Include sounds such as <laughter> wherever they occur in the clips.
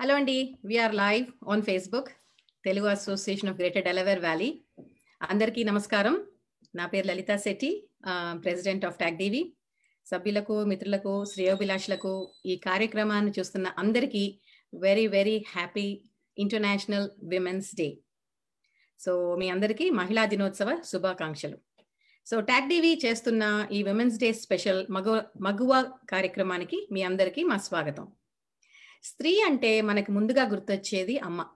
Hello అండి. We're live on Facebook Telugu association of greater Delaware valley అందరికీ నమస్కారం. నా పేరు Lalitha Shetty president of TAG సభ్యులకు మిత్రులకు శ్రేయోభిలాషులకు ఈ కార్యక్రమాన్ని చూస్తున్న అందరికీ very very happy international women's day so మీ అందరికీ మహిళా దినోత్సవ శుభాకాంక్షలు. సో ట్యాక్ చేస్తున్న ఈ విమెన్స్ డే స్పెషల్ మగ మగువ కార్యక్రమానికి మీ అందరికీ మా స్వాగతం. స్త్రీ అంటే మనకు ముందుగా గుర్తొచ్చేది అమ్మ.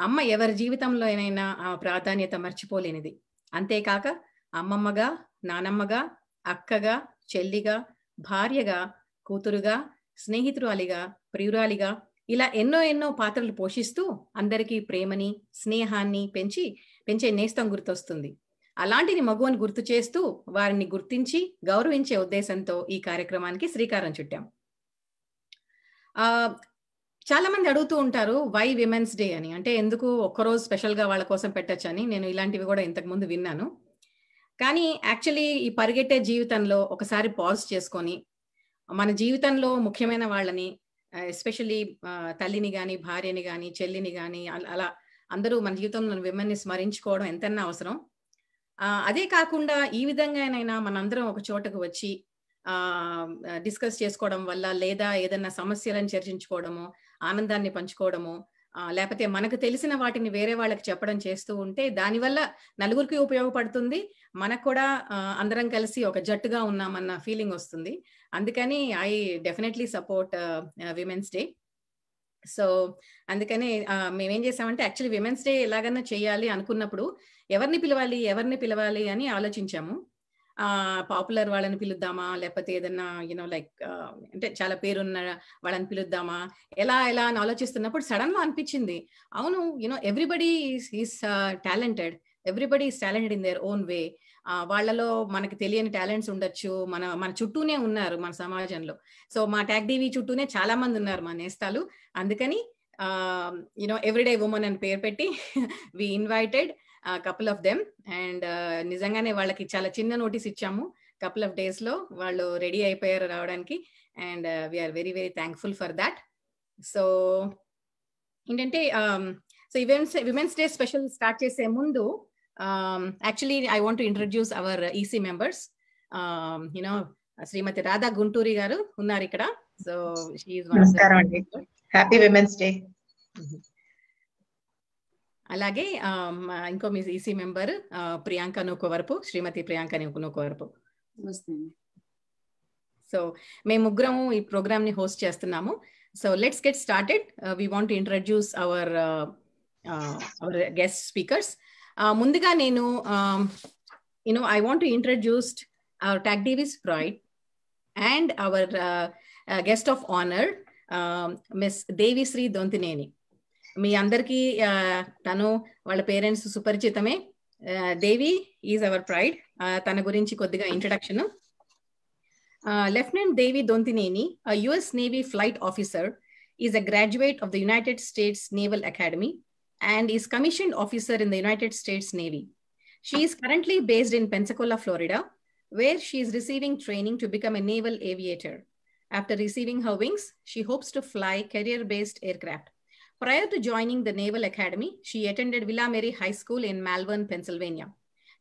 అమ్మ ఎవరి జీవితంలో ఏనైనా ఆ ప్రాధాన్యత మర్చిపోలేనిది. అంతేకాక అమ్మమ్మగా నానమ్మగా అక్కగా చెల్లిగా భార్యగా కూతురుగా స్నేహితురాలిగా ప్రియురాలిగా ఇలా ఎన్నో ఎన్నో పాత్రలు పోషిస్తూ అందరికీ ప్రేమని స్నేహాన్ని పెంచి పెంచే నేస్తం గుర్తొస్తుంది. అలాంటిది మగువని గుర్తు చేస్తూ వారిని గుర్తించి గౌరవించే ఉద్దేశంతో ఈ కార్యక్రమానికి శ్రీకారం చుట్టాం. చాలా మంది అడుగుతూ ఉంటారు వై విమెన్స్ డే అని. అంటే ఎందుకు ఒక్కరోజు స్పెషల్గా వాళ్ళ కోసం పెట్టచ్చని. నేను ఇలాంటివి కూడా ఇంతకు ముందు విన్నాను. కానీ యాక్చువల్లీ ఈ పరిగెట్టే జీవితంలో ఒకసారి పాజ్ చేసుకొని మన జీవితంలో ముఖ్యమైన వాళ్ళని ఎస్పెషల్లీ తల్లిని కానీ భార్యని కానీ చెల్లిని కానీ అలా అందరూ మన జీవితంలో విమెన్ని స్మరించుకోవడం ఎంతైనా అవసరం. అదే కాకుండా ఈ విధంగానైనా మనందరం ఒక చోటకు వచ్చి డిస్కస్ చేసుకోవడం వల్ల లేదా ఏదన్నా సమస్యలను చర్చించుకోవడము ఆనందాన్ని పంచుకోవడము లేకపోతే మనకు తెలిసిన వాటిని వేరే వాళ్ళకి చెప్పడం చేస్తూ ఉంటే దానివల్ల నలుగురికి ఉపయోగపడుతుంది. మనకు కూడా అందరం కలిసి ఒక జట్టుగా ఉన్నామన్న ఫీలింగ్ వస్తుంది. అందుకని I definitely support women's day. So అందుకని మేమేం చేసామంటే యాక్చువల్లీ విమెన్స్ డే ఎలాగన్నా చేయాలి అనుకున్నప్పుడు ఎవరిని పిలవాలి ఎవరిని పిలవాలి అని ఆలోచించాము. పాపులర్ వాళ్ళని పిలుద్దామా? లేకపోతే ఏదన్నా యూనో లైక్ అంటే చాలా పేరున్న వాళ్ళని పిలుద్దామా? ఎలా ఎలా అని ఆలోచిస్తున్నప్పుడు సడన్గా అనిపించింది. అవును you know everybody is talented everybody is talented in their own way వాళ్ళలో మనకి తెలియని టాలెంట్స్ ఉండొచ్చు. మన మన చుట్టూనే ఉన్నారు మన సమాజంలో. సో మా ట్యాగ్ టీవీ చుట్టూనే చాలా మంది ఉన్నారు మా నేస్తాలు. అందుకని యూనో ఎవ్రీడే ఉమెన్ అని పేరు పెట్టి <laughs> we invited couple of them and నిజంగానే వాళ్ళకి చాలా చిన్న నోటీస్ ఇచ్చాము. కపుల్ ఆఫ్ డేస్లో వాళ్ళు రెడీ అయిపోయారు రావడానికి. And we're very very thankful for that so ఏంటంటే so events women's day special start చేసే ముందు actually I want introduce our EC members you know Shrimati Radha Gunturi garu ఉన్నారు ఇక్కడ. సో హ్యాపీ విమెన్స్ డే అలాగే ఇంకో మీ EC member Priyanka Nukovarapu Shrimati Priyanka Nukovarapu so మేము ముగ్గురం ఈ program ని హోస్ట్ చేస్తున్నాము so let's get started we want introduce our our guest speakers ముందుగా నేను you know I want to introduced our talk Davis Freud and our guest of honour miss Devishri Dontineni మీ అందరికీ తను వాళ్ళ parents సుపరిచితమే Devi is our pride తన గురించి కొద్దిగా introduction lieutenant Devi Dontineni US Navy flight officer is a graduate of the United States Naval Academy and is commissioned officer in the United States Navy. She is currently based in Pensacola, Florida, where she is receiving training to become a naval aviator. After receiving her wings, she hopes to fly career based aircraft. Prior to joining the Naval Academy, she attended Villa Maria High School in Malvern, Pennsylvania.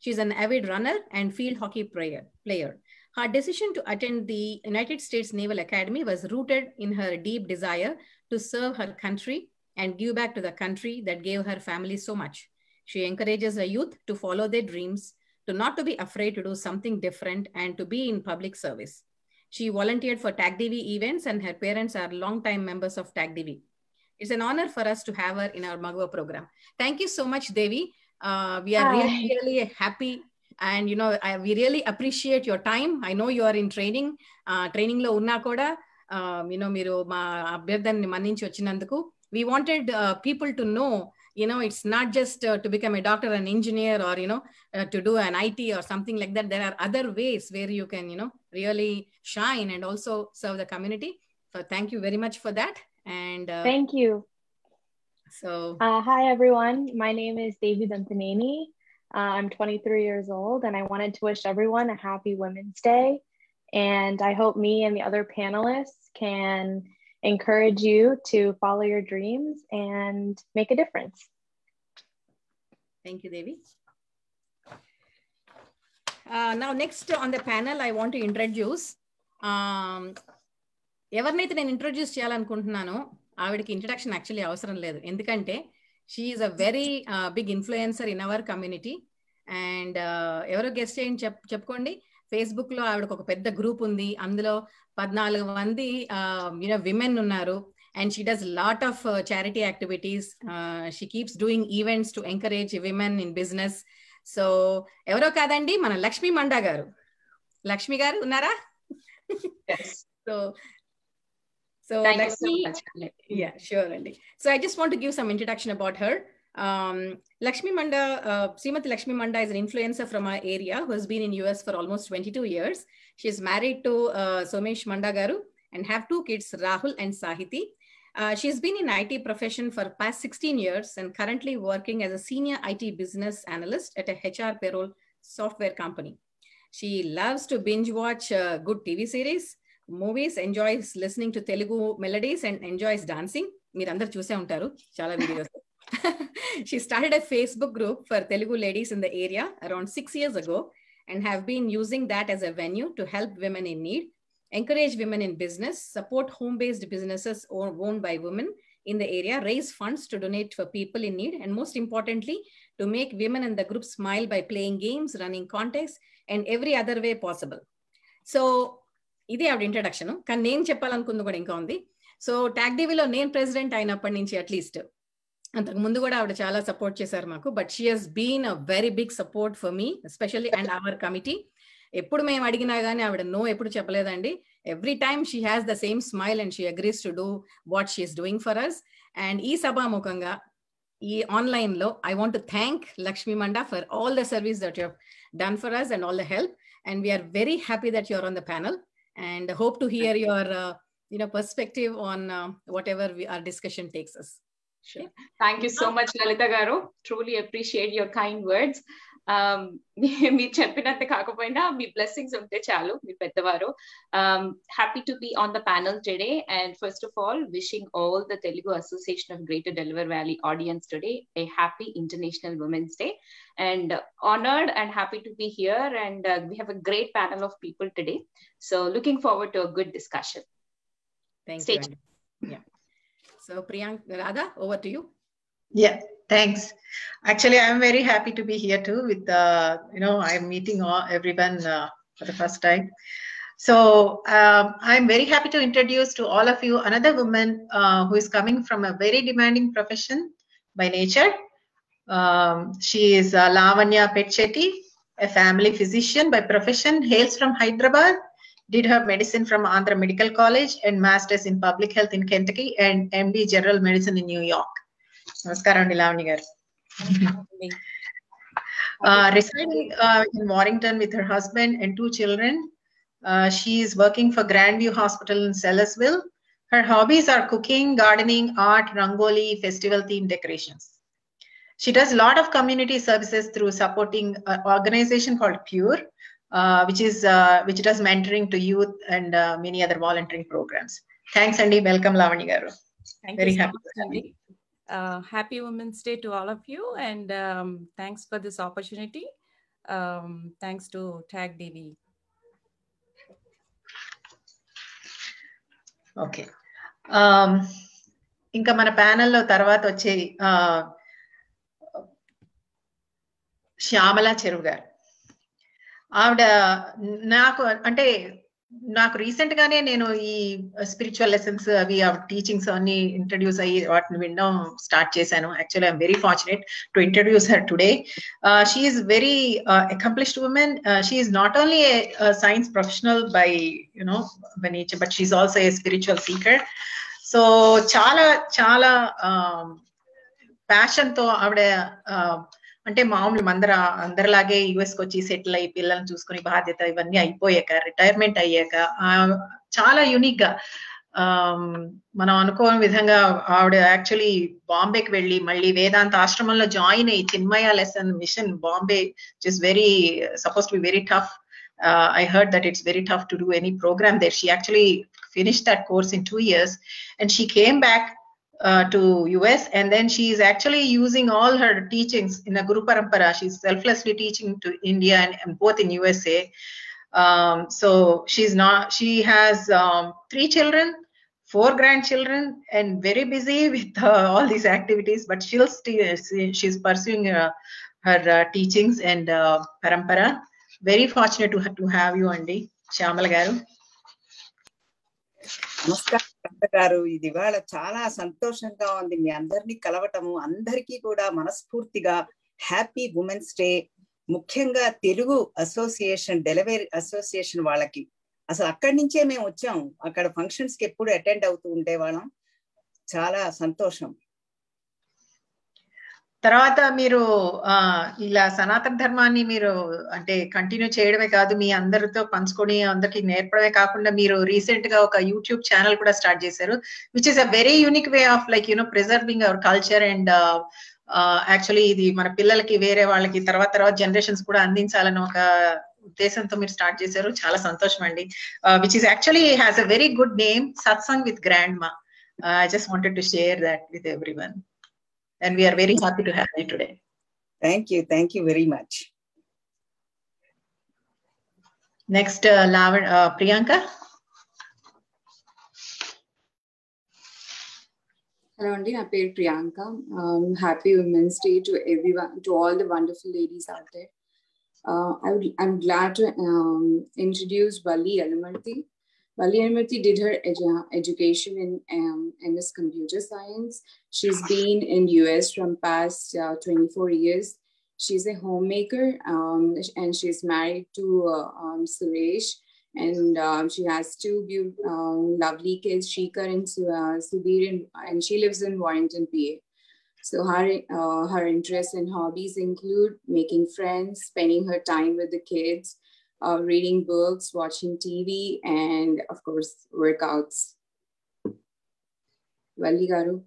She is an avid runner and field hockey player. player. Her decision to attend the United States Naval Academy was rooted in her deep desire to serve her country and give back to the country that gave her family so much. She encourages the youth to follow their dreams, to not to be afraid to do something different and to be in public service. She volunteered for TAGDV events and her parents are longtime members of TAGDV. It's an honor for us to have her in our Maguva program. Thank you so much, Devi. Uh, we are really, really happy and you know I, we really appreciate your time. I know you are in training. Training లో ఉన్నా కూడా you know మీరు మా అభ్యర్థాన్ని మన్నించి వచ్చినందుకు we wanted uh, people to know you know it's not just uh, to become a doctor an engineer or you know uh, to do an it or something like that there are other ways where you can you know really shine and also serve the community so thank you very much for that and thank you so hi everyone my name is Devi Dontineni. i'm 23 years old and i wanted to wish everyone a happy women's day and i hope me and the other panelists can encourage you to follow your dreams and make a difference. Thank you, Devi. Uh, now, next on the panel, I want to introduce um, ఎవరినైతే నేను introduce చేయాలనుకుంటున్నానో ఆవిడకి introduction actually అవసరం లేదు. ఎందుకంటే she is a very big influencer in our community and ఎవరో guest చేయండి చెప్ చెప్పుకోండి. ఫేస్బుక్లో ఆవిడకి ఒక పెద్ద గ్రూప్ ఉంది. అందులో పద్నాలుగు మంది యూనో విమెన్ ఉన్నారు. And she does lot of charity activities she keeps doing events to encourage women in business so ఎవరో కాదండి మన లక్ష్మీ మండా గారు. లక్ష్మి గారు ఉన్నారా? So <laughs> So Thank you so yeah, sure, Andy. So I just want to give some introduction about her. Um, Lakshmi Manda, uh, Srimati Lakshmi Manda is an influencer from our area who has been in US for almost 22 years. She is married to uh, Somesh Manda Garu and have two kids, Rahul and Sahiti. Uh, she's been in IT profession for past 16 years and currently working as a senior IT business analyst at a HR payroll software company. She loves to binge watch uh, good TV series, movies, enjoys listening to Telugu melodies, and enjoys dancing. మీరందరూ చూసే ఉంటారు చాలా videos <laughs> she started a Facebook group for Telugu ladies in the area around six years ago and have been using that as a venue to help women in need, encourage women in business, support home-based businesses own- owned by women in the area, raise funds to donate for people in need, and most importantly, to make women in the group smile by playing games, running contests, and every other way possible. So ఇది ఆవిడ introduction కానీ నేను చెప్పాలనుకుంది కూడా ఇంకా ఉంది. So tag టీవీలో నేను president అయినప్పటి నుంచి అట్లీస్ట్ అంతకు ముందు కూడా ఆవిడ చాలా సపోర్ట్ చేశారు మాకు. But she has been a very big support for me especially and our committee ఎప్పుడు మేము అడిగినా కానీ ఆవిడ నో ఎప్పుడు చెప్పలేదండి. Every time she has the same smile and she agrees to do what she's doing for us and ఈ సభాముఖంగా ఈ ఆన్లైన్లో I want thank Lakshmi Manda for all the service that you done for us and all the help and we're very very happy that on on the and hope to hear your uh, you know perspective on uh, whatever we, our discussion takes us Sure. Thank you so much, Lalita Garu. Truly appreciate your kind words. Um, మీరు చెప్పినంత కాకపోయినా మీ blessings ఉంటే చాలు మీ పెద్దవారు happy to be on the panel today and first of all wishing all the Telugu association of greater Delaware valley audience today a happy international women's day and honored and happy to be here and uh, we have a great panel of people today so looking forward to a good discussion thank Stay you Andy. yeah so priyank radha over to you Yeah, thanks. Actually, I'm very happy to be here too. With uh, you know, I'm meeting all, everyone uh, for the first time. So um, I'm very happy to introduce to all of you another woman uh, who is coming from a very demanding profession by nature. Um, she is uh, Lavanya Petchetti, a family physician by profession, hails from Hyderabad, did her medicine from Andhra Medical College and master's in public health in Kentucky and MD general medicine in New York. నమస్కారం అండి లావణ్య గారు uh, residing uh, in Warrington with her husband and two children. Uh, she is working for Grandview Hospital in Sellersville. Her hobbies are cooking, gardening, art, rangoli, festival themed decorations. She does a lot of community services through supporting an organization called Pure, uh, which is uh, which does mentoring to youth and uh, many other volunteering programs. Thanks, Andy. Welcome, Lavani Garu. Thank Very you so happy much, to have Andy. Uh, happy Women's Day to all of you, and um, thanks for this opportunity. Um, thanks to Tag DV. Okay ఇంకా మన ప్యానెల్లో తర్వాత వచ్చే శ్యామల చెరువు గారు ఆవిడ నాకు అంటే నాకు రీసెంట్ గానే నేను ఈ స్పిరిచువల్ లెసన్స్ అవి టీచింగ్స్ అన్ని ఇంట్రడ్యూస్ అయ్యి వాటిని వినడం స్టార్ట్ చేశాను. Actually I'm very fortunate to introduce her today she's very accomplished woman she's not only science professional by you know by but she's also a spiritual seeker so చాలా చాలా ప్యాషన్తో ఆవిడ అంటే మామూలు అందర అందరిలాగే యుఎస్కి వచ్చి సెటిల్ అయ్యి పిల్లల్ని చూసుకుని బాధ్యత ఇవన్నీ అయిపోయాక రిటైర్మెంట్ అయ్యాక చాలా యునిక్గా మనం అనుకోని విధంగా ఆవిడ యాక్చువల్లీ బాంబేకి వెళ్ళి మళ్ళీ వేదాంత ఆశ్రమంలో జాయిన్ అయ్యి Chinmaya lesson mission Bombay is very suppose to be very tough I heard that it's very tough to do any program there she actually finish that course in two years and she came back uh, to US and then she is actually using all her teachings in a Guru Parampara. She's selflessly teaching to India and, and both in USA. Um, so she's not. She has um, three children, four grandchildren, and very busy <laughs> with uh, all these activities. But she'll still she's pursuing uh, her uh, teachings and uh, Parampara. Very fortunate to to have you, Andy Shamal Garu. Namaskar. Garu ఇది ఇవాళ చాలా సంతోషంగా ఉంది. మీ అందరినీ కలవటము అందరికీ కూడా మనస్ఫూర్తిగా happy women's day. ముఖ్యంగా తెలుగు అసోసియేషన్ డెలివరీ అసోసియేషన్ వాళ్ళకి. అసలు అక్కడి నుంచే మేము వచ్చాము. అక్కడ ఫంక్షన్స్కి ఎప్పుడు అటెండ్ అవుతూ ఉండేవాళ్ళం చాలా సంతోషం. తర్వాత మీరు ఆ ఇలా సనాతన ధర్మాన్ని మీరు అంటే కంటిన్యూ చేయడమే కాదు మీ అందరితో పంచుకొని అందరికి నేర్పడమే కాకుండా మీరు రీసెంట్గా ఒక యూట్యూబ్ ఛానల్ కూడా స్టార్ట్ చేశారు which is a very unique way of like you know preserving our culture and actually ఇది మన పిల్లలకి వేరే వాళ్ళకి తర్వాత తర్వాత జనరేషన్స్ కూడా అందించాలని ఒక ఉద్దేశంతో మీరు స్టార్ట్ చేశారు. చాలా సంతోషం అండి. Which is actually has a very good name Satsang with grandma I just wanted to share that with everyone and we are very happy to have you today. Thank you. Thank you very much. Next, uh, Lav- uh, Priyanka. Hello, Andy. My name is Priyanka. Um, happy Women's Day to everyone, to all the wonderful ladies out there. Uh, I would, I'm glad to um, introduce Valli Alamarti. Valli Alamarti did her edu- education in um, MS Computer Science. She's been in US from past uh, 24 years. She's a homemaker um, and she's married to uh, um, Suresh and um, she has two beau- um, lovely kids, Shikar and uh, Sudhir, and, and she lives in Warrington, PA. So her uh, her interests and hobbies include making friends, spending her time with the kids, uh, reading books, watching TV, and of course workouts. Valli garu,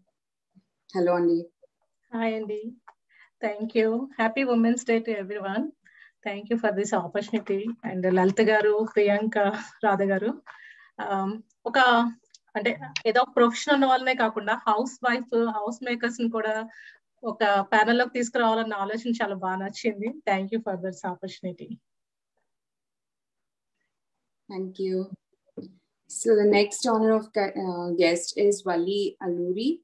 hello Andy. Hi Andy, thank you. Happy Women's Day to everyone. Thank you for this opportunity. And Lalita Garu, Priyanka, Radha Garu. Um, ఒక అంటే ఏదో professional ఉన్న వాళ్ళనే కాకుండా housewife house మేకర్స్ని కూడా ఒక ప్యానల్లోకి తీసుకురావాలన్న ఆలోచన చాలా బాగా నచ్చింది thank you for this opportunity Thank you. So the next honor of uh, guest is Wali Aluri.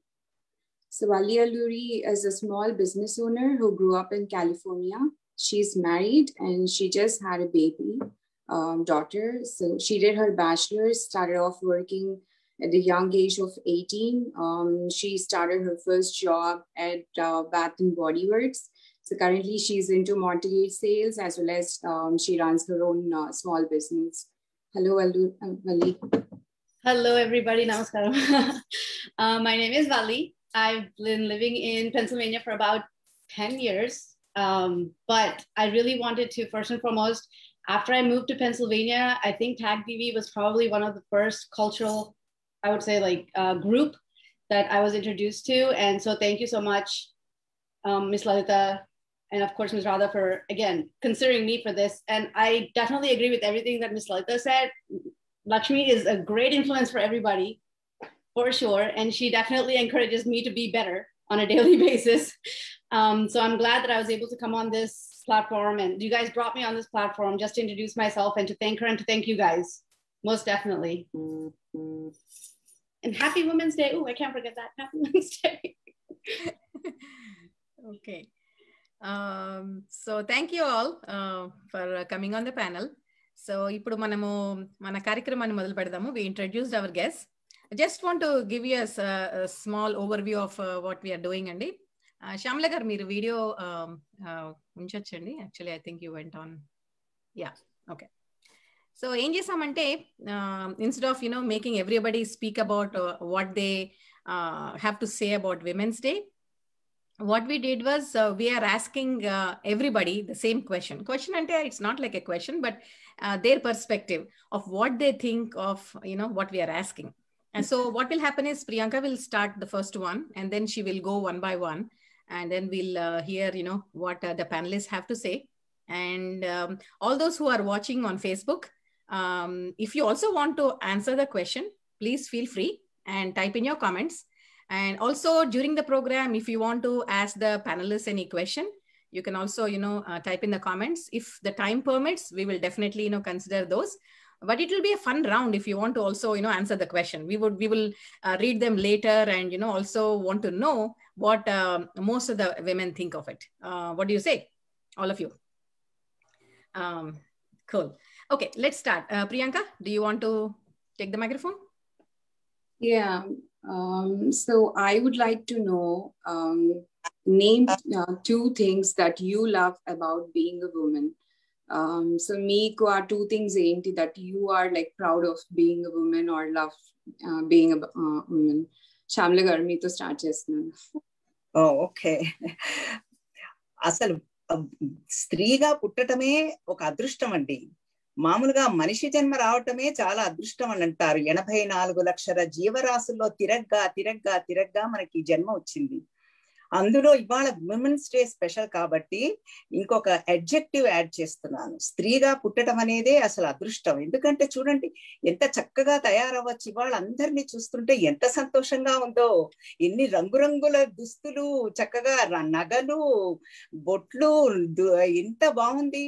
So Wali Aluri is a small business owner who grew up in California. She's married and she just had a baby um, daughter. So she did her bachelor's, started off working at the young age of 18. Um, she started her first job at uh, Bath and Body Works. So currently she's into mortgage sales as well as um, she runs her own uh, small business. Hello, uh, Vali. Hello, everybody. Namaskaram. <laughs> uh, my name is Vali. I've been living in Pennsylvania for about 10 years. Um, but I really wanted to, first and foremost, after I moved to Pennsylvania, I think TAGDV was probably one of the first cultural, I would say, like uh, group that I was introduced to. And so thank you so much, um, Ms. Lalita, and of course, Ms. Radha, for again considering me for this. And I definitely agree with everything that Ms. Lalita said. Lakshmi is a great influence for everybody, for sure. And she definitely encourages me to be better on a <laughs> daily basis. Um, so I'm glad that I was able to come on this platform and you guys brought me on this platform just to introduce myself and to thank her and to thank you guys. Most definitely. And happy Women's Day. Oh, I can't forget that. Happy Women's Day. <laughs> okay. Um, so thank you all uh, for coming on the panel. So ఇప్పుడు మనము మన కార్యక్రమాన్ని మొదలు పెడదాము వి introduced our guest just want to give you small over view of what we are doing అండి శ్యామల గారు మీరు video ఉంచొచ్చండి actually I think you went on yeah okay so ఏం చేసామంటే instead of you know making everybody speak about what they have to say about women's day what we did was uh, we are asking uh, everybody the same question. Question ante it's not like a question but uh, their perspective of what they think of you know what we are asking. And so what will happen is priyanka will start the first one and then she will go one by one and then we'll hear you know what the panelists have to say. And um, all those who are watching on Facebook, um, if you also want to answer the question, please feel free and type in your comments. And also during the program, if you want to ask the panelists any question, you can also, you know, uh, type in the comments. If the time permits, we will definitely, you know, consider those. But it will be a fun round if you want to also, you know, answer the question. We would, we will uh, read them later, and you know, also want to know what um, most of the women think of it. Uh, what do you say, all of you? Um, cool. Okay, let's start. Uh, Priyanka, do you want to take the microphone? Yeah. Um, so I would like to know um, name uh, two things that you love about being a woman. Um, so మీకు ఆ two things ఏంటి that you are like proud of being woman or love being a woman Shyamala garu మీతో start చేస్తున్నాను okay అసలు స్త్రీగా పుట్టటమే ఒక అదృష్టం అండి మామూలుగా మనిషి జన్మ రావటమే చాలా అదృష్టం అని అంటారు. ఎనభై నాలుగు లక్షల జీవరాశుల్లో తిరగ్గా తిరగ్గా తిరగ్గా మనకి జన్మ వచ్చింది. అందులో ఇవాళ విమెన్స్ డే స్పెషల్ కాబట్టి ఇంకొక అడ్జెక్టివ్ యాడ్ చేస్తున్నాను. స్త్రీగా పుట్టడం అనేదే అసలు అదృష్టం. ఎందుకంటే చూడండి ఎంత చక్కగా తయారవ్వచ్చు ఇవాళ అందరినీ చూస్తుంటే ఎంత సంతోషంగా ఉందో. ఎన్ని రంగురంగుల దుస్తులు చక్కగా నగలు బొట్లు ఎంత బాగుంది.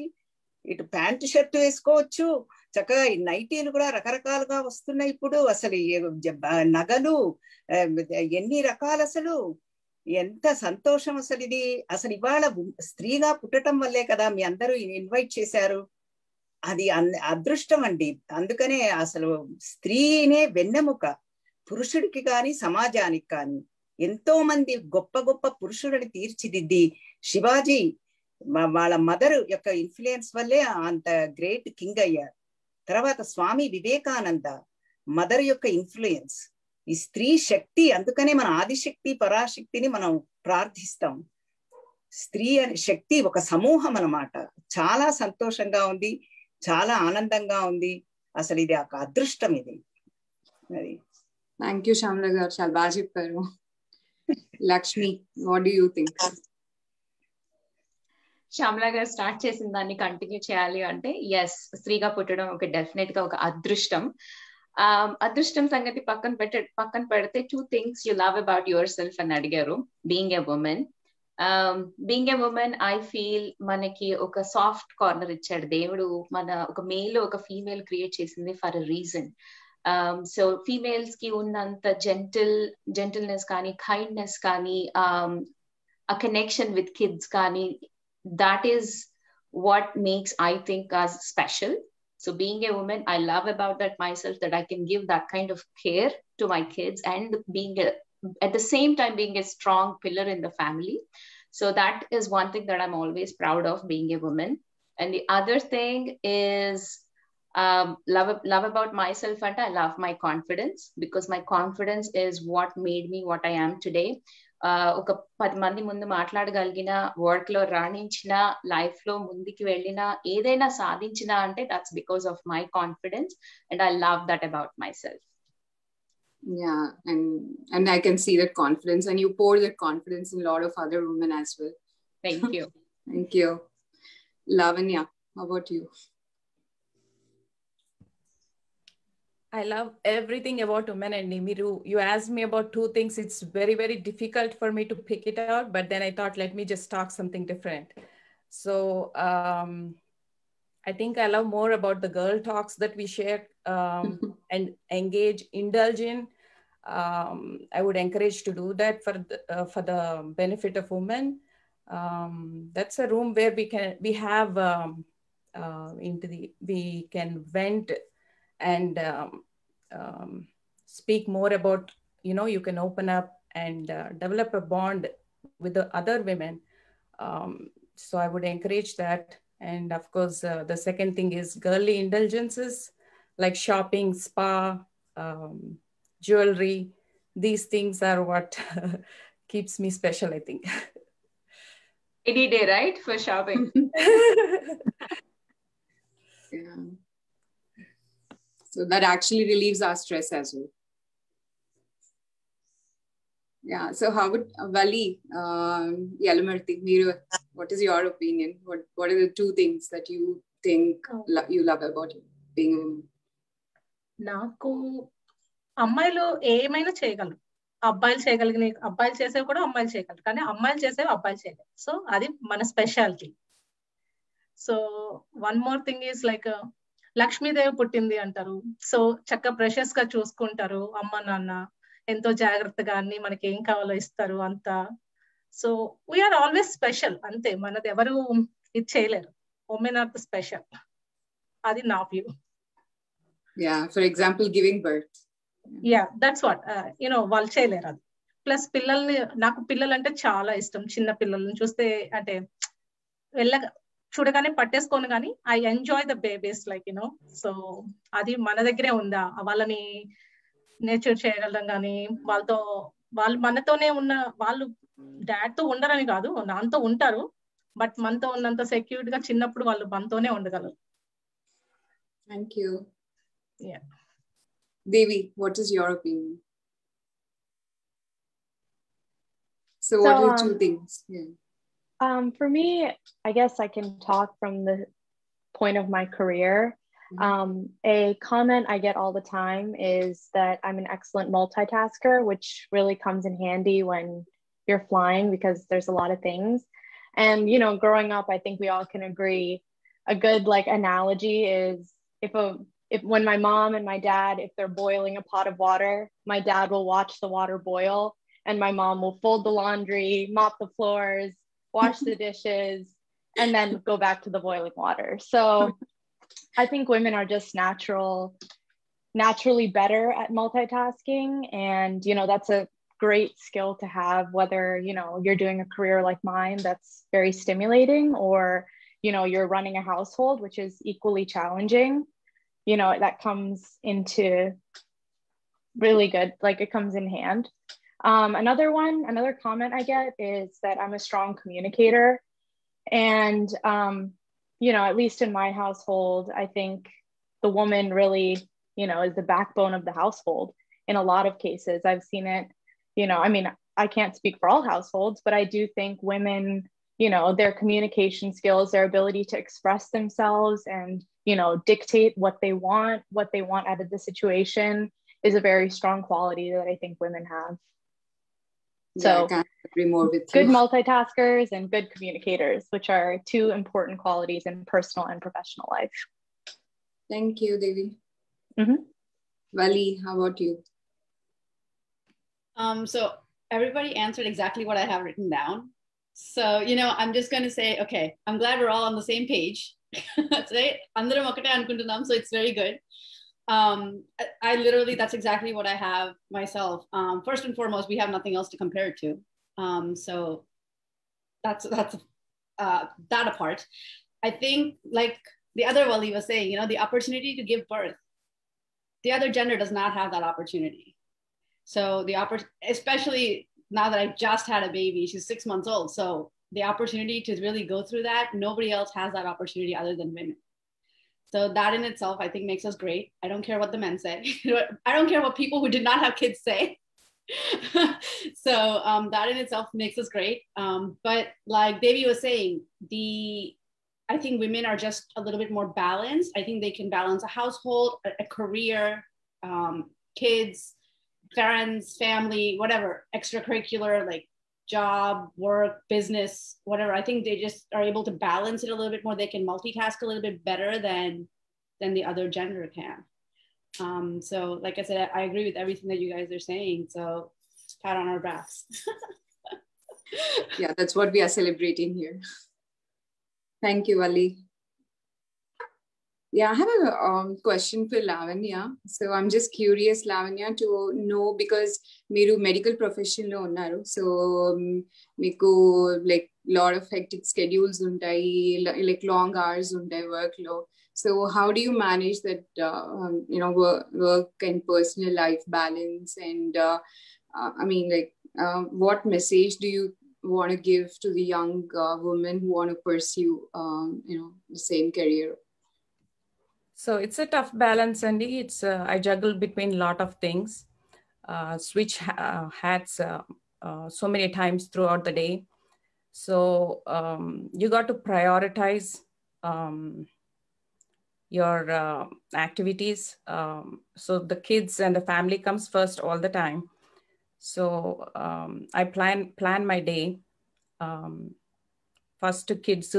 ఇటు ప్యాంట్ షర్ట్ వేసుకోవచ్చు. చక్కగా ఈ నైటీలు కూడా రకరకాలుగా వస్తున్నాయి ఇప్పుడు. అసలు నగలు ఎన్ని రకాలు అసలు? ఎంత సంతోషం అసలు ఇది. అసలు ఇవాళ స్త్రీగా పుట్టడం వల్లే కదా మీ అందరూ ఇన్వైట్ చేశారు. అది అదృష్టం అండి. అందుకనే అసలు స్త్రీనే వెన్నెముక. పురుషుడికి కానీ సమాజానికి కానీ ఎంతో మంది గొప్ప గొప్ప పురుషుడిని తీర్చిదిద్ది శివాజీ వాళ్ళ మదర్ యొక్క ఇన్ఫ్లుయెన్స్ వల్లే అంత గ్రేట్ కింగ్ అయ్యారు. తర్వాత స్వామి వివేకానంద మదర్ యొక్క ఇన్ఫ్లుయెన్స్ ఈ స్త్రీ శక్తి అందుకనే మన ఆదిశక్తి పరాశక్తిని మనం ప్రార్థిస్తాం. స్త్రీ అనే శక్తి ఒక సమూహం అన్నమాట. చాలా సంతోషంగా ఉంది చాలా ఆనందంగా ఉంది. అసలు ఇది ఒక అదృష్టం ఇది. అది. థ్యాంక్ యూ శ్యామల గారు చాలా బాగా చెప్పారు. Lakshmi what do you think Shyamala garu start చేసిన దాన్ని కంటిన్యూ చేయాలి అంటే ఎస్ స్త్రీగా పుట్టడం ఒక డెఫినెట్గా ఒక అదృష్టం. Um, అదృష్టం సంగతి పక్కన పెట్ట పక్కన పెడితే two things you love about yourself అని అడిగారు. Being a woman being a woman I feel మనకి ఒక సాఫ్ట్ కార్నర్ ఇచ్చాడు. దేవుడు మన ఒక మేల్ ఒక ఫీమేల్ క్రియేట్ చేసింది ఫర్ అ రీజన్ సో ఫీమేల్స్కి ఉన్నంత జెంటిల్ జెంటిల్నెస్ కానీ కైండ్నెస్ కానీ ఆ కనెక్షన్ విత్ కిడ్స్ కానీ that is what makes i think us special. So being a woman i love about that myself that i can give that kind of care to my kids and being a, at the same time being a strong pillar in the family. So that is one thing that i'm always proud of being a woman. And the other thing is um, love love about myself and i love my confidence because my confidence is what made me what i am today ఒక పది మంది ముందు మాట్లాడగలిగిన వర్క్లో రాణించిన లైఫ్లో ముందుకు వెళ్ళిన ఏదైనా సాధించిన అంటే that's because of my confidence and I love that about myself Yeah, and and I can see that confidence, and you pour that confidence in a lot of other women as well. Thank you. Thank you. Lavanya, how about you? I love everything about women and Nimiru. You asked me about two things. It's very, very difficult for me to pick it out, but then I thought, let me just talk something different. So um, I think I love more about the girl talks that we share um, <laughs> and engage, indulge in. Um, I would encourage to do that for the, uh, for the benefit of women. Um, that's a room where we can we have um, uh, into the we can vent and um, um, speak more about you know you can open up and uh, develop a bond with the other women. Um, so i would encourage that. And of course uh, the second thing is girly indulgences like shopping spa um, jewelry. These things are what <laughs> keeps me special i think. Any day right? For shopping. <laughs> Yeah so that actually relieves our stress as well Yeah. So how would uh, Vali, um, Yalamarti, Meera, what is your opinion? What What are the two things that you think lo- you love about being a woman? నాకు అమ్మాయిలు ఏమైనా చేయగలరు అబ్బాయిలు చేయగలిగిన అబ్బాయిలు చేసేవి కూడా అమ్మాయిలు చేయగలరు కానీ అమ్మాయిలు చేసేవి అబ్బాయిలు చేయగలరు సో అది మన speciality so one more thing is like Lakshmidevi పుట్టింది అంటారు. సో చక్క ప్రెషస్గా చూసుకుంటారు అమ్మ నాన్న ఎంతో జాగ్రత్తగా అన్ని మనకి ఏం కావాలో ఇస్తారు అంతా. సో వీఆర్ ఆల్వేస్ స్పెషల్ అంతే మనది ఎవరు ఇది చేయలేరు. ఉమెన్ ఆర్ ద స్పెషల్ అది నా view Yeah. For example, giving birth. Yeah that's what you know వాళ్ళు చేయలేరు అది. ప్లస్ పిల్లల్ని నాకు పిల్లలు అంటే చాలా ఇష్టం. చిన్న పిల్లల్ని చూస్తే అంటే వెళ్ళ చూడగానే పట్టేసుకోను కానీ I enjoy the babies like you know so అది మన దగ్గరే ఉందా? వాళ్ళని నేచర్ చేయగలం కానీ వాళ్ళతో వాళ్ళు మనతోనే ఉన్న వాళ్ళు డాడ్తో ఉండరని కాదు నాతో ఉంటారు. బట్ మనతో ఉన్నంత సెక్యూర్డ్గా చిన్నప్పుడు వాళ్ళు మనతోనే ఉండగలరు. What is your opinion? So, what So, are the two um, for me, I guess I can talk from the point of my career. Um, a comment I get all the time is that I'm an excellent multitasker, which really comes in handy when you're flying because there's a lot of things. And you know, growing up, I think we all can agree a good like analogy is if a if when my mom and my dad if they're boiling a pot of water, my dad will watch the water boil and my mom will fold the laundry, mop the floors, wash the dishes, and then go back to the boiling water. So I think women are just natural, naturally better at multitasking. And, you know, that's a great skill to have, whether, you know, you're doing a career like mine that's very stimulating or, you know, you're running a household, which is equally challenging. You know, that comes into really good, like it comes in hand. Um, another one, another comment I get is that I'm a strong communicator. And, um, you know, at least in my household, I think the woman really, you know, is the backbone of the household in a lot of cases. I've seen it, you know, I mean, I can't speak for all households, but I do think women, you know, their communication skills, their ability to express themselves and, you know, dictate what they want, what they want out of the situation is a very strong quality that I think women have. So yeah, good multitaskers and good communicators, which are two important qualities in personal and professional life. Thank you, Devi. Mm-hmm. Vali, how about you? Um, so everybody answered exactly what I have written down. So, you know, I'm just going to say, okay, I'm glad we're all on the same page. <laughs> That's right. so it's very good. Um, I, I literally, that's exactly what I have myself. Um, first and foremost, we have nothing else to compare it to. Um, so that's, that's uh, that apart. I think like the other Wali was saying, you know, the opportunity to give birth, the other gender does not have that opportunity. So the oppor- especially now that I just had a baby, she's six months old. So the opportunity to really go through that, nobody else has that opportunity other than women. So that in itself, I think makes us great. I don't care what the men say. <laughs> I don't care what people who did not have kids say. <laughs> so um, that in itself makes us great. Um, but like Devi was saying, the I think women are just a little bit more balanced. I think they can balance a household, a, a career, um, kids, friends, family, whatever, extracurricular, like job, work, business, whatever. I think they just are able to balance it a little bit more. They can multitask a little bit better than than the other gender can. Um, so, like I said, I, agree with everything that you guys are saying. So, pat on our backs. <laughs> Yeah, that's what we are celebrating here. Thank you, Vali. Yeah, I have a um, question for Lavanya. So I'm just curious, Lavanya, to know because మీరు medical ప్రొఫెషన్లో ఉన్నారు so మీకు like lot of hectic schedules ఉంటాయి like long hours ఉంటాయి వర్క్లో so how do you manage that you know work and personal life balance and I mean like what message do you want to give to the young uh, women who want to pursue um, you know the same career So it's a tough balance, Andy. It's uh, I juggle between a lot of things, uh, switch ha- uh, hats uh, uh, so many times throughout the day. So um, you got to prioritize um, your uh, activities. Um, so the kids and the family comes first all the time. So um, I plan plan my day. Um, first kids,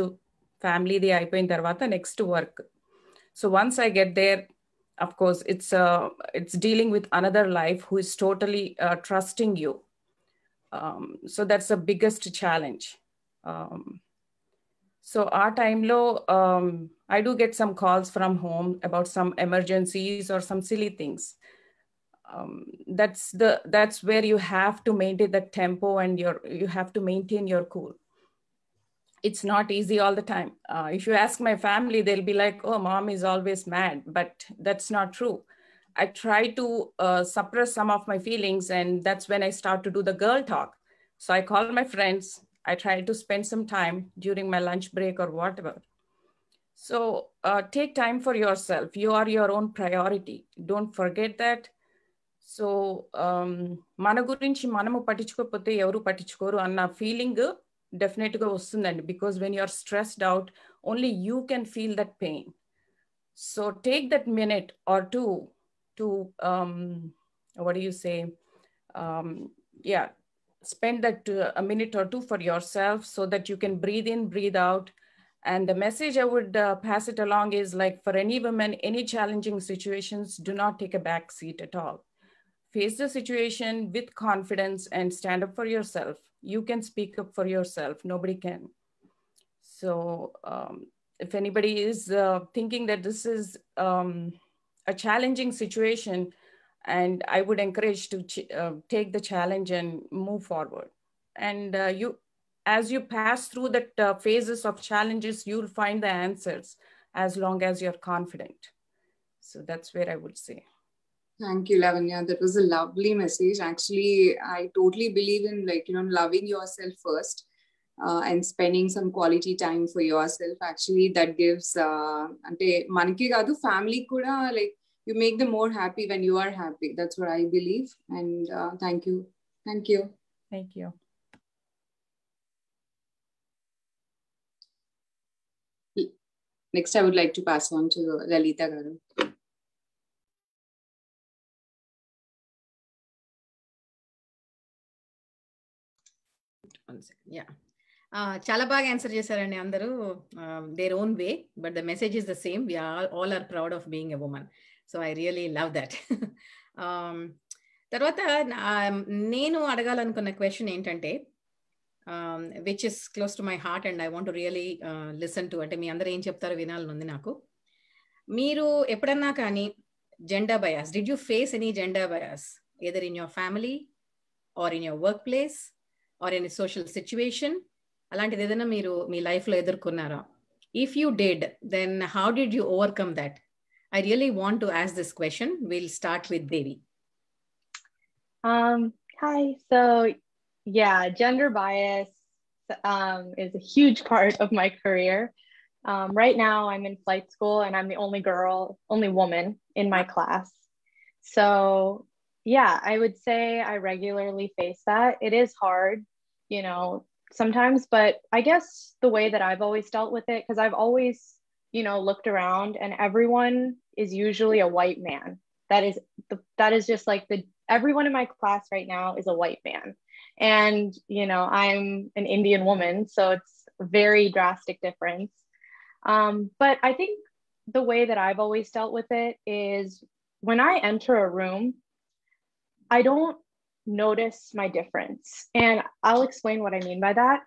family, the అయిపోయిన తర్వాత next work. So once I get there, of course, it's uh, it's dealing with another life who is totally uh, trusting you. Um, so that's the biggest challenge. Um, so our time low, um, I do get some calls from home about some emergencies or some silly things. Um, that's the that's where you have to maintain the tempo and your you have to maintain your cool It's not easy all the time. Uh, if you ask my family, they'll be like, "Oh, mom is always mad," but that's not true. I try to uh, suppress some of my feelings, and that's when I start to do the girl talk. So I call my friends. I try to spend some time during my lunch break or whatever. So uh, take time for yourself. You are your own priority. Don't forget that. So మన గురించి మనము పట్టించుకోకపోతే ఎవరు పట్టించుకోరు అన్న feeling డెఫినెట్గా వస్తుందండి because when you are stressed out only you can feel that pain so take that minute or two to what do you say um, yeah spend that uh, a minute or two for yourself so that you can breathe in breathe out and the message i would uh, pass it along is like for any woman any challenging situations do not take a back seat at all face the situation with confidence and stand up for yourself you can speak up for yourself. Nobody can. So um, if anybody is uh, thinking that this is um, a challenging situation and i would encourage to ch- uh, take the challenge and move forward. And uh, you as you pass through the uh, phases of challenges you'll find the answers as long as you're confident. So that's where i would say Thank you, Lavanya. That was a lovely message. Actually, I totally believe in like, you know, loving yourself first uh, and spending some quality time for yourself. Actually, that gives, uh, ante manki kadu family kuda like you make them more happy when you are happy. That's what I believe. And uh, thank you. Thank you. thank you Next, I would like to pass on to Lalita Garu. One second yeah చాలా బాగా answer చేశారండి అందరూ. Their own way but the message is the same we all are proud of being a woman so I really love that తర్వాత నేను అడగాలనుకున్న question ఏంటంటే which is close to my heart and I want really listen to అంటే మీ అందరూ ఏం చెప్తారో వినాలని ఉంది నాకు. మీరు ఎప్పుడన్నా కానీ gender bias did you face any gender bias either in your family or in your workplace or any social situation అలాంటిది ఏదైనా మీరు మీ లైఫ్లో ఎదుర్కొన్నారా if you did then how did you overcome that I really want to as this question will start with Devi Um, hi. So, yeah, gender bias um, is a huge part of my career. Um, right now, I'm in flight school and I'm the only girl, only woman in my class. So, yeah, I would say I regularly face that. It is hard, you know, sometimes, but I guess the way that I've always dealt with it, because I've always, you know, looked around and everyone is usually a white man. That is the, that is just like the everyone in my class right now is a white man. And, you know, I'm an Indian woman, so it's a very drastic difference. Um, but I think the way that I've always dealt with it is when I enter a room, I don't notice my difference. And I'll explain what I mean by that.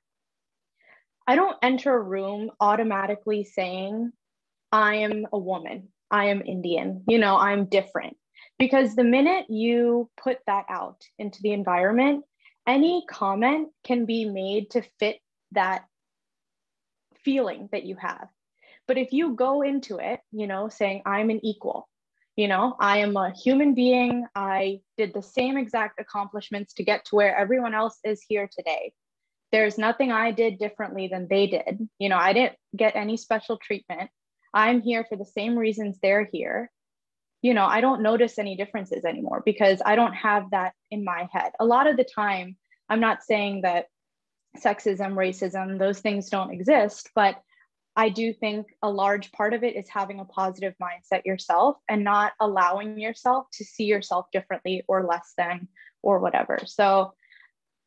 I don't enter a room automatically saying, I am a woman, I am Indian, you know, I'm different. Because the minute you put that out into the environment, any comment can be made to fit that feeling that you have. But if you go into it, you know, saying, I'm an equal, you know, I am a human being, I did the same exact accomplishments to get to where everyone else is here today. There's nothing I did differently than they did. You know, I didn't get any special treatment. I'm here for the same reasons they're here you know, I don't notice any differences anymore because I don't have that in my head. A lot of the time, I'm not saying that sexism, racism, those things don't exist, but I do think a large part of it is having a positive mindset yourself and not allowing yourself to see yourself differently or less than or whatever. So,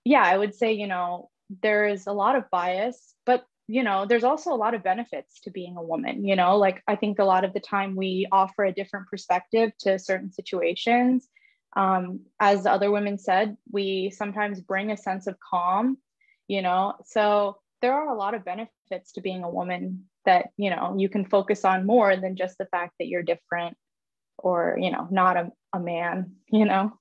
yeah, I would say, you know, there's a lot of bias, but you know, there's also a lot of benefits to being a woman. You know, like I think a lot of the time we offer a different perspective to certain situations. Um, as other women said, we sometimes bring a sense of calm, you know, so there are a lot of benefits to being a woman that, you know, you can focus on more than just the fact that you're different or, you know, not a, a man, you know.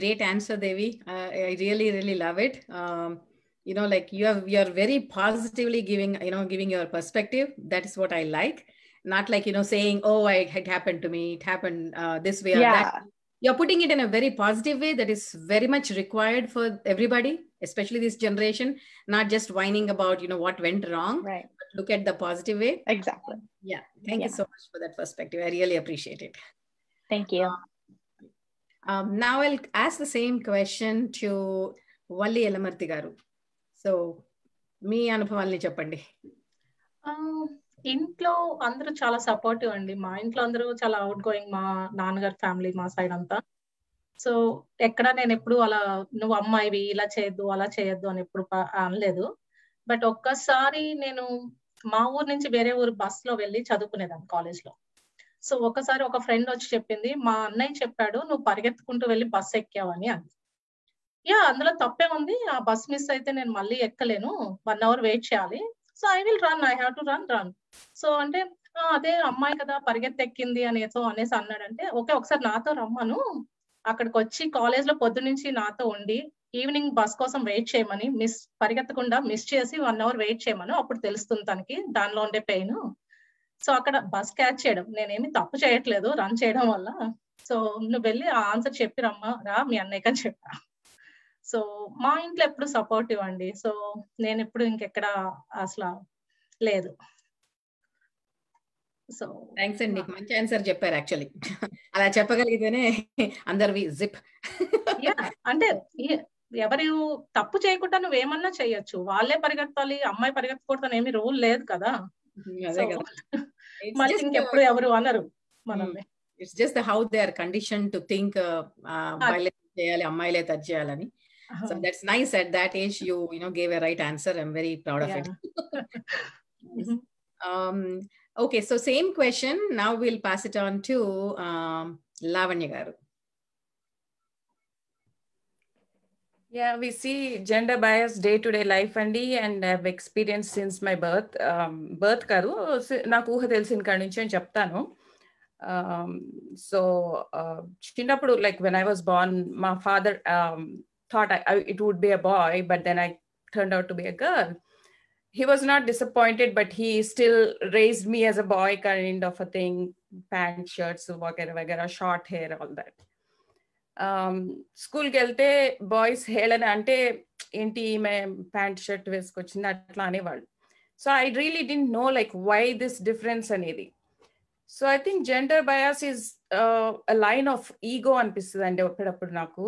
Great answer, Devi. Uh, I really, really love it. Um, you know like you have you're very positively giving you know giving your perspective that is what i like not like you know saying oh I, it happened to me it happened uh, this way or Yeah. that you're putting it in a very positive way that is very much required for everybody especially this generation not just whining about you know what went wrong Right. but look at the positive way Exactly. yeah thank you Yeah. so much for that perspective i really appreciate it Thank you. um, now i'll ask the same question to Valli Elamarti garu so మీ అనుభవాల్ని చెప్పండి ఆ, ఇంట్లో అందరూ చాలా supportive అండి మా ఇంట్లో అందరూ చాలా అవుట్ గోయింగ్ మా నాన్నగారి ఫ్యామిలీ మా సైడ్ అంతా సో ఎక్కడ నేను ఎప్పుడు అలా నువ్వు అమ్మాయివి ఇలా చేయొద్దు అలా చేయొద్దు అని ఎప్పుడు ప- అనలేదు. బట్ ఒక్కసారి నేను మా ఊరు నుంచి వేరే ఊరు బస్లో వెళ్ళి చదువుకునేదాన్ని కాలేజ్లో సో ఒకసారి ఒక ఫ్రెండ్ వచ్చి చెప్పింది మా అన్నయ్య చెప్పాడు నువ్వు పరిగెత్తుకుంటూ వెళ్ళి బస్ ఎక్కావని అంది. యా అందులో తప్పే ఉంది. ఆ బస్ మిస్ అయితే నేను మళ్ళీ ఎక్కలేను. వన్ అవర్ వెయిట్ చేయాలి. So I will run I have to run run. So అంటే అదే అమ్మాయి కదా పరిగెత్తెక్కింది అనేసి అనేసి అన్నాడంటే ఓకే ఒకసారి నాతో రమ్మను. అక్కడికి వచ్చి కాలేజ్లో పొద్దు నుంచి నాతో ఉండి ఈవినింగ్ బస్ కోసం వెయిట్ చేయమని మిస్ పరిగెత్తకుండా మిస్ చేసి వన్ అవర్ వెయిట్ చేయమను అప్పుడు తెలుస్తుంది తనకి దానిలో ఉండే పెయిన్. సో అక్కడ బస్ క్యాచ్ చేయడం నేనేమి తప్పు చేయట్లేదు రన్ చేయడం వల్ల. సో నువ్వు వెళ్ళి ఆ ఆన్సర్ చెప్పి రమ్మా రా మీ అన్నయ్యకి అని చెప్పా. సో మా ఇంట్లో ఎప్పుడు సపోర్టివ్ అండి. సో నేను ఎప్పుడు ఇంకెక్కడ అసలు లేదు. సో థ్యాంక్స్ అండి. మంచి ఆన్సర్ చెప్పారు యాక్చువల్లీ <laughs> అలా చెప్పగలిగితేనే అందరివి జిప్ <laughs> అంటే ఎవరు తప్పు చేయకుండా నువ్వేమన్నా చేయొచ్చు. వాళ్ళే పరిగెత్తాలి అమ్మాయి పరిగెత్తకూడదని ఏమి రూల్ లేదు కదా. <laughs> It's మళ్ళీ ఇంకెప్పుడు uh, ఎవరు అనరు మనల్ని. It's just how they are condition to think touch చేయాలి అమ్మాయిలే టచ్ చేయాలని. So that's nice at that age you you know gave a right answer I'm very proud of it okay so same question now we'll pass it on to um lavanya garu Yeah, we see gender bias day to day life అండి and I've experience since my birth birth కాదు si- నాకు ఊహ తెలిసిన కాడి నుంచి అని చెప్తాను so చిన్నప్పుడు like when I was born మా father thought it would be a bye but then I turn out to be a girl he was not disappointed, but he still raised me as a boy kind of a thing, pant, shirts, वगैरह वगैरह, short hair, all that. స్కూల్కి వెళ్తే boys హేళన అంటే ఏంటి ఈమె pant shirt వేసుకొచ్చింది అట్లా అనేవాళ్ళు so I really didn't know like why this difference అనేది so I think gender bias is line of ego అనిపిస్తుంది అండి అప్పుడప్పుడు నాకు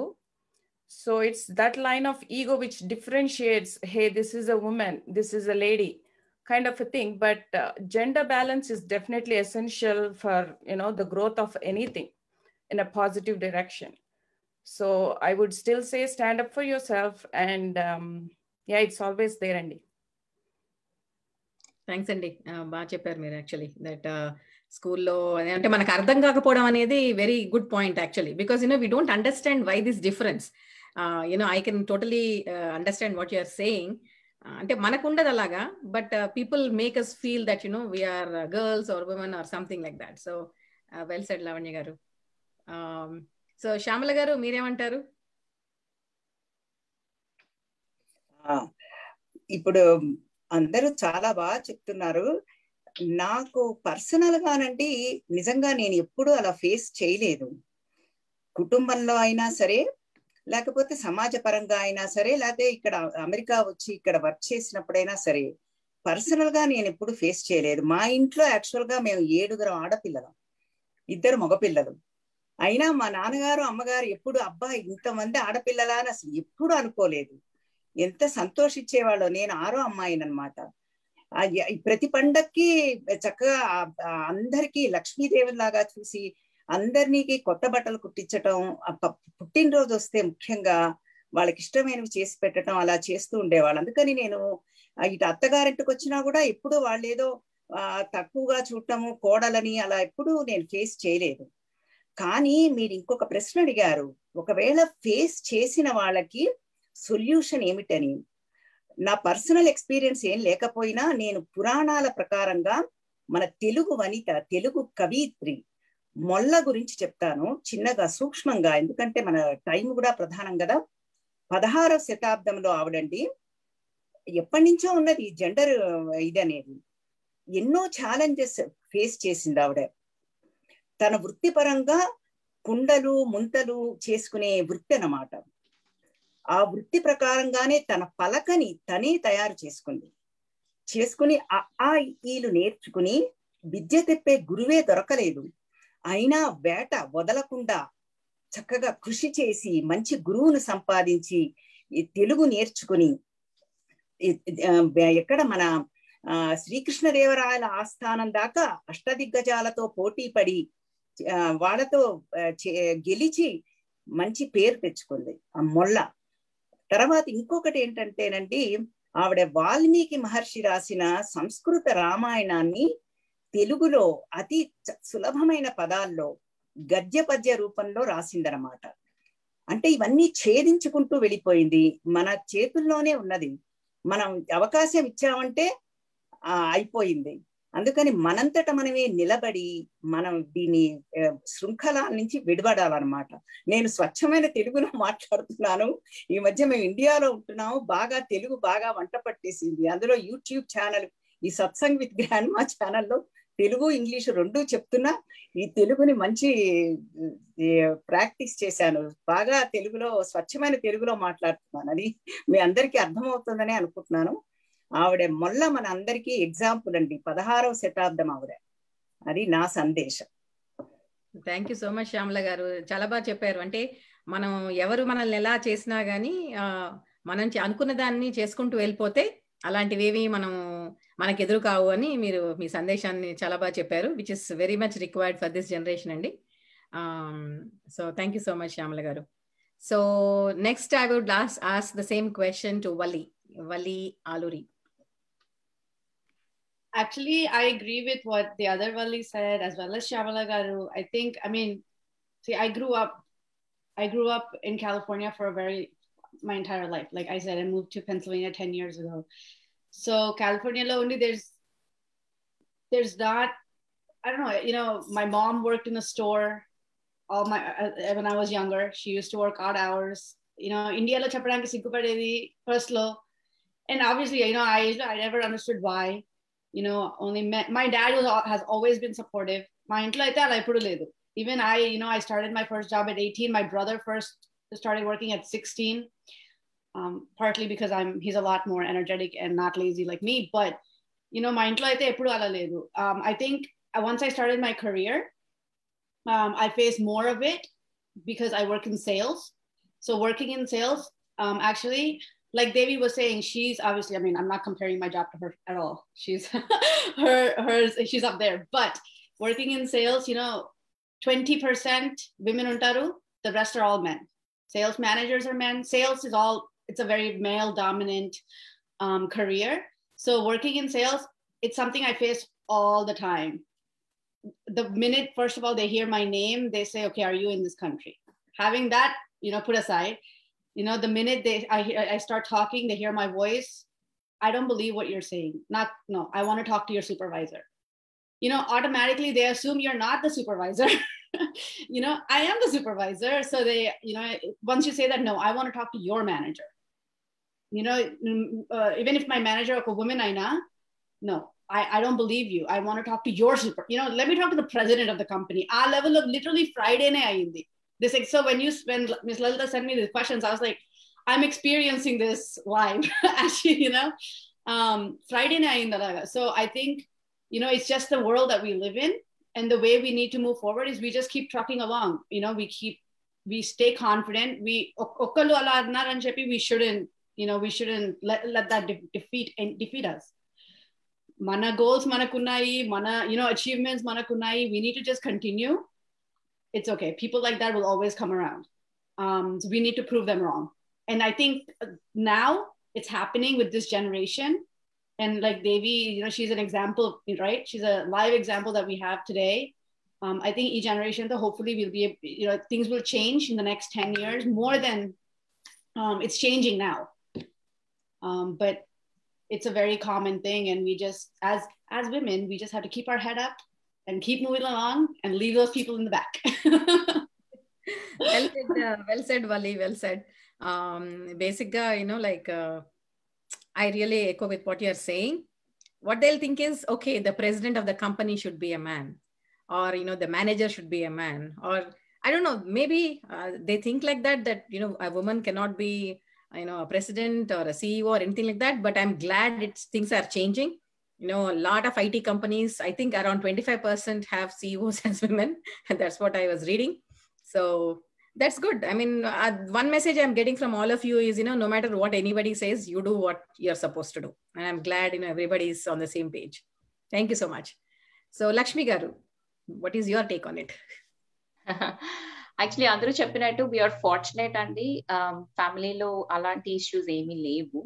so it's that line of ego which differentiates hey this is a woman this is a lady kind of a thing but uh, gender balance is definitely essential for you know the growth of anything in a positive direction so i would still say stand up for yourself and um, yeah it's always there andy thanks అండి బాగా చెప్పారు మీరు actually that స్కూల్లో అంటే మనకు అర్థం కాకపోవడం అనేది very good point actually because you know we don't understand why this difference you know I can totally understand what you're saying అంటే మనకు ఉండదు అలాగా but people make us feel that you know we're girls or women or something like that so well said Lavanya garu. So Shyamala గారు మీరేమంటారు? ఆ, ఇప్పుడు అందరూ చాలా బాగా చెప్తున్నారు. నాకు పర్సనల్ గానండి నిజంగా నేను ఎప్పుడూ అలా ఫేస్ చేయలేదు. కుటుంబంలో అయినా సరే లేకపోతే సమాజ పరంగా అయినా సరే లేకపోతే ఇక్కడ అమెరికా వచ్చి ఇక్కడ వర్క్ చేసినప్పుడైనా సరే పర్సనల్గా నేను ఎప్పుడు ఫేస్ చేయలేదు. మా ఇంట్లో యాక్చువల్గా మేము ఏడుగురం ఆడపిల్లలం. ఇద్దరు మగపిల్లలు. అయినా మా నాన్నగారు అమ్మగారు ఎప్పుడు అబ్బా ఇంతమంది ఆడపిల్లలా అని అసలు ఎప్పుడు అనుకోలేదు. ఎంత సంతోషించేవాళ్ళు. నేను ఆరో అమ్మాయినమాట ప్రతి పండక్కి చక్కగా అందరికీ లక్ష్మీదేవిలాగా చూసి అందరినీ కొత్త బట్టలు కుట్టించటం పుట్టినరోజు వస్తే ముఖ్యంగా వాళ్ళకి ఇష్టమైనవి చేసి పెట్టడం అలా చేస్తూ ఉండేవాళ్ళు. అందుకని నేను ఇటు అత్తగారింటికి వచ్చినా కూడా ఎప్పుడు వాళ్ళు ఏదో తక్కువగా చూడటము కోడలని అలా ఎప్పుడు నేను ఫేస్ చేయలేదు. కానీ మీరు ఇంకొక ప్రశ్న అడిగారు. ఒకవేళ ఫేస్ చేసిన వాళ్ళకి సొల్యూషన్ ఏమిటని? నా పర్సనల్ ఎక్స్పీరియన్స్ ఏం లేకపోయినా నేను పురాణాల ప్రకారంగా మన తెలుగు వనిత తెలుగు కవిత్రి మొల్ల గురించి చెప్తాను చిన్నగా సూక్ష్మంగా. ఎందుకంటే మన టైం కూడా ప్రధానం కదా. పదహారవ శతాబ్దంలో ఆవిడండి ఎప్పటి నుంచో ఉన్నది జెండర్ ఇది అనేది ఎన్నో ఛాలెంజెస్ ఫేస్ చేసింది ఆవిడ. తన వృత్తిపరంగా కుండలు ముంతలు చేసుకునే వృత్తి అన్నమాట. ఆ వృత్తి ప్రకారంగానే తన పలకని తనే తయారు చేసుకుంది. చేసుకుని ఆ ఈలు నేర్చుకుని విద్య తెప్పే గురువే దొరకలేదు. అయినా వేట వదలకుండా చక్కగా కృషి చేసి మంచి గురువును సంపాదించి తెలుగు నేర్చుకుని ఎక్కడ మన శ్రీకృష్ణదేవరాయల ఆస్థానం దాకా అష్టదిగ్గజాలతో పోటీ పడి వాళ్ళతో గెలిచి మంచి పేరు తెచ్చుకుంది ఆ మొల్ల. తర్వాత ఇంకొకటి ఏంటంటేనండి ఆవిడ వాల్మీకి మహర్షి రాసిన సంస్కృత రామాయణాన్ని తెలుగులో అతి సులభమైన పదాల్లో గద్య పద్య రూపంలో రాసిందనమాట అంటే ఇవన్నీ ఛేదించుకుంటూ వెళ్ళిపోయింది. మన చేతుల్లోనే ఉన్నది. మనం అవకాశం ఇచ్చామంటే ఆ అయిపోయింది. అందుకని మనంతట మనమే నిలబడి మనం దీని శృంఖల నుంచి విడబడాలన్నమాట నేను స్వచ్ఛమైన తెలుగులో <laughs> మాట్లాడుతున్నాను. ఈ మధ్య మేము ఇండియాలో ఉంటున్నాము. బాగా తెలుగు బాగా వంట పట్టేసింది. అందులో యూట్యూబ్ ఛానల్ ఈ సత్సంగ్ విత్ గ్రాండ్ మా ఛానల్లో తెలుగు ఇంగ్లీష్ రెండు చెప్తున్నా ఈ తెలుగుని మంచి ప్రాక్టీస్ చేశాను. బాగా తెలుగులో స్వచ్ఛమైన తెలుగులో మాట్లాడుతున్నాను అది మీ అందరికీ అర్థమవుతుందని అనుకుంటున్నాను. ఆవిడ మొల్ల మన అందరికీ ఎగ్జాంపుల్ అండి. పదహారవ శతాబ్దం ఆవిడ. అది నా సందేశం. Thank you so much Shyamala garu. చాలా బాగా చెప్పారు. అంటే మనం ఎవరు మనల్ని ఎలా చేసినా గానీ మనం అనుకున్న దాన్ని చేసుకుంటూ వెళ్ళిపోతే అలాంటివేవి మనం మనకు ఎదురు కావు అని మీరు మీ సందేశాన్ని చాలా బాగా చెప్పారు which is very much required for this generation అండి so thank you so much Shyamala garu so next I would last ask the same question to Vali Vali Aluri Actually, I agree with what the other Valli said, as well as Shyamala Garu. I think, I mean, see, I grew up, I grew up in California for a very, my entire life. Like I said, I moved to Pennsylvania 10 years ago. So California only there's, there's not, I don't know, you know, my mom worked in a store all my, uh, when I was younger, she used to work odd hours. You know, India lo chappadanki siggupadedi first lo. And obviously, you know, I, I never understood why you know only met, my dad was has always been supportive my ఇంట్లో అయితే అలా ఎప్పుడు లేదు even i you know i started my first job at 18 my brother first started working at 16 um, partly because I'm he's a lot more energetic and not lazy like me. But you know, my um, I think uh, once I started my career, um, I faced more of it because I work in sales. So working in sales, um, actually, like Devi was saying, she's obviously. I mean, I'm not comparing my job to her at all. She's <laughs> her hers. She's up there. But working in sales, you know, 20% women untaru, the rest are all men. Sales managers are men. Sales is all it's a very male dominant um, career. So working in sales, it's something I face all the time. The minute, first of all, they hear my name, they say, okay, are you in this country? Having that, you know, put aside, you know the minute they I, I start talking they hear my voice i don't believe what you're saying not no i want to talk to your supervisor you know automatically they assume you're not the supervisor <laughs> you know i am the supervisor so they you know once you say that no i want to talk to your manager you know mm, uh, even if my manager like a woman i know no I, I don't believe you. I want to talk to your super. You know, let me talk to the president of the company. Our level of literally Friday night. They said so when you when Ms. Lalita sent me these questions, I was like, I'm experiencing this live. <laughs> Actually, you know, um, Friday night. So I think, you know, it's just the world that we live in, and the way we need to move forward is we just keep trucking along. You know, we keep we stay confident. We we shouldn't you know we shouldn't let, let that de- defeat and defeat us. Mana goals manakunai mana you know achievements manakunai we need to just continue. It's okay. People like that will always come around. Um, so we need to prove them wrong. And i think now it's happening with this generation. And like devi you know she's an example right? She's a live example that we have today. Um, i think each generation though hopefully will be you know things will change in the next 10 years more than um, it's changing now. Um, but it's a very common thing. And we just, as as women, we just have to keep our head up and keep moving along and leave those people in the back. <laughs> well said, uh, <laughs> well said, Valli. Well said. Um, basically, you know, like uh, I really echo with what you're saying. What they'll think is, okay, the president of the company should be a man, or you know, the manager should be a man, or I don't know, maybe uh, they think like that. That you know, a woman cannot be, you know, a president or a CEO or anything like that. But I'm glad it's things are changing. You know, a lot of IT companies, I think around 25% have CEOs <laughs> as women, and that's what I was reading. So that's good. I mean, uh, one message I'm getting from all of you is, you know, no matter what anybody says, you do what you're supposed to do. And I'm glad, you know, everybody is on the same page. Thank you so much. So, Lakshmi Garu, what is your take on it? <laughs> Actually అందరూ చెప్పినట్టు we are fortunate అండి. Um, ఫ్యామిలీలో అలాంటి issues ఏమీ లేవు.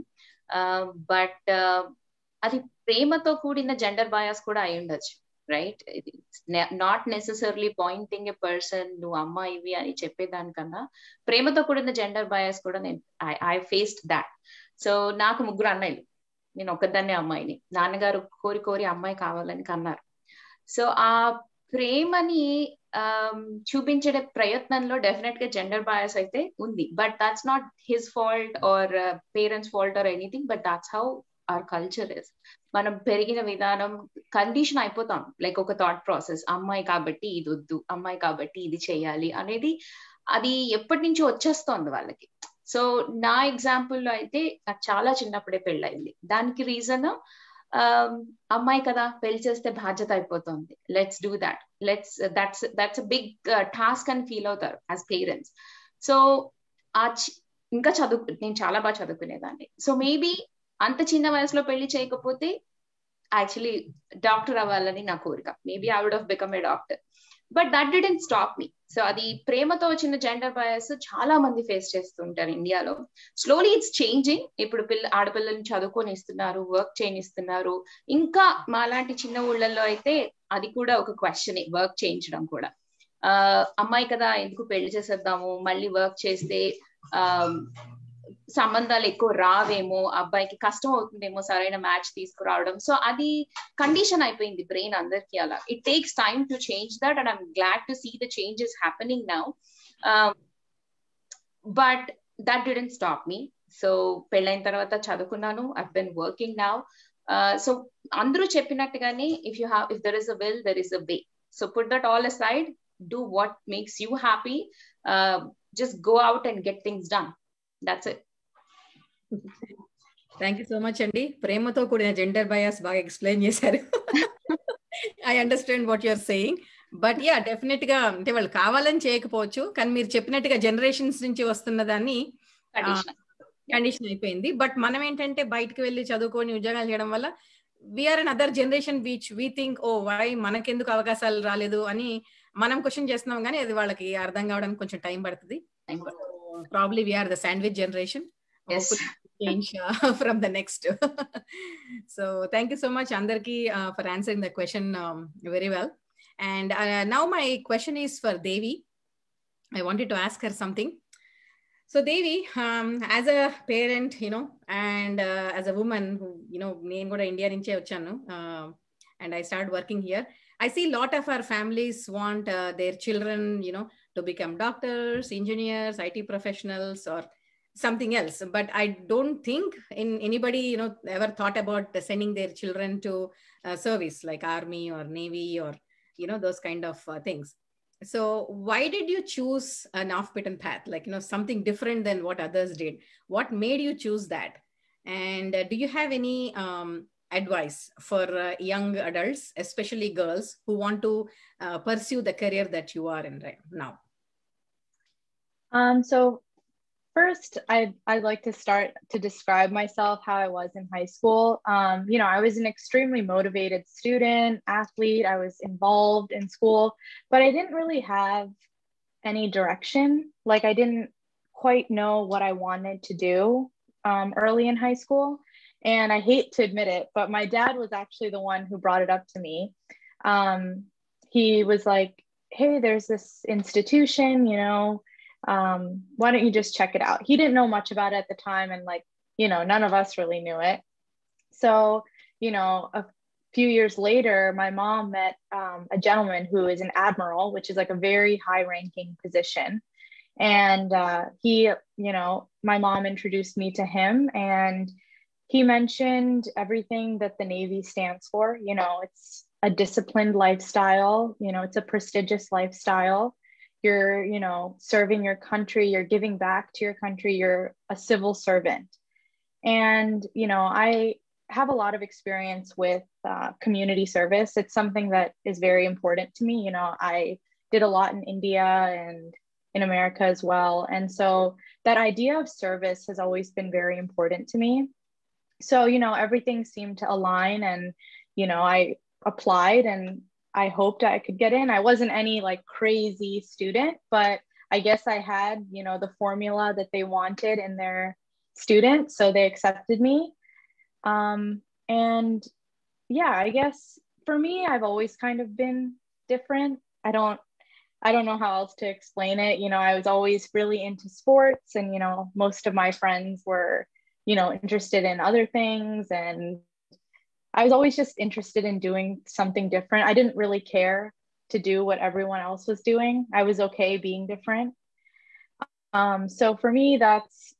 Uh, but uh, అది ప్రేమతో కూడిన జెండర్ బయాస్ కూడా అయి ఉండొచ్చు right not necessarily pointing a person నువ్వు అమ్మాయివి అని చెప్పేదానికన్నా ప్రేమతో కూడిన జెండర్ బయాస్ కూడా నేను ఐ ఫేస్డ్ దాట్ సో నాకు ముగ్గురు అన్నయ్యలు. నేను ఒక్కదాన్నే అమ్మాయిని. నాన్నగారు కోరి కోరి అమ్మాయి కావాలని కన్నారు. సో ఆ ప్రేమని Um, చూపించే ప్రయత్నంలో డెఫినెట్గా జెండర్ బయాస్ అయితే ఉంది. But that's not his fault or parents fault or anything but that's how our culture is మనం పెరిగిన విధానం కండిషన్ అయిపోతాం. లైక్ ఒక థాట్ ప్రాసెస్ అమ్మాయి కాబట్టి ఇది వద్దు అమ్మాయి కాబట్టి ఇది చేయాలి అనేది అది ఎప్పటి నుంచి వచ్చేస్తోంది వాళ్ళకి. సో నా ఎగ్జాంపుల్లో అయితే నాకు చాలా చిన్నప్పుడే పెళ్ళయింది. దానికి రీజన్ um, అమ్మాయి కదా పెళ్ళి చేస్తే బాధ్యత అయిపోతుంది. Let's do that let's that's that's big task అని ఫీల్ అవుతారు యాజ్ పేరెంట్స్ సో ఆ ఇంకా చదువు నేను చాలా బాగా చదువుకునేదాన్ని. సో మేబీ అంత చిన్న వయసులో పెళ్ళి చేయకపోతే యాక్చువల్లీ డాక్టర్ అవ్వాలని నా కోరిక. మేబీ ఐ వుడ్ హ్ become a doctor but that didn't stop me so అది ప్రేమతో వచ్చిన జెండర్ బయాస్ చాలా మంది ఫేస్ చేస్తుంటారు ఇండియాలో. స్లోలీ ఇట్స్ చేంజింగ్ ఇప్పుడు పిల్ల ఆడపిల్లల్ని చదువుకొని ఇస్తున్నారు వర్క్ చేయనిస్తున్నారు ఇంకా మాలాంటి చిన్న ఊళ్ళల్లో అయితే అది కూడా ఒక క్వశ్చన్ వర్క్ చేయించడం కూడా. అమ్మాయి కదా ఎందుకు పెళ్ళి చేసేద్దాము? మళ్ళీ వర్క్ చేస్తే ఆ సంబంధాలు ఎక్కువ రావేమో అబ్బాయికి కష్టం అవుతుందేమో సరైన మ్యాచ్ తీసుకురావడం. సో అది కండిషన్ అయిపోయింది బ్రెయిన్ అందరికి అలా. It takes time to change that and I'm glad to see the changes happening now but that didn't stop me so పెళ్ళైన తర్వాత చదువుకున్నాను. I been working now so అందరూ చెప్పినట్టుగానే if you have if there is a will there is a way so put that all aside do what makes you happy just go out and get things done that's it thank you so much అండి ప్రేమతో కూడిన gender bias బాగా explain చేశారు. I understand what you're saying but yeah డెఫినెట్గా అంటే వాళ్ళు కావాలని చేయకపోవచ్చు కానీ మీరు చెప్పినట్టుగా జనరేషన్స్ నుంచి వస్తున్న దాన్ని కండిషన్ అయిపోయింది. బట్ మనం ఏంటంటే బయటకు వెళ్ళి చదువుకొని ఉద్యోగాలు చేయడం వల్ల we're another generation which we think oh why మనకెందుకు అవకాశాలు రాలేదు? అని మనం క్వశ్చన్ చేస్తున్నాం. కానీ అది వాళ్ళకి అర్థం కావడానికి కొంచెం టైం పడుతుంది. Probably we're the sandwich generation change uh, <laughs> from the next. <laughs> so thank you so much, Andarki, uh, for answering the question um, very well. And uh, now my question is for Devi. I wanted to ask her something. So Devi, um, as a parent, you know, and as a woman who, you know, నేను కూడా India నుంచే వచ్చాను and I started working here. I see a lot of our families want their children, you know, to become doctors, engineers, IT professionals, or something else. But i don't think in anybody you know ever thought about sending their children to uh, service like army or navy or you know those kind of uh, things. So why did you choose an off-beaten path? Like you know something different than what others did. What made you choose that? And uh, do you have any um, advice for uh, young adults, especially girls who want to uh, pursue the career that you are in right now? Um, so first, I'd, I'd like to start to describe myself how I was in high school. Um, you know, I was an extremely motivated student, athlete. I was involved in school, but I didn't really have any direction. Like I didn't quite know what I wanted to do um, early in high school. And I hate to admit it, but my dad was actually the one who brought it up to me. Um, he was like, Hey, there's this institution, you know, um, why don't you just check it out? He didn't know much about it at the time. And like, you know, none of us really knew it. So, you know, a few years later, my mom met um, a gentleman who is an admiral, which is like a very high ranking position. And uh, he, you know, my mom introduced me to him and he mentioned everything that the Navy stands for. You know, it's a disciplined lifestyle, you know, it's a prestigious lifestyle. You're, you know, serving your country, you're giving back to your country, you're a civil servant. And, you know, I have a lot of experience with uh, community service. It's something that is very important to me. You know, I did a lot in India and in America as well. And so that idea of service has always been very important to me. So, you know, everything seemed to align and, you know, I applied and I hoped I could get in. I wasn't any like crazy student, but I guess I had, you know, the formula that they wanted in their student. So they accepted me. Um, and yeah, I guess for me, I've always kind of been different. I don't I don't know how else to explain it. You know, I was always really into sports, and you know, most of my friends were, you know, interested in other things. And I was always just interested in doing something different. I didn't really care to do what everyone else was doing, I was okay being different. Um, so for me, that's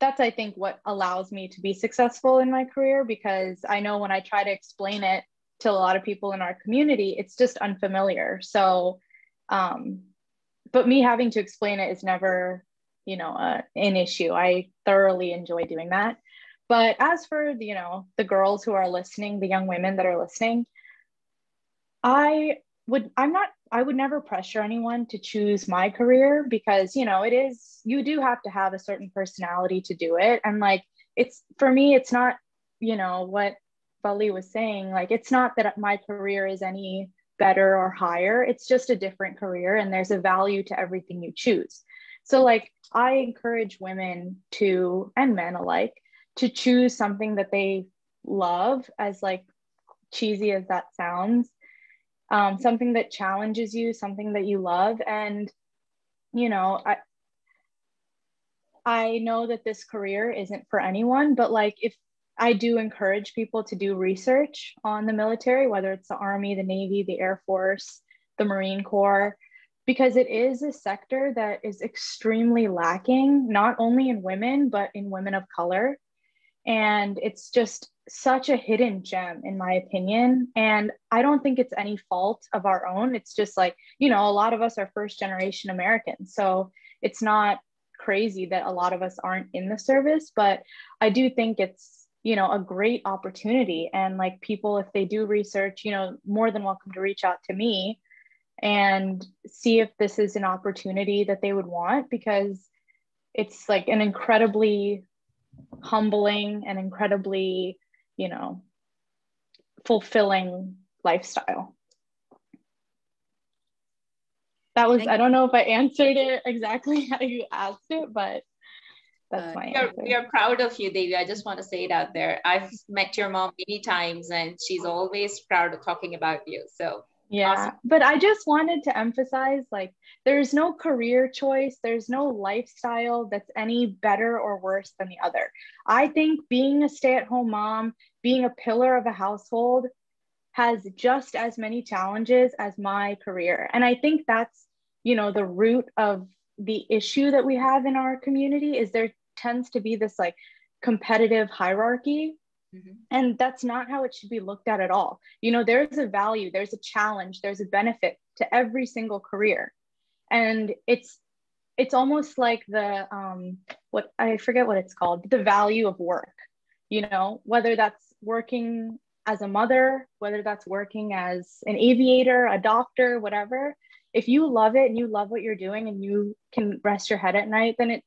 that's I think what allows me to be successful in my career because I know when I try to explain it to a lot of people in our community, it's just unfamiliar. So, um, but me having to explain it is never, you know, uh, an issue. I thoroughly enjoy doing that. But as for you know the girls who are listening, the young women that are listening, I would I'm not I would never pressure anyone to choose my career because you know it is you do have to have a certain personality to do it. And like it's for me it's not you know what Valli was saying like it's not that my career is any better or higher. It's just a different career and there's a value to everything you choose. So like I encourage women to and men alike to choose something that they love as like cheesy as that sounds um, something that challenges you, something that you love. And, you know, I, I know that this career isn't for anyone, but like if I do encourage people to do research on the military, whether it's the Army, the Navy, the Air Force, the Marine Corps, because it is a sector that is extremely lacking, not only in women, but in women of color. And it's just such a hidden gem in my opinion. And i don't think it's any fault of our own. It's just like you know a lot of us are first generation americans. So it's not crazy that a lot of us aren't in the service but i do think it's you know a great opportunity. And like people if they do research you know more than welcome to reach out to me and see if this is an opportunity that they would want because it's like an incredibly humbling and incredibly you know, fulfilling lifestyle. That was, I don't know if I answered it exactly <laughs> how you asked it, but that's uh, my we are, we are proud of you, Devi. I just want to say it out there. I've met your mom many times and she's always proud of talking about you. So yeah. Awesome. but i just wanted to emphasize like there's no career choice there's no lifestyle that's any better or worse than the other. I think being a stay-at-home mom being a pillar of a household has just as many challenges as my career. And i think that's you know the root of the issue that we have in our community is there tends to be this like competitive hierarchy Mm-hmm. And that's not how it should be looked at at all. You know, there's a value, there's a challenge, there's a benefit to every single career. And it's it's almost like the um what I forget what it's called, the value of work. you know, whether that's working as a mother, whether that's working as an aviator, a doctor, whatever, if you love it and you love what you're doing and you can rest your head at night, then it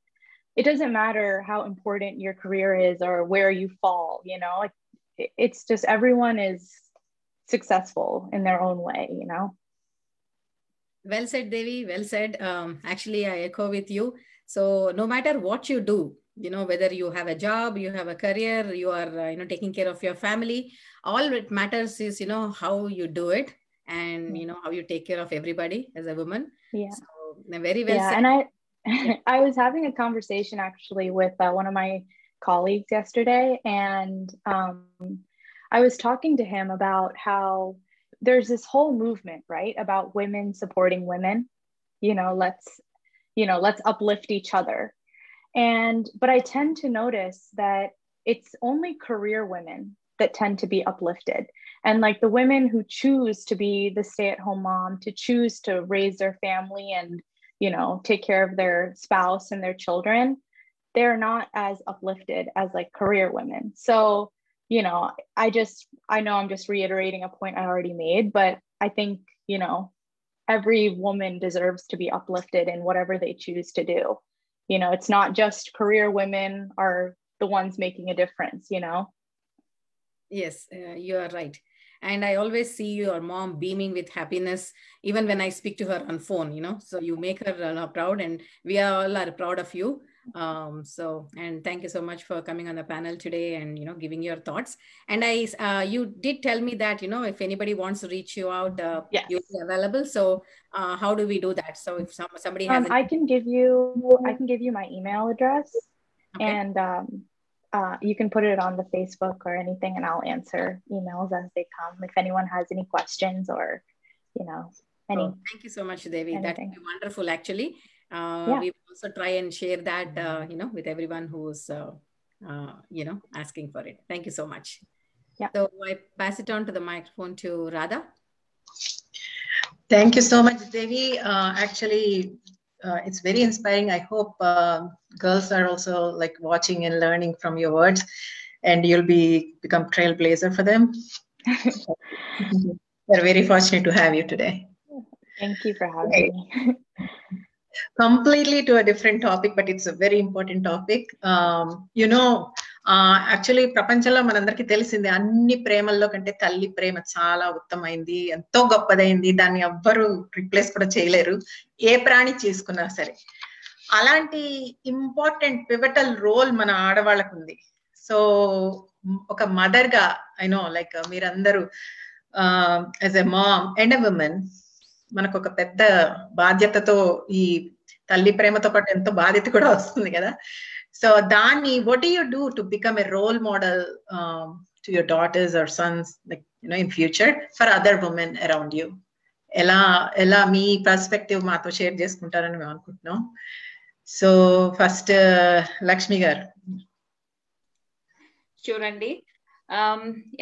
it doesn't matter how important your career is or where you fall, you know, like it's just everyone is successful in their own way, you know. Well said, Devi. Well said. Um, actually, I echo with you. So, no matter what you do, you know, whether you have a job, you have a career, you are, uh, you know, taking care of your family, all it matters is, you know, how you do it and, you know, how you take care of everybody as a woman. Yeah. So, very well yeah, said. and I, <laughs> I was having a conversation actually with uh, one of my colleagues yesterday, and um, I was talking to him about how there's this whole movement, right, about women supporting women. You know, let's, you know, let's uplift each other. And, but I tend to notice that it's only career women that tend to be uplifted. And like the women who choose to be the stay at home mom, to choose to raise their family and, you know, take care of their spouse and their children, they're not as uplifted as like career women. So, you know, I just, I know I'm just reiterating a point I already made, but I think, you know, every woman deserves to be uplifted in whatever they choose to do. You know, it's not just career women are the ones making a difference, you know? Yes, uh, you are right. And I always see your mom beaming with happiness, even when I speak to her on phone, you know. So you make her uh, proud, and we are all are proud of you. Um, so, and thank you so much for coming on the panel today and you know giving your thoughts. And I, uh, you did tell me that you know if anybody wants to reach you out, uh, yes. you'll be available. So, uh, how do we do that? So, if some, somebody has, um, I can give you, I can give you my email address, Okay. and um, uh, you can put it on the Facebook or anything, and I'll answer emails as they come. If anyone has any questions or, you know, any. Oh, thank you so much, Devi. That would be wonderful, actually. Uh, Yeah. We also try and share that, uh, you know, with everyone who's, uh, uh, you know, asking for it. Thank you so much. Yeah. So I pass it on to the microphone to Radha. Thank you so much, Devi. Uh, actually, uh, it's very inspiring. I hope uh, girls are also like watching and learning from your words, and you'll be become trailblazer for them. <laughs> We're very fortunate to have you today. Thank you for having Okay. me. <laughs> completely to a different topic, but it's a very important topic. Um, you know, uh, actually ప్రపంచంలో మనందరికీ తెలిసింది అన్ని ప్రేమల్లో కంటే తల్లి ప్రేమ చాలా ఉత్తమైంది ఎంతో గొప్పదైంది దాన్ని ఎవ్వరు రిప్లేస్ కూడా చేయలేరు ఏ ప్రాణి చేసుకున్నా సరే అలాంటి ఇంపార్టెంట్ పివటల్ రోల్ మన ఆడవాళ్ళకు ఉంది సో ఒక మదర్గా ఐనో లైక్ మీరందరూ as a mom and a woman మనకు ఒక పెద్ద బాధ్యతతో ఈ తల్లి ప్రేమతో పాటు ఎంతో బాధ్యత కూడా వస్తుంది కదా. సో దాన్ని what you do to become a role model to your daughters or sons like you know in future for other women around you ఎలా ఎలా మీ పర్స్పెక్టివ్ మాతో షేర్ చేసుకుంటారని మేము అనుకుంటున్నాం. సో ఫస్ట్ లక్ష్మి గారు. చూడండి.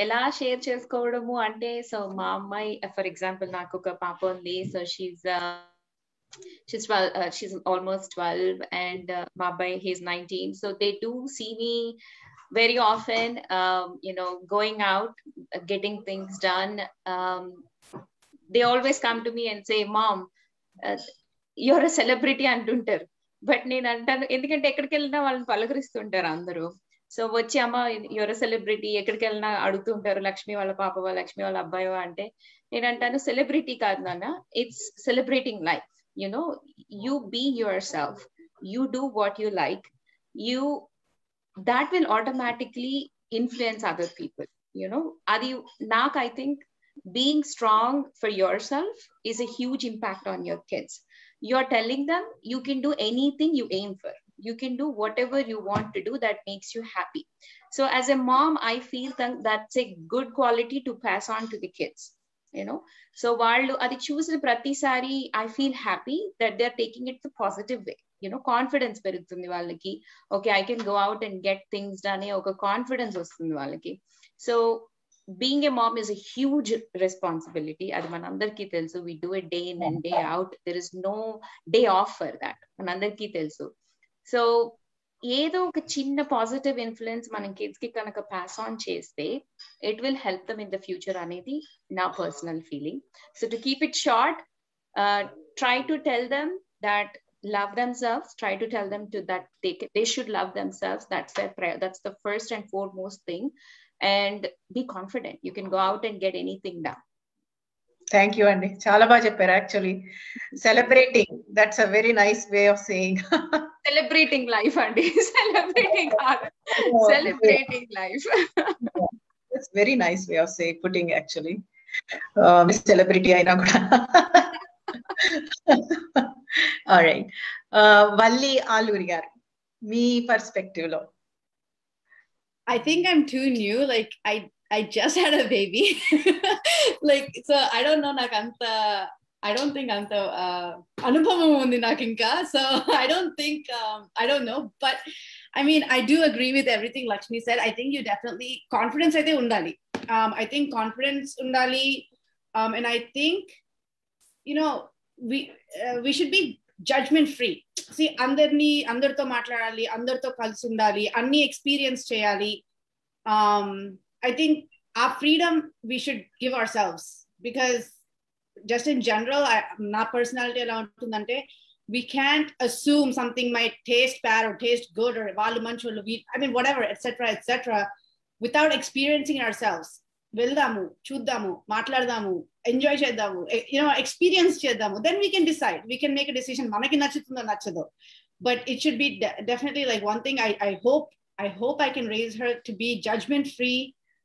ఎలా షేర్ చేసుకోవడము అంటే సో మా అమ్మాయి ఫర్ ఎగ్జాంపుల్ నాకు ఒక పాప ఉంది so she's she's 12 uh, she's almost 12 and uh, my boy he's 19 so they do see me very often um, you know going out uh, getting things done um, they always come to me and say mom you're a celebrity అంటుంటారు but నేను అంటాను ఎందుకంటే ఎక్కడికి వెళ్ళినా వాళ్ళని పలకరిస్తుంటారు అందరూ so వచ్చి అమ్మ యువర్ సెలబ్రిటీ ఎక్కడికి వెళ్ళినా అడుగుతుంటారు లక్ష్మి వాళ్ళ పాపవా లక్ష్మి వాళ్ళ అబ్బాయివా అంటే నేను అంటాను సెలబ్రిటీ కాదు నాన్న it's celebrating life you know you be yourself you do what you like you that will automatically influence other people you know adi nak i think being strong for yourself is a huge impact on your kids you're telling them you can do anything you aim for you can do whatever you want to do that makes you happy so as a mom i feel that that's a good quality to pass on to the kids you know so వాళ్ళు అది చూసిన ప్రతిసారి I feel happy that they are taking it the positive way you know confidence పెరుగుతుంది వాళ్ళకి okay I can go out and get things అనే ఒక confidence వస్తుంది వాళ్ళకి so being a mom is a huge responsibility అది మనందరికీ తెలుసు we do a day in and day out there is no day of for that మనందరికీ తెలుసు so ఏదో ఒక చిన్న పాజిటివ్ ఇన్ఫ్లుయెన్స్ మనం కిడ్స్ కి కనుక పాస్ ఆన్ చేస్తే it will help them in the future అనేది నా personal feeling so to keep it short try to tell them that love themselves try to tell them to that they they should love themselves that's their prayer that's the first and foremost thing and be confident you can go out and get anything done thank you అండి చాలా బాగా చెప్పారు actually celebrating that's a very nice way of saying celebrating life అండి celebrating celebrating life it's very nice way of say putting actually miss celebrity అయినా కూడా right Valli Aluri గారు మీ perspective లో I think I'm too new. Like I I just had a baby. like so I don't know nakanta I don't think anta uh anubhavam undi nakinka. So <laughs> I don't think um I don't know. But I mean I do agree with everything Lakshmi said. I think you definitely confidence aithe undali. Um I think confidence undali. Um and I think you know we uh, we should be judgement free C అందరినీ అందరితో మాట్లాడాలి అందరితో కలిసి ఉండాలి అన్ని experience చేయాలి I think ఆ freedom we should give our selves because just in general నా పర్సనాలిటీ ఎలా ఉంటుందంటే we can't assume something my taste bad or taste good వాళ్ళు మంచి వాళ్ళు I mean Vat ever etcetera etcetera without experiencing hour selves వెళ్దాము చూద్దాము మాట్లాడదాము enjoy చేద్దాము యూనో ఎక్స్పీరియన్స్ చేద్దాము then we can decide we can make decision మనకి నచ్చుతుందో నచ్చదో but it should be definitely like one thing I I hope I hope I can raise her to be judgement free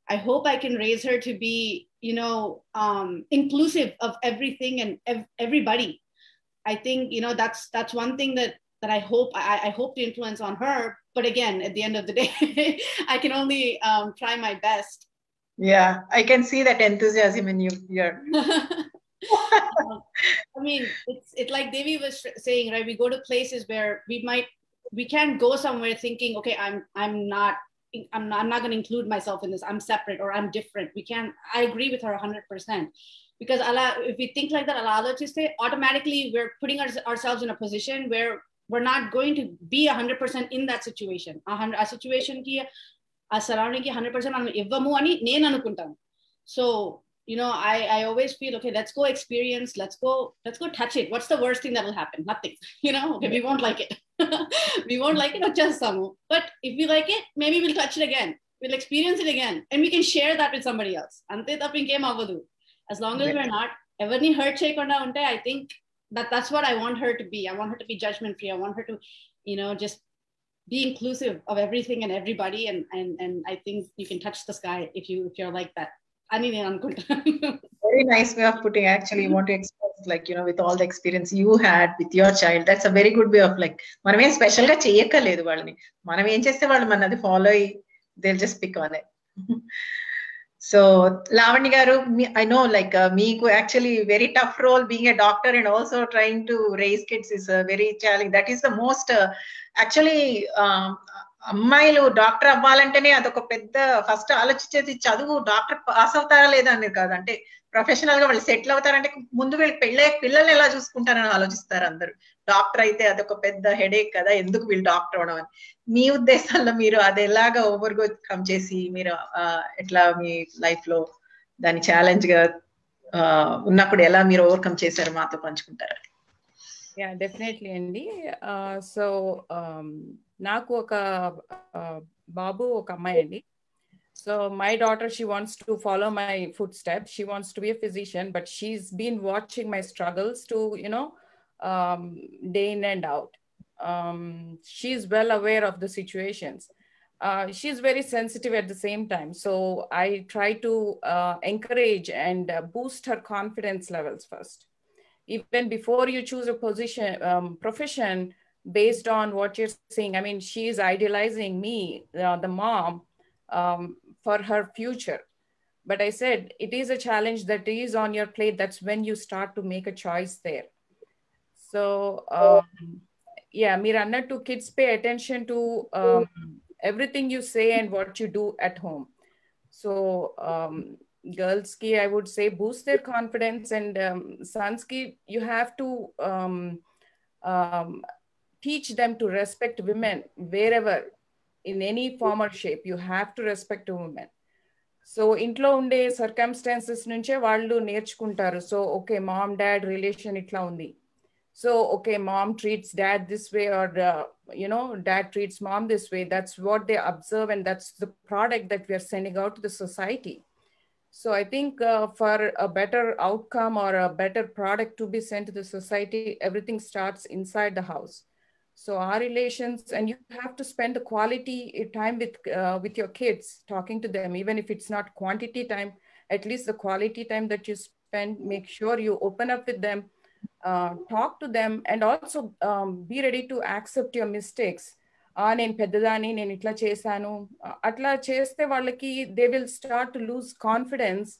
I hope I can raise her to be, you know, um, inclusive of everything and ev- everybody. I think, you know, that's that's one thing that that I hope I, I hope to influence on her. But again, at the end of the day, <laughs> I can only um, try my best. Yeah, I can see that enthusiasm in you here. <laughs> I mean, it's it's like Devi was saying, right? We go to places where we might we can't go somewhere thinking, okay, I'm I'm not I'm not, I'm not going to include myself in this. I'm separate or I'm different. We can't. I agree with her 100% because Allah, if we think like that, Allah just say automatically we're putting our, ourselves in a position where we're not going to be 100% in that situation. A, a situation ki a surrounding ki 100% మనం ఇవ్వము అని నేను అనుకుంటాను so you know I, I always feel okay let's go experience let's go let's go touch it. What's the worst thing that will happen? Nothing <laughs> you know? Okay we won't like it. <laughs> We won't like it or just some. But if we like it maybe we'll touch it again. We'll experience it again and we can share that with somebody else. ante tap inkem as long as we're not ever everni hurt cheyakunda unte i think that that's what i want her to be. I want her to be judgment free i want her to you know just be inclusive of everything and everybody and and and i think you can touch the sky if you if you're like that అని <laughs> నేను అనుకుంటాను very nice way of putting actually you want to express like you know with all the experience you had with your child that's a very good way of like మనం ఏం special గా చేయక్కర్లేదు వాళ్ళని మనం ఏం చేస్తే వాళ్ళు మన అది ఫాలో అయ్యి they just pick on it so Lavanya garu I know like మీకు actually very tough role being a doctor and also trying to raise kids is very challenge that is the most actually అమ్మాయిలు doctor అవ్వాలంటేనే అదొక పెద్ద first ఆలోచించేది చదువు doctor pass అవుతారా లేదా అనేది కాదు. అంటే ప్రొఫెషనల్గా వాళ్ళు సెటిల్ అవుతారంటే ముందు వీళ్ళు పెళ్ళే పిల్లల్ని ఎలా చూసుకుంటారని ఆలోచిస్తారు అందరు. డాక్టర్ అయితే అదొక పెద్ద హెడేక్ కదా ఎందుకు వీళ్ళు డాక్టర్ అవడం అని. మీ ఉద్దేశాల్లో మీరు అది ఎలాగా ఓవర్ కమ్ చేసి మీరు ఎట్లా మీ లైఫ్లో దాని ఛాలెంజ్గా ఉన్నప్పుడు ఎలా మీరు ఓవర్కమ్ చేశారు మాతో పంచుకుంటారా? యా డెఫినెట్లీ అండి సో నాకు ఒక బాబు ఒక అమ్మాయి అండి so my daughter she wants to follow my food step she wants to B a physician but she's been watching my struggles to you know day in and out she's well aware of the situations uh, she's very sensitive at the same time. So I try to uh, encourage and uh, boost her confidence levels first. Even before you choose a position, um, profession based on what you're seeing I mean, she is idealizing me, the mom, um, for her future. But I said it is a challenge that is on your plate. That's when you start to make a choice there. So, um, yeah, Miranda, to kids pay attention to. Um, everything you say and what you do at home. So um, girls ki, I would say boost their confidence and um, sons ki, you have to um, teach them to respect women wherever in any form or shape you have to respect a woman so ఇంట్లో ఉండే circumstances నుంచే వాళ్ళు నేర్చుకుంటారు so okay mom dad relation ఇట్లా ఉంది so okay mom treats dad this way or you know dad treats mom this way that's what they observe and that's the product that we're sending out to the society so I think uh, for a better outcome or a better product to be sent to the society, everything starts inside the house. So our relations, and you have to spend the quality time with uh, with your kids, talking to them, even if it's not quantity time. At least the quality time that you spend, make sure you open up with them, uh, talk to them, and also um, be ready to accept your mistakes. నేను పెద్దదాన్ని నేను ఇట్లా చేశాను అట్లా చేస్తే వాళ్ళకి they will start to lose confidence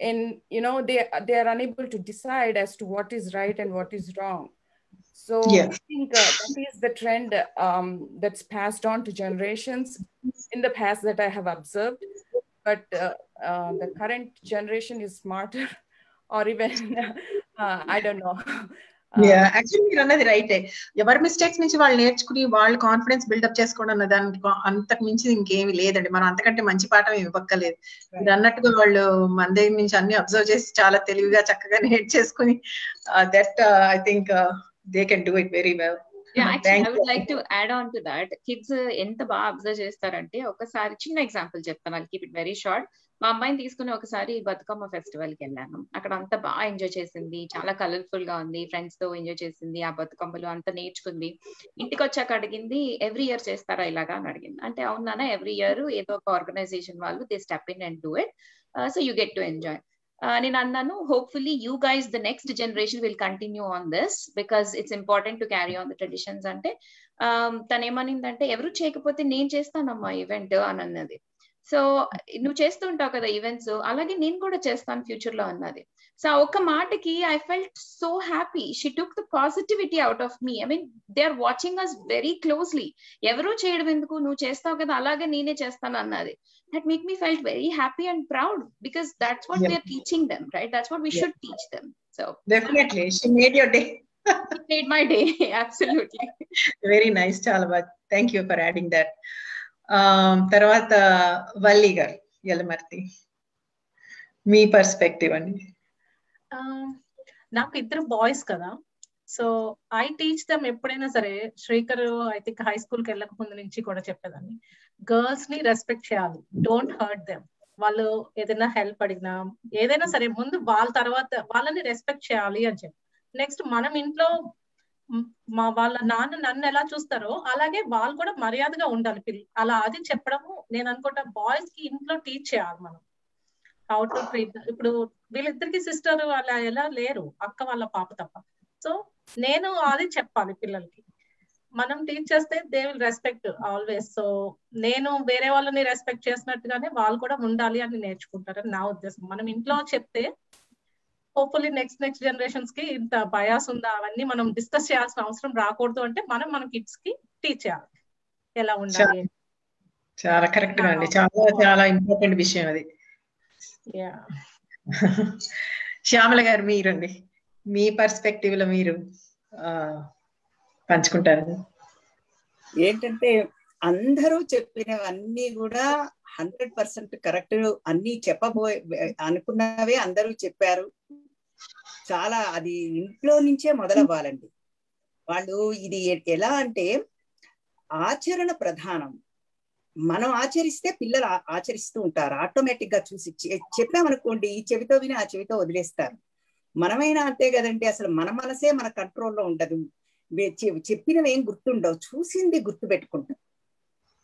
in you know they they are unable to decide as to what is right and what is wrong so Yeah. I think uh, that is the trend um, that's passed on to generations in the past that I have observed. But uh, uh, the current generation is smarter, <laughs> or even <laughs> uh, I don't know. Actually మీరు అన్నది రైటే ఎవరి mistakes నుంచి వాళ్ళు నేర్చుకుని వాళ్ళు confidence buildup చేసుకోవడం అన్న దానికి అంతకు మించి ఇంకేమి లేదండి. మనం అంతకంటే మంచి పాఠం ఇవ్వక్కలేదు మీరు అన్నట్టుగా వాళ్ళు మన దగ్గర నుంచి అన్ని అబ్జర్వ్ చేసి చాలా తెలివిగా చక్కగా నేర్చేసుకుని that I think they can do it very well that. Kids ఎంత బాగా అబ్జర్వ్ చేస్తారంటే ఒకసారి చిన్న ఎగ్జాంపుల్ చెప్తాను. I keep it very short మా అమ్మాయిని తీసుకుని ఒకసారి బతుకమ్మ ఫెస్టివల్కి వెళ్ళాను. అక్కడ అంతా బాగా ఎంజాయ్ చేసింది. చాలా కలర్ఫుల్గా ఉంది. ఫ్రెండ్స్తో ఎంజాయ్ చేసింది ఆ బతుకమ్మలు అంతా నేర్చుకుంది. ఇంటికి వచ్చాక అడిగింది ఎవ్రీ ఇయర్ చేస్తారా ఇలాగా? అని అడిగింది. అంటే అవునా ఎవ్రీ ఇయర్ ఏదో ఒక ఆర్గనైజేషన్ వాళ్ళు they step in and do it so you get to enjoy నేను అన్నాను hopefully you guys the next generation will continue on this because it's important to carry on the traditions అంటే um, తను ఏమనిందంటే ఎవరు చేయకపోతే నేను చేస్తానమ్మా ఈవెంట్ అని అన్నది. సో నువ్వు చేస్తూ ఉంటావు కదా ఈవెంట్స్ అలాగే నేను కూడా చేస్తాను ఫ్యూచర్లో అన్నది. సో ఆ ఒక్క మాటకి I felt so happy she took the positivity out of me I mean they are watching us very closely ఎవరు చేయడం ఎందుకు? నువ్వు చేస్తావు కదా అలాగే నేనే చేస్తాను అన్నది. Me felt very happy and proud because that's what Yeah. we're teaching them right? That's what we Yeah. should teach them. So definitely she made your day it made my day. <laughs> Absolutely. Very nice చాలా బాగా thank you for adding that తర్వాత వల్లి గారు యలమర్తి. మీ perspective అండి. నాకు ఇద్దరు boys కదా. So I teach them ఎప్పుడైనా సరే శ్రీకర్ ఐ థింక్ హై స్కూల్కి వెళ్ళక ముందు నుంచి కూడా చెప్పేదాన్ని. గర్ల్స్ని రెస్పెక్ట్ చేయాలి. డోంట్ హర్ట్ దెమ్ వాళ్ళు ఏదైనా హెల్ప్ అడిగినా ఏదైనా సరే ముందు వాళ్ళ తర్వాత వాళ్ళని రెస్పెక్ట్ చేయాలి అని చెప్పి. నెక్స్ట్ మనం ఇంట్లో మా వాళ్ళ నాన్న నన్ను ఎలా చూస్తారో అలాగే వాళ్ళు కూడా మర్యాదగా ఉండాలి పిల్ల అలా అది చెప్పడము నేను అనుకుంటా బాయ్స్కి ఇంట్లో టీచ్ చేయాలి మనం. హౌ టు ట్రీట్ ఇప్పుడు వీళ్ళిద్దరికి సిస్టర్ అలా ఎలా లేరు అక్క వాళ్ళ పాప తప్ప. సో నేను అది చెప్పాలి పిల్లలకి. మనం టీచ్ చేస్తే they will respect always so నేను వేరే వాళ్ళని రెస్పెక్ట్ చేసినట్టుగానే వాళ్ళు కూడా ఉండాలి అని నేర్చుకుంటారని నా ఉద్దేశం. మనం ఇంట్లో చెప్తే హోప్ఫుల్లీ నెక్స్ట్ నెక్స్ట్ జనరేషన్స్కి ఇంత బయాస్ ఉందా అవన్నీ మనం డిస్కస్ చేయాల్సిన అవసరం రాకూడదు అంటే మనం మన కిడ్స్కి టీచ్ చేయాలి. ఎలా ఉండాలి. చాలా కరెక్ట్గా అండి. చాలా చాలా ఇంపార్టెంట్ విషయం అది. శ్యామల గారు మీరండి. మీ పర్స్పెక్టివ్లో మీరు ఆ, పంచుకుంటారు. ఏంటంటే అందరూ చెప్పినవన్నీ కూడా హండ్రెడ్ పర్సెంట్ కరెక్ట్ అన్ని చెప్పబోయే అనుకున్నవే అందరూ చెప్పారు. చాలా అది ఇంట్లో నుంచే మొదలవ్వాలండి. వాళ్ళు ఇది ఎలా అంటే ఆచరణ ప్రధానం. మనం ఆచరిస్తే పిల్లలు ఆచరిస్తూ ఉంటారు. ఆటోమేటిక్గా చూసి చె- చెప్పామనుకోండి ఈ చెవితో విని ఆ చెవితో వదిలేస్తారు. మనమైనా అంతే కదండి అసలు మన మనసే మన కంట్రోల్లో ఉండదు. చెప్పినవి ఏం గుర్తుండవు. చూసింది గుర్తు పెట్టుకుంటాం.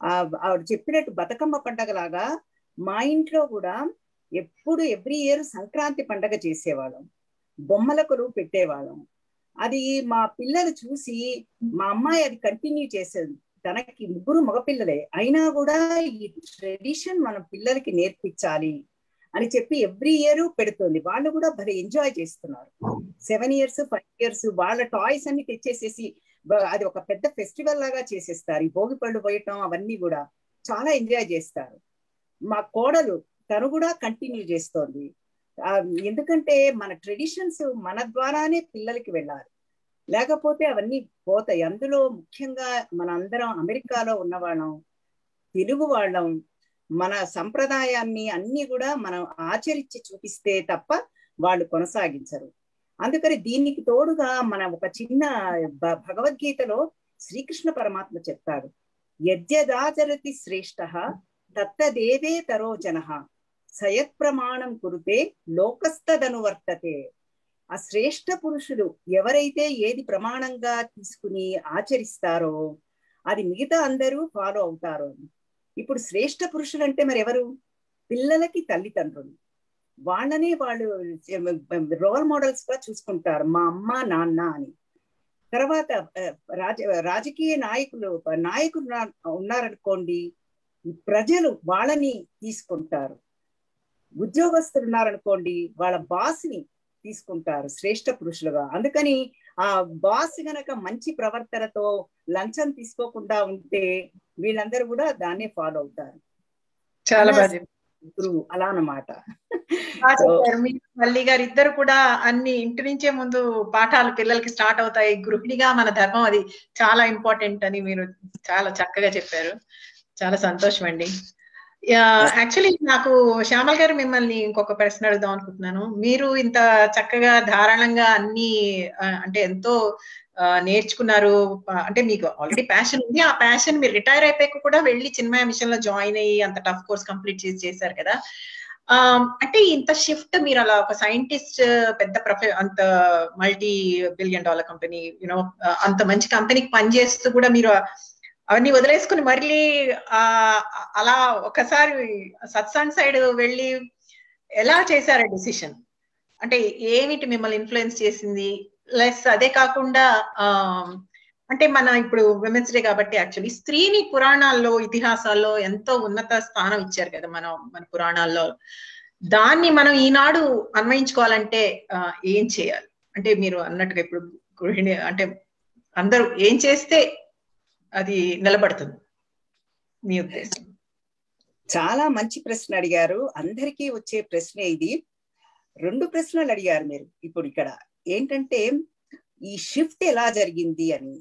ఆ ఆవిడ చెప్పినట్టు బతుకమ్మ పండగలాగా మా ఇంట్లో కూడా ఎప్పుడు ఎవ్రీ ఇయర్ సంక్రాంతి పండగ చేసేవాళ్ళం. బొమ్మల కొలువు పెట్టేవాళ్ళం. అది మా పిల్లలు చూసి మా అమ్మాయి అది కంటిన్యూ చేసేది. తనకి ముగ్గురు మగపిల్లలే. అయినా కూడా ఈ ట్రెడిషన్ మన పిల్లలకి నేర్పించాలి అని చెప్పి ఎవ్రీ ఇయర్ పెడుతుంది. వాళ్ళు కూడా భలే ఎంజాయ్ చేస్తున్నారు. సెవెన్ ఇయర్స్ ఫైవ్ ఇయర్స్ వాళ్ళ టాయ్స్ అన్ని తెచ్చేసేసి అది ఒక పెద్ద ఫెస్టివల్ లాగా చేసేస్తారు. ఈ భోగి పళ్ళు పోయటం అవన్నీ కూడా చాలా ఎంజాయ్ చేస్తారు. మా కోడలు తను కూడా కంటిన్యూ చేస్తోంది. ఎందుకంటే మన ట్రెడిషన్స్ మన ద్వారానే పిల్లలకి వెళ్ళాలి. లేకపోతే అవన్నీ పోతాయి. అందులో ముఖ్యంగా మన అందరం అమెరికాలో ఉన్నవాళ్ళం తెలుగు వాళ్ళం మన సంప్రదాయాన్ని అన్ని కూడా మనం ఆచరించి చూపిస్తే తప్ప వాళ్ళు కొనసాగించరు. అందుకని దీనికి తోడుగా మన ఒక చిన్న భగవద్గీతలో శ్రీకృష్ణ పరమాత్మ చెప్తాడు యజ్ఞదాచరతి శ్రేష్ట తత్తదేవే తరో జన సయత్ ప్రమాణం కురితే లోకస్తదనువర్తతే ఆ శ్రేష్ఠ పురుషులు ఎవరైతే ఏది ప్రమాణంగా తీసుకుని ఆచరిస్తారో అది మిగతా అందరూ ఫాలో అవుతారు. ఇప్పుడు శ్రేష్ఠ పురుషులు అంటే మరి ఎవరు పిల్లలకి తల్లిదండ్రులు. వాళ్ళనే వాళ్ళు రోల్ మోడల్స్గా చూసుకుంటారు. మా అమ్మ నాన్న అని. తర్వాత రాజ రాజకీయ నాయకులు నాయకులు ఉన్నారనుకోండి ప్రజలు వాళ్ళని తీసుకుంటారు. ఉద్యోగస్తులు ఉన్నారనుకోండి వాళ్ళ బాస్ని తీసుకుంటారు శ్రేష్ఠ పురుషులుగా. అందుకని ఆ బాస్ గనక మంచి ప్రవర్తనతో లంచం తీసుకోకుండా ఉంటే వీళ్ళందరూ కూడా దాన్నే ఫాలో అవుతారు. చాలా బాగా గురువు అలా అన్నమాట. మల్లి గారు ఇద్దరు కూడా అన్ని ఇంటి నుంచే ముందు పాఠాలు పిల్లలకి స్టార్ట్ అవుతాయి. గృహిణిగా మన ధర్మం అది చాలా ఇంపార్టెంట్ అని మీరు చాలా చక్కగా చెప్పారు. చాలా సంతోషం అండి యాక్చువల్లీ నాకు శ్యామల్ గారు మిమ్మల్ని ఇంకొక ప్రశ్న అడుగుదాం అనుకుంటున్నాను. మీరు ఇంత చక్కగా ధారాళంగా అన్ని అంటే ఎంతో నేర్చుకున్నారు. అంటే మీకు ఆల్రెడీ ప్యాషన్ ఉంది. ఆ ప్యాషన్ మీరు రిటైర్ అయిపోయాక కూడా వెళ్ళి చిన్మయ మిషన్లో జాయిన్ అయ్యి అంత టఫ్ కోర్స్ కంప్లీట్ చేసి చేశారు కదా. అంటే ఇంత షిఫ్ట్ మీరు అలా ఒక సైంటిస్ట్ పెద్ద ప్రొఫె అంత multi billion dollar company you know అంత మంచి కంపెనీకి పనిచేస్తూ కూడా మీరు అవన్నీ వదిలేసుకుని మళ్ళీ ఆ అలా ఒకసారి సత్సాంగ్ సైడ్ వెళ్ళి ఎలా చేశారు డిసిషన్? అంటే ఏమిటి మిమ్మల్ని ఇన్ఫ్లుయెన్స్ చేసింది? లెస్ అదే కాకుండా ఆ అంటే మన ఇప్పుడు విమెన్స్ డే కాబట్టి యాక్చువల్లీ స్త్రీని పురాణాల్లో ఇతిహాసాల్లో ఎంతో ఉన్నత స్థానం ఇచ్చారు కదా మనం మన పురాణాల్లో. దాన్ని మనం ఈనాడు అన్వయించుకోవాలంటే ఏం చేయాలి? అంటే మీరు అన్నట్టుగా ఇప్పుడు గృహిణి అంటే అందరూ ఏం చేస్తే అది నిలబడుతుంది. మీ ఉద్దేశం. చాలా మంచి ప్రశ్న అడిగారు. అందరికీ వచ్చే ప్రశ్న ఇది. రెండు ప్రశ్నలు అడిగారు మీరు ఇప్పుడు ఇక్కడ. ఏంటంటే ఈ షిఫ్ట్ ఎలా జరిగింది అని.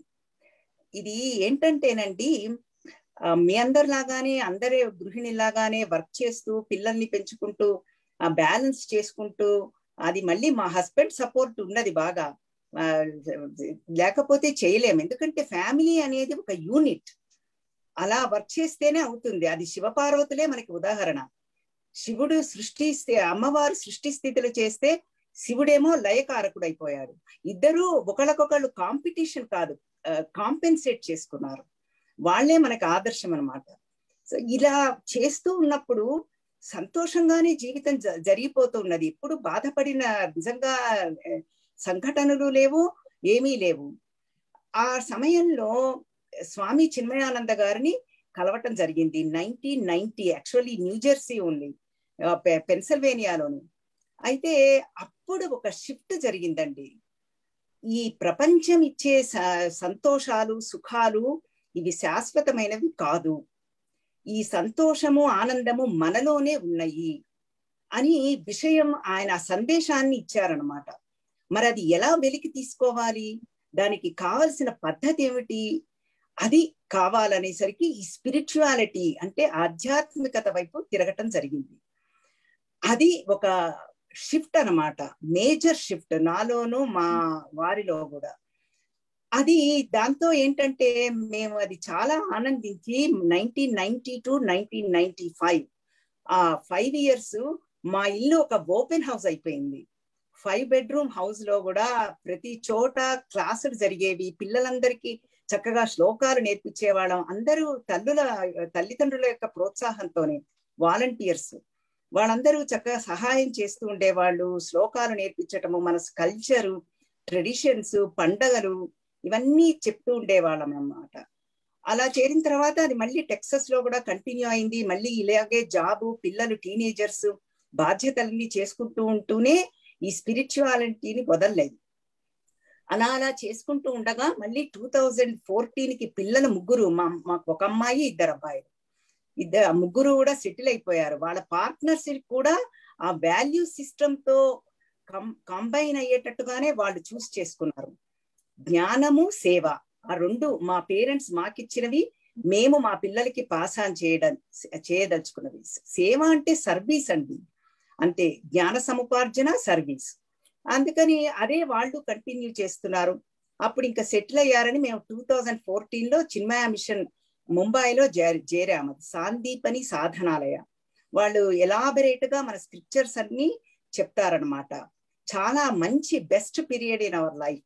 ఇది ఏంటంటేనండి మీ అందరిలాగానే అందరి గృహిణిలాగానే వర్క్ చేస్తూ పిల్లల్ని పెంచుకుంటూ బ్యాలెన్స్ చేసుకుంటూ అది మళ్ళీ మా హస్బెండ్ సపోర్ట్ ఉన్నది బాగా. లేకపోతే చేయలేము. ఎందుకంటే ఫ్యామిలీ అనేది ఒక యూనిట్. అలా వర్క్ చేస్తేనే అవుతుంది. అది శివపార్వతులే మనకి ఉదాహరణ. శివుడు సృష్టి అమ్మవారు సృష్టి స్థితిలో చేస్తే శివుడేమో లయకారకుడు అయిపోయాడు ఇద్దరూ ఒకళ్ళకొకళ్ళు కాంపిటీషన్ కాదు కాంపెన్సేట్ చేసుకున్నారు. వాళ్ళే మనకి ఆదర్శం అనమాట సో ఇలా చేస్తూ ఉన్నప్పుడు సంతోషంగానే జీవితం జరిగిపోతున్నది ఎప్పుడు బాధపడిన నిజంగా సంఘటనలు లేవు ఏమీ లేవు. ఆ సమయంలో స్వామి చిన్మయానంద గారిని కలవటం జరిగింది. నైన్టీన్ నైన్టీ యాక్చువల్లీ న్యూజెర్సీ ఉంది పెన్సిల్వేనియాలోని. అయితే అప్పుడు ఒక షిఫ్ట్ జరిగిందండి. ఈ ప్రపంచం ఇచ్చే సంతోషాలు సుఖాలు ఇవి శాశ్వతమైనవి కాదు. ఈ సంతోషము ఆనందము మనలోనే ఉన్నాయి అని విషయం ఆయన సందేశాన్ని ఇచ్చారనమాట మరి అది ఎలా వెలికి తీసుకోవాలి? దానికి కావలసిన పద్ధతి ఏమిటి? అది కావాలనేసరికి ఈ స్పిరిచువాలిటీ అంటే ఆధ్యాత్మికత వైపు తిరగటం జరిగింది. అది ఒక షిఫ్ట్ అనమాట మేజర్ షిఫ్ట్ నాలోను మా వారిలో కూడా. అది దాంతో ఏంటంటే మేము అది చాలా ఆనందించి nineteen ninety two nineteen ninety five uh five years మా ఇల్లు ఒక ఓపెన్ హౌస్ అయిపోయింది. ఫైవ్ బెడ్రూమ్ హౌస్లో కూడా ప్రతి చోట క్లాసులు జరిగేవి. పిల్లలందరికీ చక్కగా శ్లోకాలు నేర్పించేవాళ్ళం. అందరూ తల్లుల తల్లిదండ్రుల యొక్క ప్రోత్సాహంతోనే వాలంటీర్స్. వాళ్ళందరూ చక్కగా సహాయం చేస్తూ ఉండేవాళ్ళు. శ్లోకాలు నేర్పించటము మన కల్చరు ట్రెడిషన్స్ పండగలు ఇవన్నీ చెప్తూ ఉండేవాళ్ళం అన్నమాట. అలా చేరిన తర్వాత అది మళ్ళీ టెక్సస్లో కూడా కంటిన్యూ అయింది. మళ్ళీ ఇలాగే జాబు పిల్లలు టీనేజర్స్ బాధ్యతలన్నీ చేసుకుంటూ ఉంటూనే ఈ స్పిరిచువాలిటీని వదలలేదు. అలా అలా చేసుకుంటూ ఉండగా మళ్ళీ టూ థౌజండ్ ఫోర్టీన్కి పిల్లల ముగ్గురు మా మాకు ఒక అమ్మాయి ఇద్దరు అబ్బాయిలు. ఇద్దరు ముగ్గురు కూడా సెటిల్ అయిపోయారు. వాళ్ళ పార్ట్నర్షిప్ కూడా ఆ వాల్యూ సిస్టమ్తో కంబైన్ అయ్యేటట్టుగానే వాళ్ళు చూస్ చేసుకున్నారు. జ్ఞానము సేవ. ఆ రెండు మా పేరెంట్స్ మాకిచ్చినవి మేము మా పిల్లలకి పాస్ ఆన్ చేయడం చేయదలుచుకున్నవి. సేవ అంటే సర్వీస్ అండి. అంటే జ్ఞాన సముపార్జన సర్వీస్. అందుకని అదే వాళ్ళు కంటిన్యూ చేస్తున్నారు. అప్పుడు ఇంకా సెటిల్ అయ్యారని మేము టూ థౌజండ్ ఫోర్టీన్లో చిన్మయ మిషన్ ముంబైలో చేరాము. సాందీపని సాధనాలయ. వాళ్ళు ఎలాబరేట్గా మన స్క్రిప్చర్స్ అన్ని చెప్తారనమాట చాలా మంచి best period in our life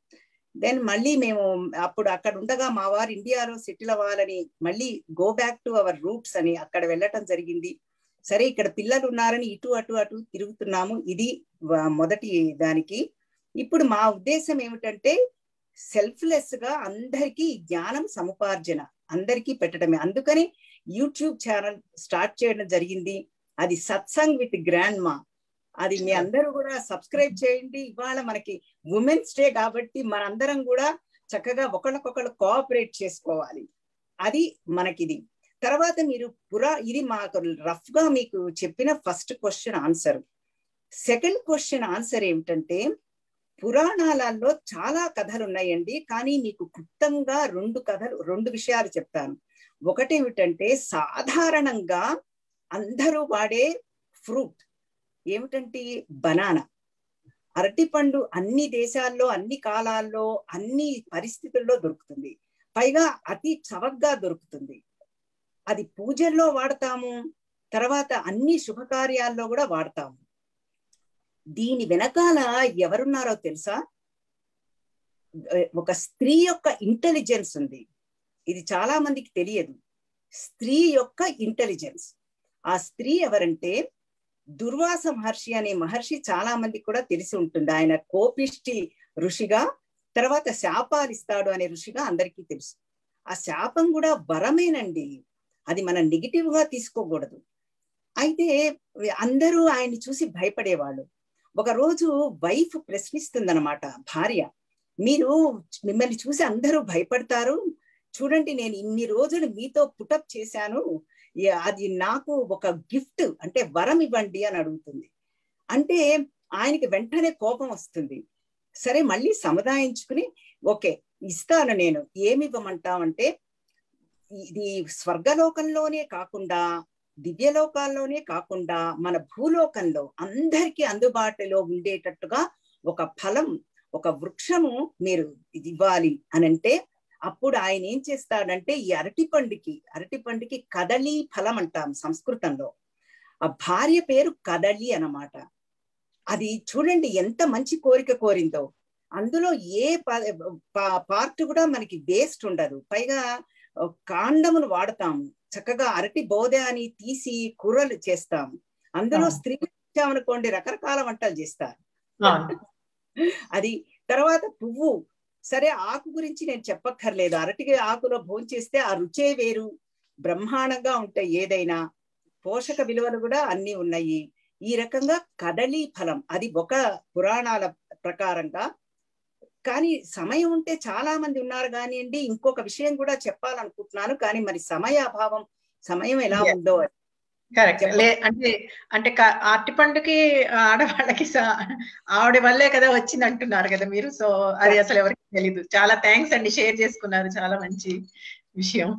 then మళ్ళీ మేము అప్పుడు అక్కడ ఉండగా మా వారు ఇండియాలో సెటిల్ అవ్వాలని మళ్ళీ go back to our roots అని అక్కడ వెళ్ళటం జరిగింది. సరే ఇక్కడ పిల్లలు ఉన్నారని ఇటు అటు అటు తిరుగుతున్నాము. ఇది మొదటి దానికి. ఇప్పుడు మా ఉద్దేశం ఏమిటంటే సెల్ఫ్లెస్గా అందరికీ జ్ఞానం సముపార్జన అందరికీ పెట్టడమే. అందుకని యూట్యూబ్ ఛానల్ స్టార్ట్ చేయడం జరిగింది. అది సత్సంగ్ విత్ గ్రాండ్ మా అది మీ అందరూ కూడా సబ్స్క్రైబ్ చేయండి. ఇవాళ మనకి ఉమెన్స్ డే కాబట్టి మనందరం కూడా చక్కగా ఒకళ్ళకొకళ్ళు కోఆపరేట్ చేసుకోవాలి. అది మనకిది. తర్వాత మీరు పురా ఇది మాకు రఫ్గా మీకు చెప్పిన first question answer second question answer ఏమిటంటే పురాణాలలో చాలా కథలు ఉన్నాయండి కానీ మీకు క్లుప్తంగా రెండు కథలు రెండు విషయాలు చెప్తాను. ఒకటేమిటంటే సాధారణంగా అందరూ వాడే ఫ్రూట్ ఏమిటంటే బనానా. అరటిపండు అన్ని దేశాల్లో అన్ని కాలాల్లో అన్ని పరిస్థితుల్లో దొరుకుతుంది. పైగా అతి చవకగా దొరుకుతుంది. అది పూజల్లో వాడతాము. తర్వాత అన్ని శుభకార్యాల్లో కూడా వాడతాము. దీని వెనకాల ఎవరున్నారో తెలుసా? ఒక స్త్రీ యొక్క ఇంటెలిజెన్స్ ఉంది. ఇది చాలా మందికి తెలియదు. స్త్రీ యొక్క ఇంటెలిజెన్స్. ఆ స్త్రీ ఎవరంటే దుర్వాస మహర్షి అనే మహర్షి చాలా మందికి కూడా తెలిసి ఉంటుంది. ఆయన కోపిష్టి ఋషిగా తర్వాత శాపాలు ఇస్తాడు అనే ఋషిగా అందరికీ తెలుసు. ఆ శాపం కూడా వరమేనండి. అది మనం నెగిటివ్గా తీసుకోకూడదు. అయితే అందరూ ఆయన్ని చూసి భయపడేవాళ్ళు. ఒక రోజు వైఫ్ ప్రశ్నిస్తుందనమాట భార్య మీరు మిమ్మల్ని చూసి అందరూ భయపడతారు? చూడండి నేను ఇన్ని రోజులు మీతో పుటప్ చేశాను. అది నాకు ఒక గిఫ్ట్ అంటే వరం ఇవ్వండి అని అడుగుతుంది. అంటే ఆయనకి వెంటనే కోపం వస్తుంది. సరే మళ్ళీ సముదాయించుకుని ఓకే ఇస్తాను నేను. ఏమి ఇవ్వమంటావంటే ఇది స్వర్గలోకంలోనే కాకుండా దివ్యలోకాల్లోనే కాకుండా మన భూలోకంలో అందరికీ అందుబాటులో ఉండేటట్టుగా ఒక ఫలం ఒక వృక్షము మీరు ఇవ్వాలి అని అంటే అప్పుడు ఆయన ఏం చేస్తాడంటే ఈ అరటి పండుకి అరటి పండుకి కదలి ఫలం అంటాం సంస్కృతంలో. ఆ భార్య పేరు కదలి అన్నమాట. అది చూడండి ఎంత మంచి కోరిక కోరిందో. అందులో ఏ పార్ట్ కూడా మనకి వేస్ట్ ఉండదు. పైగా కాండమును వాడతాము. చక్కగా అరటి బోధ అని తీసి కూరలు చేస్తాము. అందులో స్త్రీ అనుకోండి రకరకాల వంటలు చేస్తారు. అది తర్వాత పువ్వు. సరే ఆకు గురించి నేను చెప్పక్కర్లేదు. అరటి ఆకులో భోంచేస్తే ఆ రుచే వేరు. బ్రహ్మాండంగా ఉంటాయి ఏదైనా. పోషక విలువలు కూడా అన్ని ఉన్నాయి. ఈ రకంగా కదలి ఫలం. అది ఒక పురాణాల ప్రకారంగా కానీ సమయం ఉంటే చాలా మంది ఉన్నారు కానివ్వండి ఇంకొక విషయం కూడా చెప్పాలనుకుంటున్నాను. కానీ మరి సమయ అభావం సమయం ఎలా ఉందో కరెక్ట్ అంటే అంటే అరటి పండుకి ఆడవాళ్ళకి ఆవిడ వల్లే కదా వచ్చింది అంటున్నారు కదా మీరు. సో అది అసలు ఎవరికి తెలీదు. చాలా థ్యాంక్స్ అండి షేర్ చేసుకున్నారు. చాలా మంచి విషయం.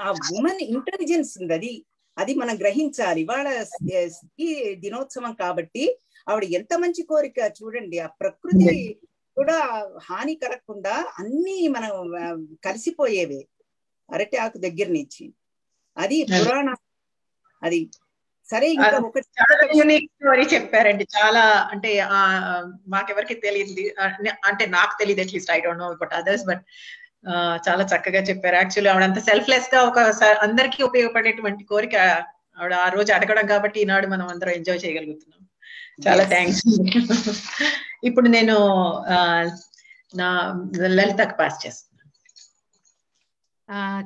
ఆ ఉమెన్ ఇంటెలిజెన్స్ ఉంది అది. అది మనం గ్రహించాలి. ఇవాళ దినోత్సవం కాబట్టి ఆవిడ ఎంత మంచి కోరిక చూడండి ఆ ప్రకృతి కూడా హాని కలగకుండా అన్ని మనం కలిసిపోయేవే అరటి ఆకు దగ్గర నుంచి. అది పురాణ అది సరే ఇంకా ఒకటి చాలా యూనిక్ స్టోరీ చెప్పారండి. చాలా అంటే మాకెవరికి తెలియదు అంటే నాకు తెలియదు at least I don't know but others but చాలా చక్కగా చెప్పారు. యాక్చువల్లీ ఆవిడ అంత సెల్ఫ్లెస్గా ఒక అందరికీ ఉపయోగపడేటువంటి కోరిక ఆవిడ ఆ రోజు అడగడం కాబట్టి ఈనాడు మనం అందరం ఎంజాయ్ చేయగలుగుతున్నాం. చాలా థ్యాంక్స్ ఇప్పుడు నేను నా లలితకు పాస్ చేస్తాను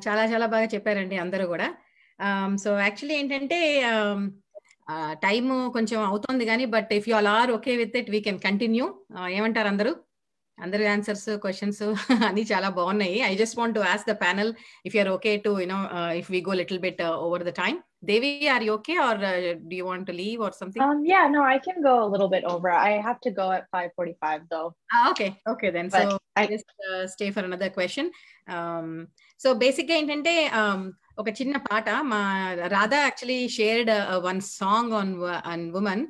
చాలా చాలా బాగా చెప్పారండి అందరూ కూడా. సో యాక్చువల్లీ ఏంటంటే టైం కొంచెం అవుతుంది కానీ but if you all are okay with it we can continue ఏమంటారు అందరూ? అందరి ఆన్సర్స్ క్వశ్చన్స్ అన్ని చాలా బాగున్నాయి. I just want to ask the panel if you're okay to you know if we go little bit over the time Devi, are you okay, or uh, do you want to leave or something? Um, yeah, no, I can go a little bit over. I have to go at 5:45 though. Ah, okay, okay then. But so I- I just uh, stay for another question. Um, so basically ఏంటంటే um, ఒక చిన్న పాట మా Radha actually shared one song on on women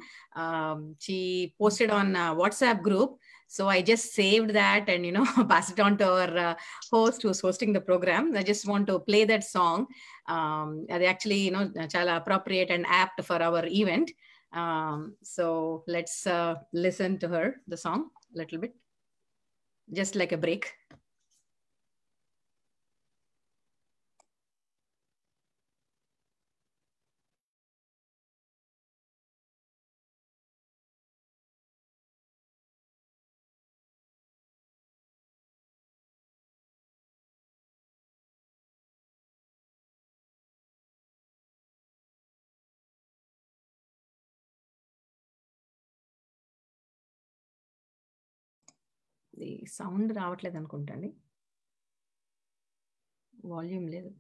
she posted on WhatsApp group So I just saved that and, you know, <laughs> pass it on to our uh, host who's hosting the program. I just want to play that song. Um, they actually, you know, chala appropriate and apt for our event. Um, so let's uh, listen to her, the song, a little bit, just like a break. ఇది sound రావట్లేదు అనుకుంటండి. Volume లేదు.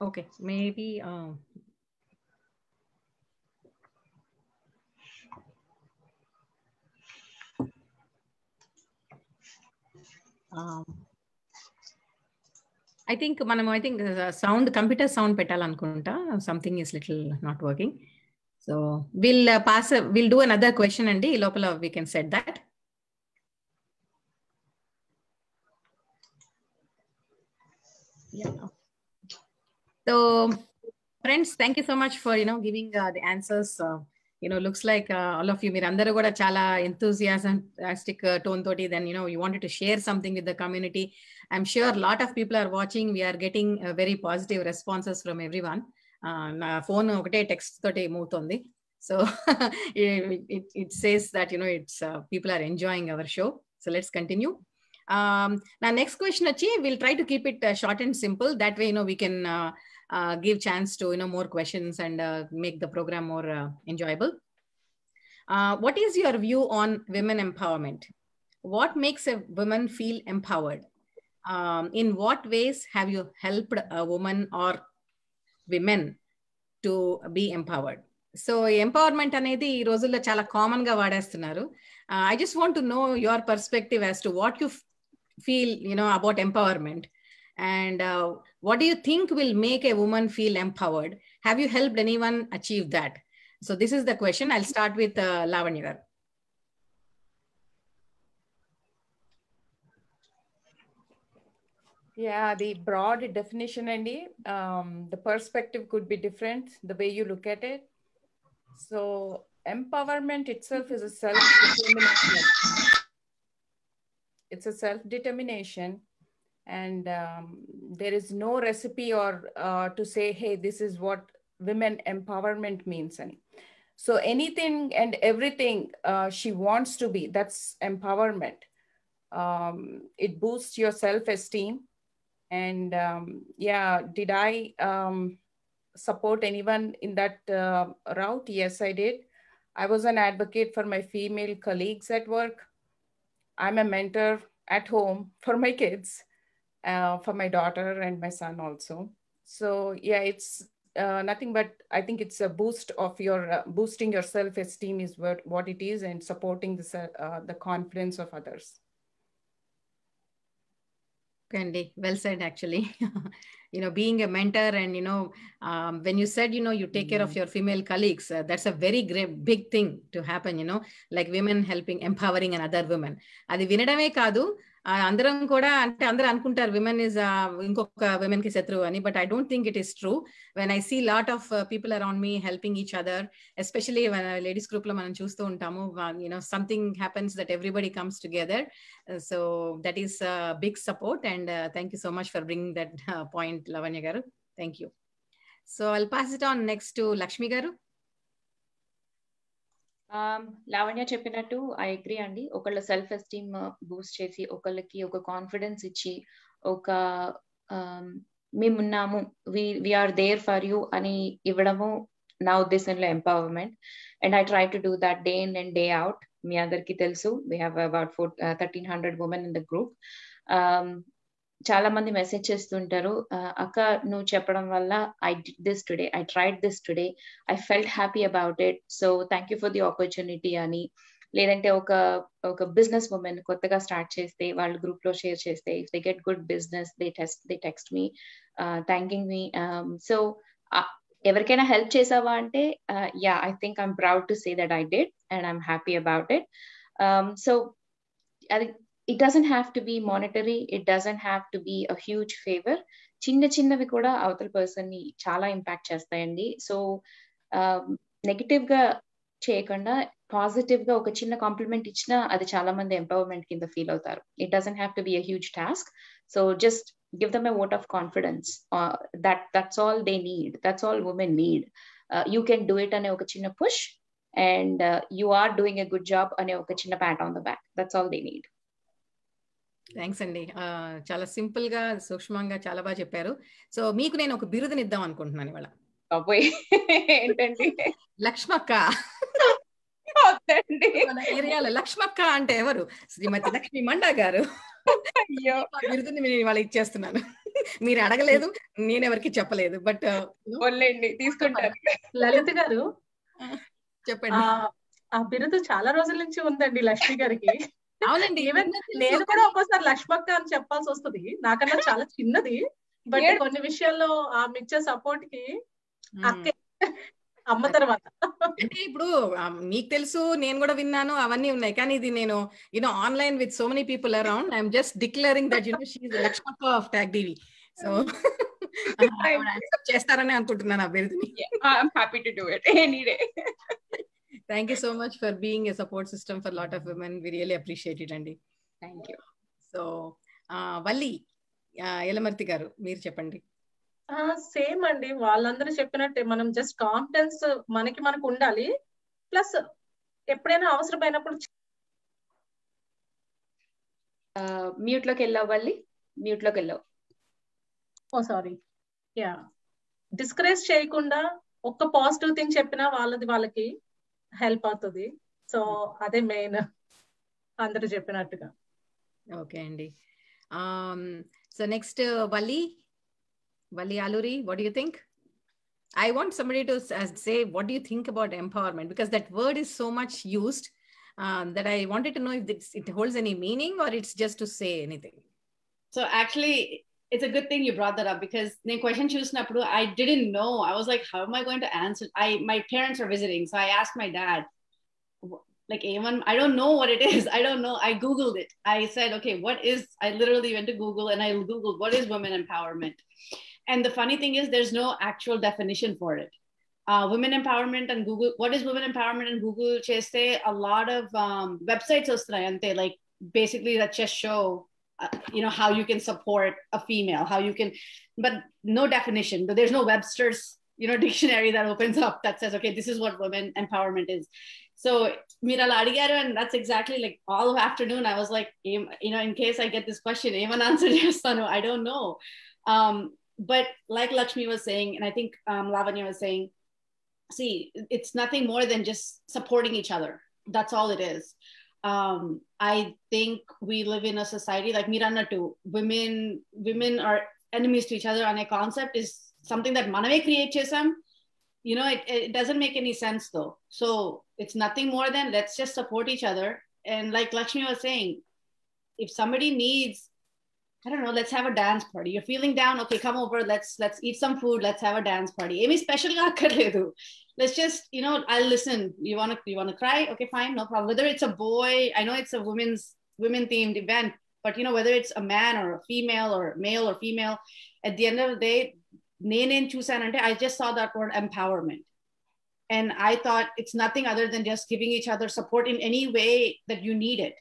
Okay maybe I think మనం I think sound computer sound పెట్టాలనుకుంటా something is little not working so will pass will do another question అండి ఈ లోపల we can set that So, friends, thank you so much for you know giving uh, the answers. Uh, you know, looks like uh, all of you, మీరందరూ కూడా చాలా enthusiastic uh, tone తోటి then you know you wanted to share something with the community. I'm sure a lot of people are watching. We are getting uh, very positive responses from everyone. Uh, నా phone ఒకటే text తోటి మూతుంది so <laughs> it, it says that you know it's uh, people are enjoying our show. So let's continue. Um, now next question వచ్చి we'll try to keep it uh, short and simple. That way you know we can uh, uh, give chance to you know more questions and uh, make the program more uh, enjoyable. Uh, what is your view on women empowerment? What makes a woman feel empowered? Um, in what ways have you helped a woman or women to be empowered? So empowerment అనేది ఈ రోజుల్లో చాలా common గా వాడేస్తున్నారు I just want to know your perspective as to what you feel you know about empowerment and what do you think will make a woman feel empowered have you helped anyone achieve that so this is the question i'll start with uh, lavanya. Yeah, the broad definition, Andy, um, the perspective could be different, the way you look at it. So, empowerment itself is a self determination. It's a self determination, and um, there is no recipe or uh, to say, hey, this is what women empowerment means. And so, anything and everything uh, she wants to be, that's empowerment. Um, it boosts your self esteem and um, yeah did i um, support anyone in that uh, route? Yes i did. I was an advocate for my female colleagues at work. I'm a mentor at home for my kids uh, for my daughter and my son also so yeah it's uh, nothing but i think it's a boost of your uh, boosting your self-esteem is what, what it is and supporting the, se- uh, the confidence of others Candy, well said actually. <laughs> you know, being a mentor and you know, um, when you said you know you take care of your female colleagues, uh, that's a very great big thing to happen. You know, like women helping empowering another women. అది వినడమే కాదు ఆ, అందరం కూడా అంటే అందరూ అనుకుంటారు women is ఇంకొక విమెన్ కి శత్రువు అని but I don't think it is true when I see lot of people around me helping each other especially ladies group లో మనం చూస్తూ ఉంటాము you know something happens that everybody comes together so that is big support and thank you so much for bring that point Lavanya గారు thank you so I'll pass it on next to Lakshmi గారు Um, Lavanya చెప్పినట్టు I agree అండి. ఒకళ్ళ self esteem Boost చేసి ఒకళ్ళకి ఒక confidence ఇచ్చి ఒక um, మేమున్నాము we we're there for you అని ఇవ్వడము నా ఉద్దేశంలో empowerment and I try to do that day in and day out మీ అందరికీ తెలుసు we have about four thirteen hundred women in the group చాలా మంది మెసేజ్ చేస్తుంటారు అక్క నువ్వు చెప్పడం వల్ల I did this today I tried this today I felt happy about it so thank you for the opportunity అని. లేదంటే ఒక ఒక బిజినెస్ ఉమెన్ కొత్తగా స్టార్ట్ చేస్తే వాళ్ళు గ్రూప్లో షేర్ చేస్తే if they get good business they test they text me thanking me so ఎవరికైనా హెల్ప్ చేసావా అంటే yeah I think I'm proud to say that I did and I'm happy about it so అది it doesn't have to B monetary it doesn't have to be a huge favour చిన్న చిన్నవి కూడా అవతల person ని చాలా impact చేస్తాయండి so negative గా చేయకుండా positive గా ఒక చిన్న కాంప్లిమెంట్ ఇచ్చినా అది చాలా మంది ఎంపవర్మెంట్ కింద ఫీల్ అవుతారు it doesn't have to be a huge task so just give them a vote of confidence uh, that that's all they need that's all women need uh, you can do it ane oka chinna push and uh, you are doing a good job ane oka chinna pat on the back that's all they need thanks అండి. చాలా సింపుల్గా సూక్ష్మంగా చాలా బాగా చెప్పారు. So మీకు నేను ఒక బిరుదుని ఇద్దాం అనుకుంటున్నాను ఇవాళ. ఏంటండి? లక్ష్మక్క. ఏరియాలో లక్ష్మక్క అంటే ఎవరు? శ్రీమతి లక్ష్మి మండా గారు. బిరుదుని నేను ఇవాళ ఇచ్చేస్తున్నాను. మీరు అడగలేదు నేను ఎవరికి చెప్పలేదు బట్ తీసుకుంటాను. లలిత గారు చెప్పండి. ఆ బిరుదు చాలా రోజుల నుంచి ఉందండి లక్ష్మి గారికి. అవునండి. <laughs> ఈవెన్ నేను కూడా ఒక్కోసారి లక్ష్మక్క అని చెప్పాల్సి వస్తుంది. నాకన్నా చాలా <laughs> చిన్నది. బట్ కొన్ని విషయాల్లో ఆ మిచ్చే సపోర్ట్కి అక్క <laughs> అమ్మ తర్వాత. అంటే ఇప్పుడు మీకు తెలుసు నేను కూడా విన్నాను అవన్నీ ఉన్నాయి. కానీ ఇది నేను you know online with so many people around I'm just declaring that you know she Lakshmakka of tag TV so చేస్తారని అనుకుంటున్నాను బిరుదుని happy to do it any day thank you so much for being a support system for lot of women we really appreciate it అండి thank you so Valli Yalamarti గారు మీరు చెప్పండి same అండి. వాళ్ళందరూ చెప్పినట్టే మనం జస్ట్ కాన్ఫిడెన్స్ మనకి మనకు ఉండాలి. ప్లస్ ఎప్పుడైనా అవసరమైనప్పుడు మ్యూట్లోకి వెళ్ళావు వల్లి మ్యూట్లోకి వెళ్ళావు. ఓ సారీ యా డిస్కరేజ్ చేయకుండా ఒక్క పాజిటివ్ థింగ్ చెప్పినా వాళ్ళది వాళ్ళకి. హెల్ప్ అవుతుంది సో అదే మెయిన్ అందరూ చెప్పినట్టుగా ఓకే అండి so next Valli Vali Aluri, what do you think? I want somebody to say, what do you think about empowerment? Because that word is so much used um, that I wanted to know if it's, it holds any meaning or it's just to say anything. So actually, it's a good thing you brought that up because the question choose I didn't know. I was like, how am I going to answer? I my parents are visiting, so I asked my dad, like Eamon, I don't know what it is. <laughs> I don't know. I googled it. I said, okay, what is? I literally went to Google and I googled what is women empowerment. And the funny thing is, there's no actual definition for it. Uh, women empowerment and Google. What is women empowerment and Google? Cheste a lot of um, websites they like basically that just show uh, you know how you can support a female, how you can, but no definition. But there's no Webster's you know <laughs> dictionary that opens up that says okay, this is what women empowerment is. So Mira Ladigaru, and that's exactly like all of afternoon. I was like, you know, in case I get this question, even answer yes or no, I don't know. Um, but like Lakshmi was saying, and I think um, Lavanya was saying, see, it's nothing more than just supporting each other. That's all it is. Um, I think we live in a society like Miranda too. Women, women are enemies to each other, and a concept is something that manave create chesam. You know, it, it doesn't make any sense though. So it's nothing more than let's just support each other. And like Lakshmi was saying, if somebody needs I don't know, let's have a dance party. You're feeling down, okay, come over, let's let's eat some food, let's have a dance party. Amy special <laughs> Let's just, you know, I'll listen. You wanna you wanna cry? Okay, fine, no problem. Whether it's a boy, I know it's a women's women themed event, but you know, whether it's a man or a female or male or female, at the end of the day, I just saw that word empowerment. And I thought it's nothing other than just giving each other support in any way that you need it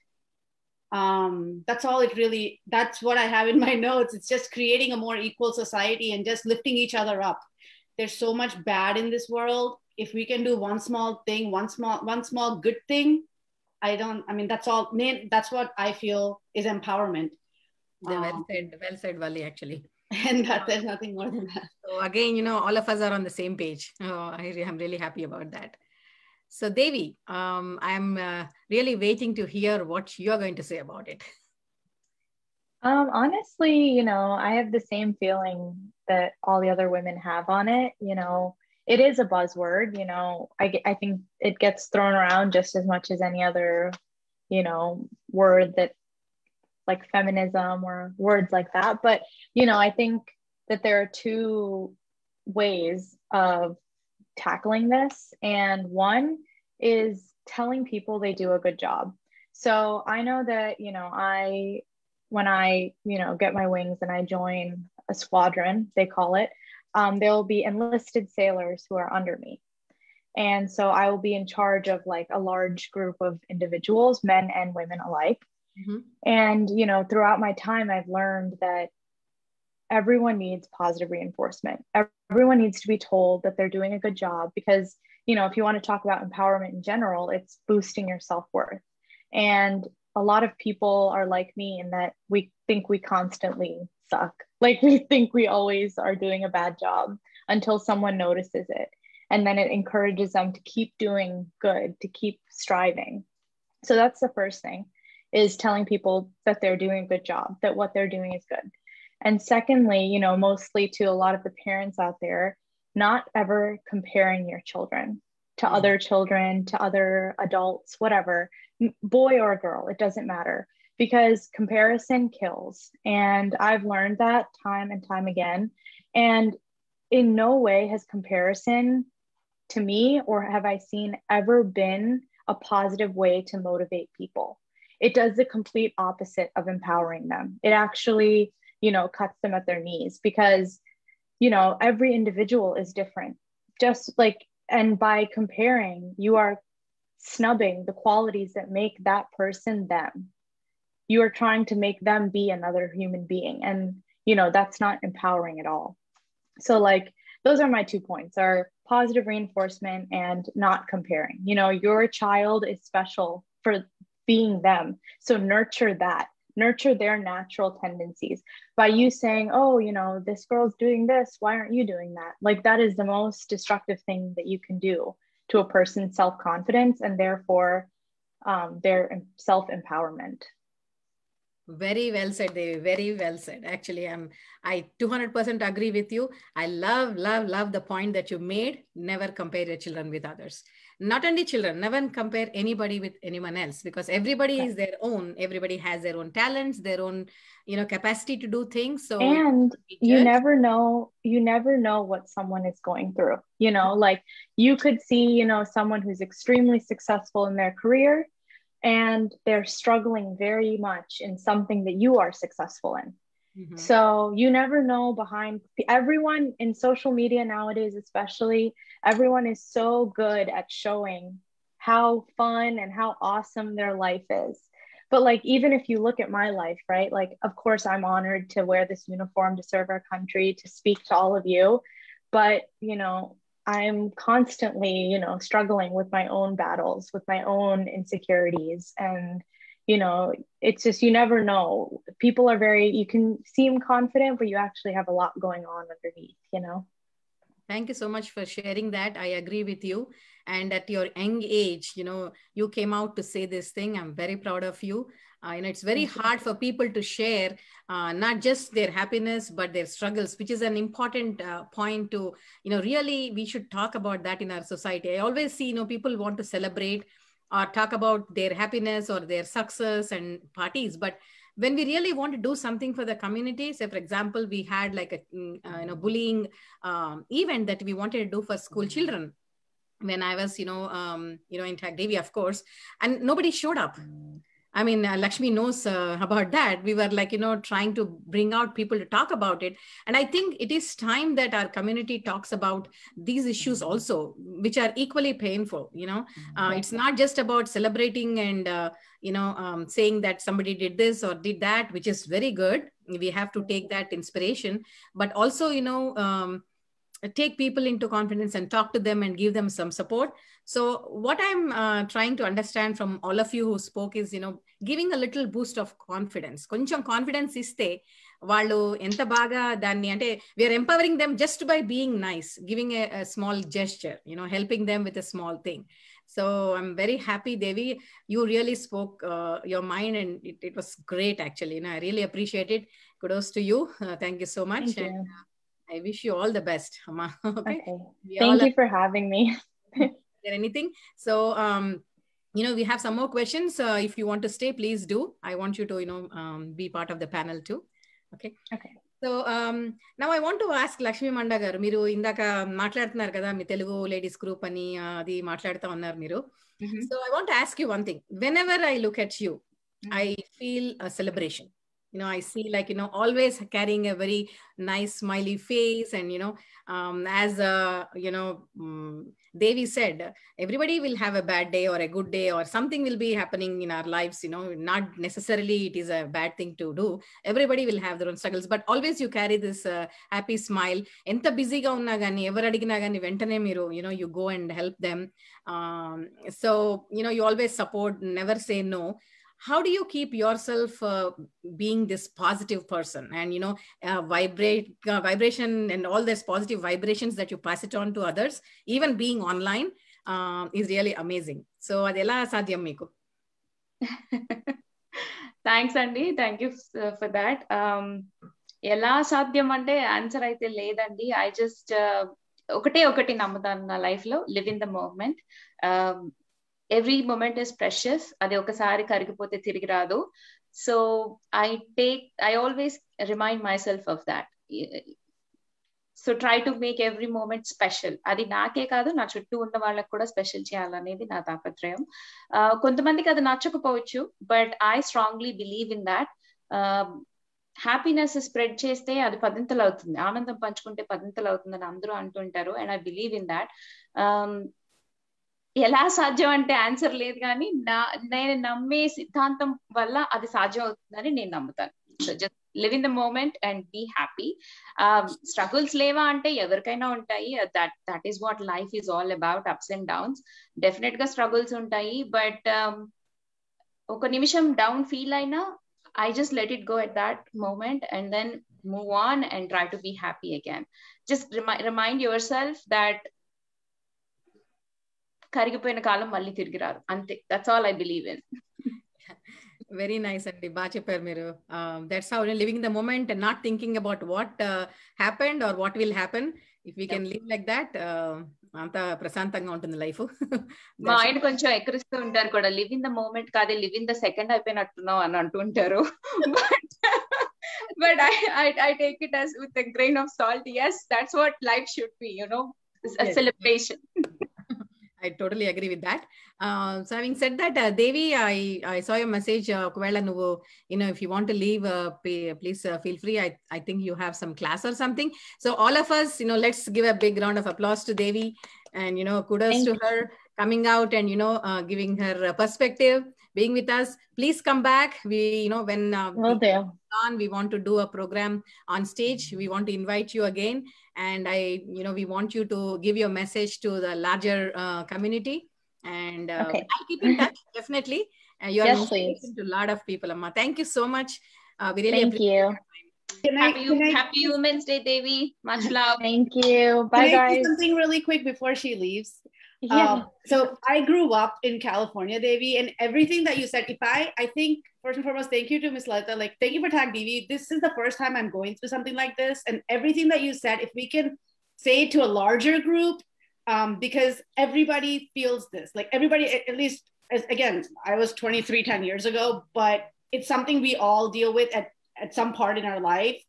um, that's all it really that's what i have in my <laughs> notes it's just creating a more equal society and just lifting each other up there's so much bad in this world if we can do one small thing one small one small good thing i don't i mean that's all that's what i feel is empowerment well said well said Valli actually and that there's nothing more than that. So again, you know, all of us are on the same page. Oh, I am really happy about that. So Devi, um, I'm uh, really waiting to hear what you're going to say about it. Um, honestly, you know, I have the same feeling that all the other women have on it. You know, it is a buzzword. You know, I I think it gets thrown around just as much as any other, you know, word that like feminism or words like that. But you know, I think that there are two ways of tackling this, and one is telling people they do a good job. So I know that you know I when I, you know, get my wings and I join a squadron, they call it, um, there will be enlisted sailors who are under me. And so I will be in charge of like a large group of individuals, men and women alike. Mm-hmm. And, you know, throughout my time, I've learned that everyone needs positive reinforcement. Everyone needs to be told that they're doing a good job because, you know, if you want to talk about empowerment in general, it's boosting your self worth. And a lot of people are like me in that we think we constantly suck. <laughs> Like we think we always are doing a bad job until someone notices it. And then it encourages them to keep doing good, to keep striving. So that's the first thing is telling people that they're doing a good job, that what they're doing is good. And secondly, you know, mostly to a lot of the parents out there, not ever comparing your children to mm-hmm. other children, to other adults, whatever, boy or girl, it doesn't matter because comparison kills. And I've learned that time and time again. And in no way has comparison to me or have I seen ever been a positive way to motivate people. It does the complete opposite of empowering them. It actually, you know, cuts them at their knees because, you know, every individual is different. Just like, and by comparing, you are snubbing the qualities that make that person them. You are trying to make them be another human being. And, you know, that's not empowering at all. So, like, those are my two points are positive reinforcement and not comparing. You know, your child is special for being them. So nurture that, nurture their natural tendencies by you saying, oh, you know, this girl's doing this. Why aren't you doing that? Like, that is the most destructive thing that you can do to a person's self confidence and therefore um, their self empowerment. Very well said, Devi. Very well said. Actually, I'm I 200% agree with you. I love, love, love the point that you made. Never compare your children with others. Not only children, never compare anybody with anyone else because everybody is their own. Everybody has their own talents, their own, you know, capacity to do things. So and you never know, you never know what someone is going through. You know, like you could see, you know, someone who's extremely successful in their career and they're struggling very much in something that you are successful in. Mm-hmm. So you never know behind everyone in social media nowadays, especially, everyone is so good at showing how fun and how awesome their life is. But like, even if you look at my life, right? Like, of course, I'm honored to wear this uniform to serve our country, to speak to all of you. But, you know, I'm constantly, you know, struggling with my own battles, with my own insecurities. And, you know, it's just, you never know. People are very, you can seem confident, but you actually have a lot going on underneath, you know? Thank you so much for sharing that. I agree with you. And at your young age, you know, you came out to say this thing. I'm very proud of you. Uh, you know, it's very hard for people to share uh, not just their happiness but their struggles, which is an important uh, point to, you know, really we should talk about that in our society. I always see, you know, people want to celebrate or talk about their happiness or their success and parties, but when we really want to do something for the community say for example we had like a mm, uh, you know bullying um, event that we wanted to do for school children. When i was you know um, you know in TAGDV of course and nobody showed up I mean, uh, Lakshmi knows uh, about that. We were like, you know, trying to bring out people to talk about it. And I think it is time that our community talks about these issues also, which are equally painful. You know, uh, it's not just about celebrating and, uh, you know, um, saying that somebody did this or did that, which is very good. We have to take that inspiration. But also, you know, um, take people into confidence and talk to them and give them some support so what i'm uh, trying to understand from all of you who spoke is you know giving a little boost of confidence కొంచెం confidence ఇస్తే వాళ్ళు ఎంత బాగా దాన్ని అంటే we are empowering them just by being nice giving a small gesture you know helping them with a small thing so i'm very happy devi you really spoke uh, your mind and it, it was great actually you know i really appreciate it kudos to you uh, thank you so much Thank and you. uh, i wish you all the best <laughs> Amma. okay, Okay. We Thank all you for having me. <laughs> there anything so um you know we have some more questions uh, if you want to stay please do i want you to you know um, be part of the panel too okay Okay. So now I want to ask Lakshmi Manda గారు మీరు ఇందాక మాట్లాడుతున్నారు కదా మీ Telugu ladies group అని ఆ, అది మాట్లాడుతూ ఉన్నారు మీరు so I want ask you one thing when ever I look at you I feel a celebration you know i see like you know always carrying a very nice smiley face and you know um, as uh, you know um, devi said everybody will have a bad day or a good day or something will be happening in our lives you know not necessarily it is a bad thing to do everybody will have their own struggles but always you carry this uh, happy smile ఎంత బిజీగా ఉన్నా కానీ ఎవరు అడిగినా కానీ వెంటనే మీరు you know you go and help them um, so you know you always support never say no How do you keep yourself uh, being this positive person and you know uh, vibrate uh, vibration and all these positive vibrations that you pass it on to others even being online uh, is really amazing so adela sadhyam meeku thanks అండి thank you for that ఎలా సాధ్యం అంటే answer అయితే లేదండి I just ఒకటే ఒకటి నమ్ముతాను నా లైఫ్లో live in the moment every moment is precious అది ఒకసారి కరిగిపోతే తిరిగి రాదు. So I take I always remind myself of that so try to make every moment special అది నాకే కాదు నా చుట్టూ ఉన్న వాళ్ళకి కూడా స్పెషల్ చేయాలనేది నా తాపత్రయం. కొంతమందికి అది నచ్చకపోవచ్చు but I strongly believe in that happiness spread చేస్తే అది పదింతలు అవుతుంది ఆనందం పంచుకుంటే పదింతలు అవుతుందని అందరూ అంటుంటారు and I believe in that ఎలా సాధ్యం అంటే ఆన్సర్ లేదు కానీ నా నేను నమ్మే సిద్ధాంతం వల్ల అది సాధ్యం అవుతుందని నేను నమ్ముతాను. Just live in the moment and be happy struggles లేవా అంటే ఎవరికైనా ఉంటాయి. That that is what life is all about ups and downs డెఫినెట్గా స్ట్రగుల్స్ ఉంటాయి. బట్ um, ఒక నిమిషం డౌన్ ఫీల్ అయినా I just let it go at that moment and then move on and try to be happy again just remind yourself that కరిగిపోయిన కాలం మళ్ళీ తిరిగి రాదు. అంతే. That's all I believe in very nice అండి. బాగా చెప్పారు మీరు. That's how living the moment not thinking about what happened or what will happen if you can live like that అంత ప్రశాంతంగా ఉంటుంది లైఫ్ <laughs> మా ఆయన కొంచెం ఎక్కరిస్తూ ఉంటారు కూడా. లివ్ ఇన్ ద మూమెంట్ కాదే లివ్ ఇన్ ద సెకండ్ అయిపోయినట్టున్నావు అని అంటుంటారు but but I I take it as with grain of salt yes that's what life should be you know celebration I totally agree with that. Uh, so having said that, uh, Devi, I, I saw your message. Uh, you know, if you want to leave, uh, please uh, feel free. I, I think you have some class or something. So all of us, you know, let's give a big round of applause to Devi and, you know, kudos Thank to you. her coming out and, you know, uh, giving her uh, perspective being with us. Please come back. We, you know, when uh, Will do. on, we want to do a program on stage. We want to invite you again. And I, you know, we want you to give your message to the larger uh, community. And uh, Okay. I'll keep in touch, <laughs> definitely. Uh, you are Yes, an inspiration please. to a lot of people, Amma. Thank you so much. Uh, we really Thank appreciate you. Can I, happy, can I, happy women's day devi much love Thank you. Bye, can I say guys. something really quick before she leaves? Yeah. Um, so I grew up in California, Devi, and everything that you said, if I, I think first and foremost, thank you to Miss Leta. Like, thank you for TAGDV. This is the first time I'm going through something like this, and everything that you said, if we can say it to a larger group, um, because everybody feels this. Like everybody, at, at least as, again, I was 23 10 years ago, but it's something we all deal with at at some part in our life.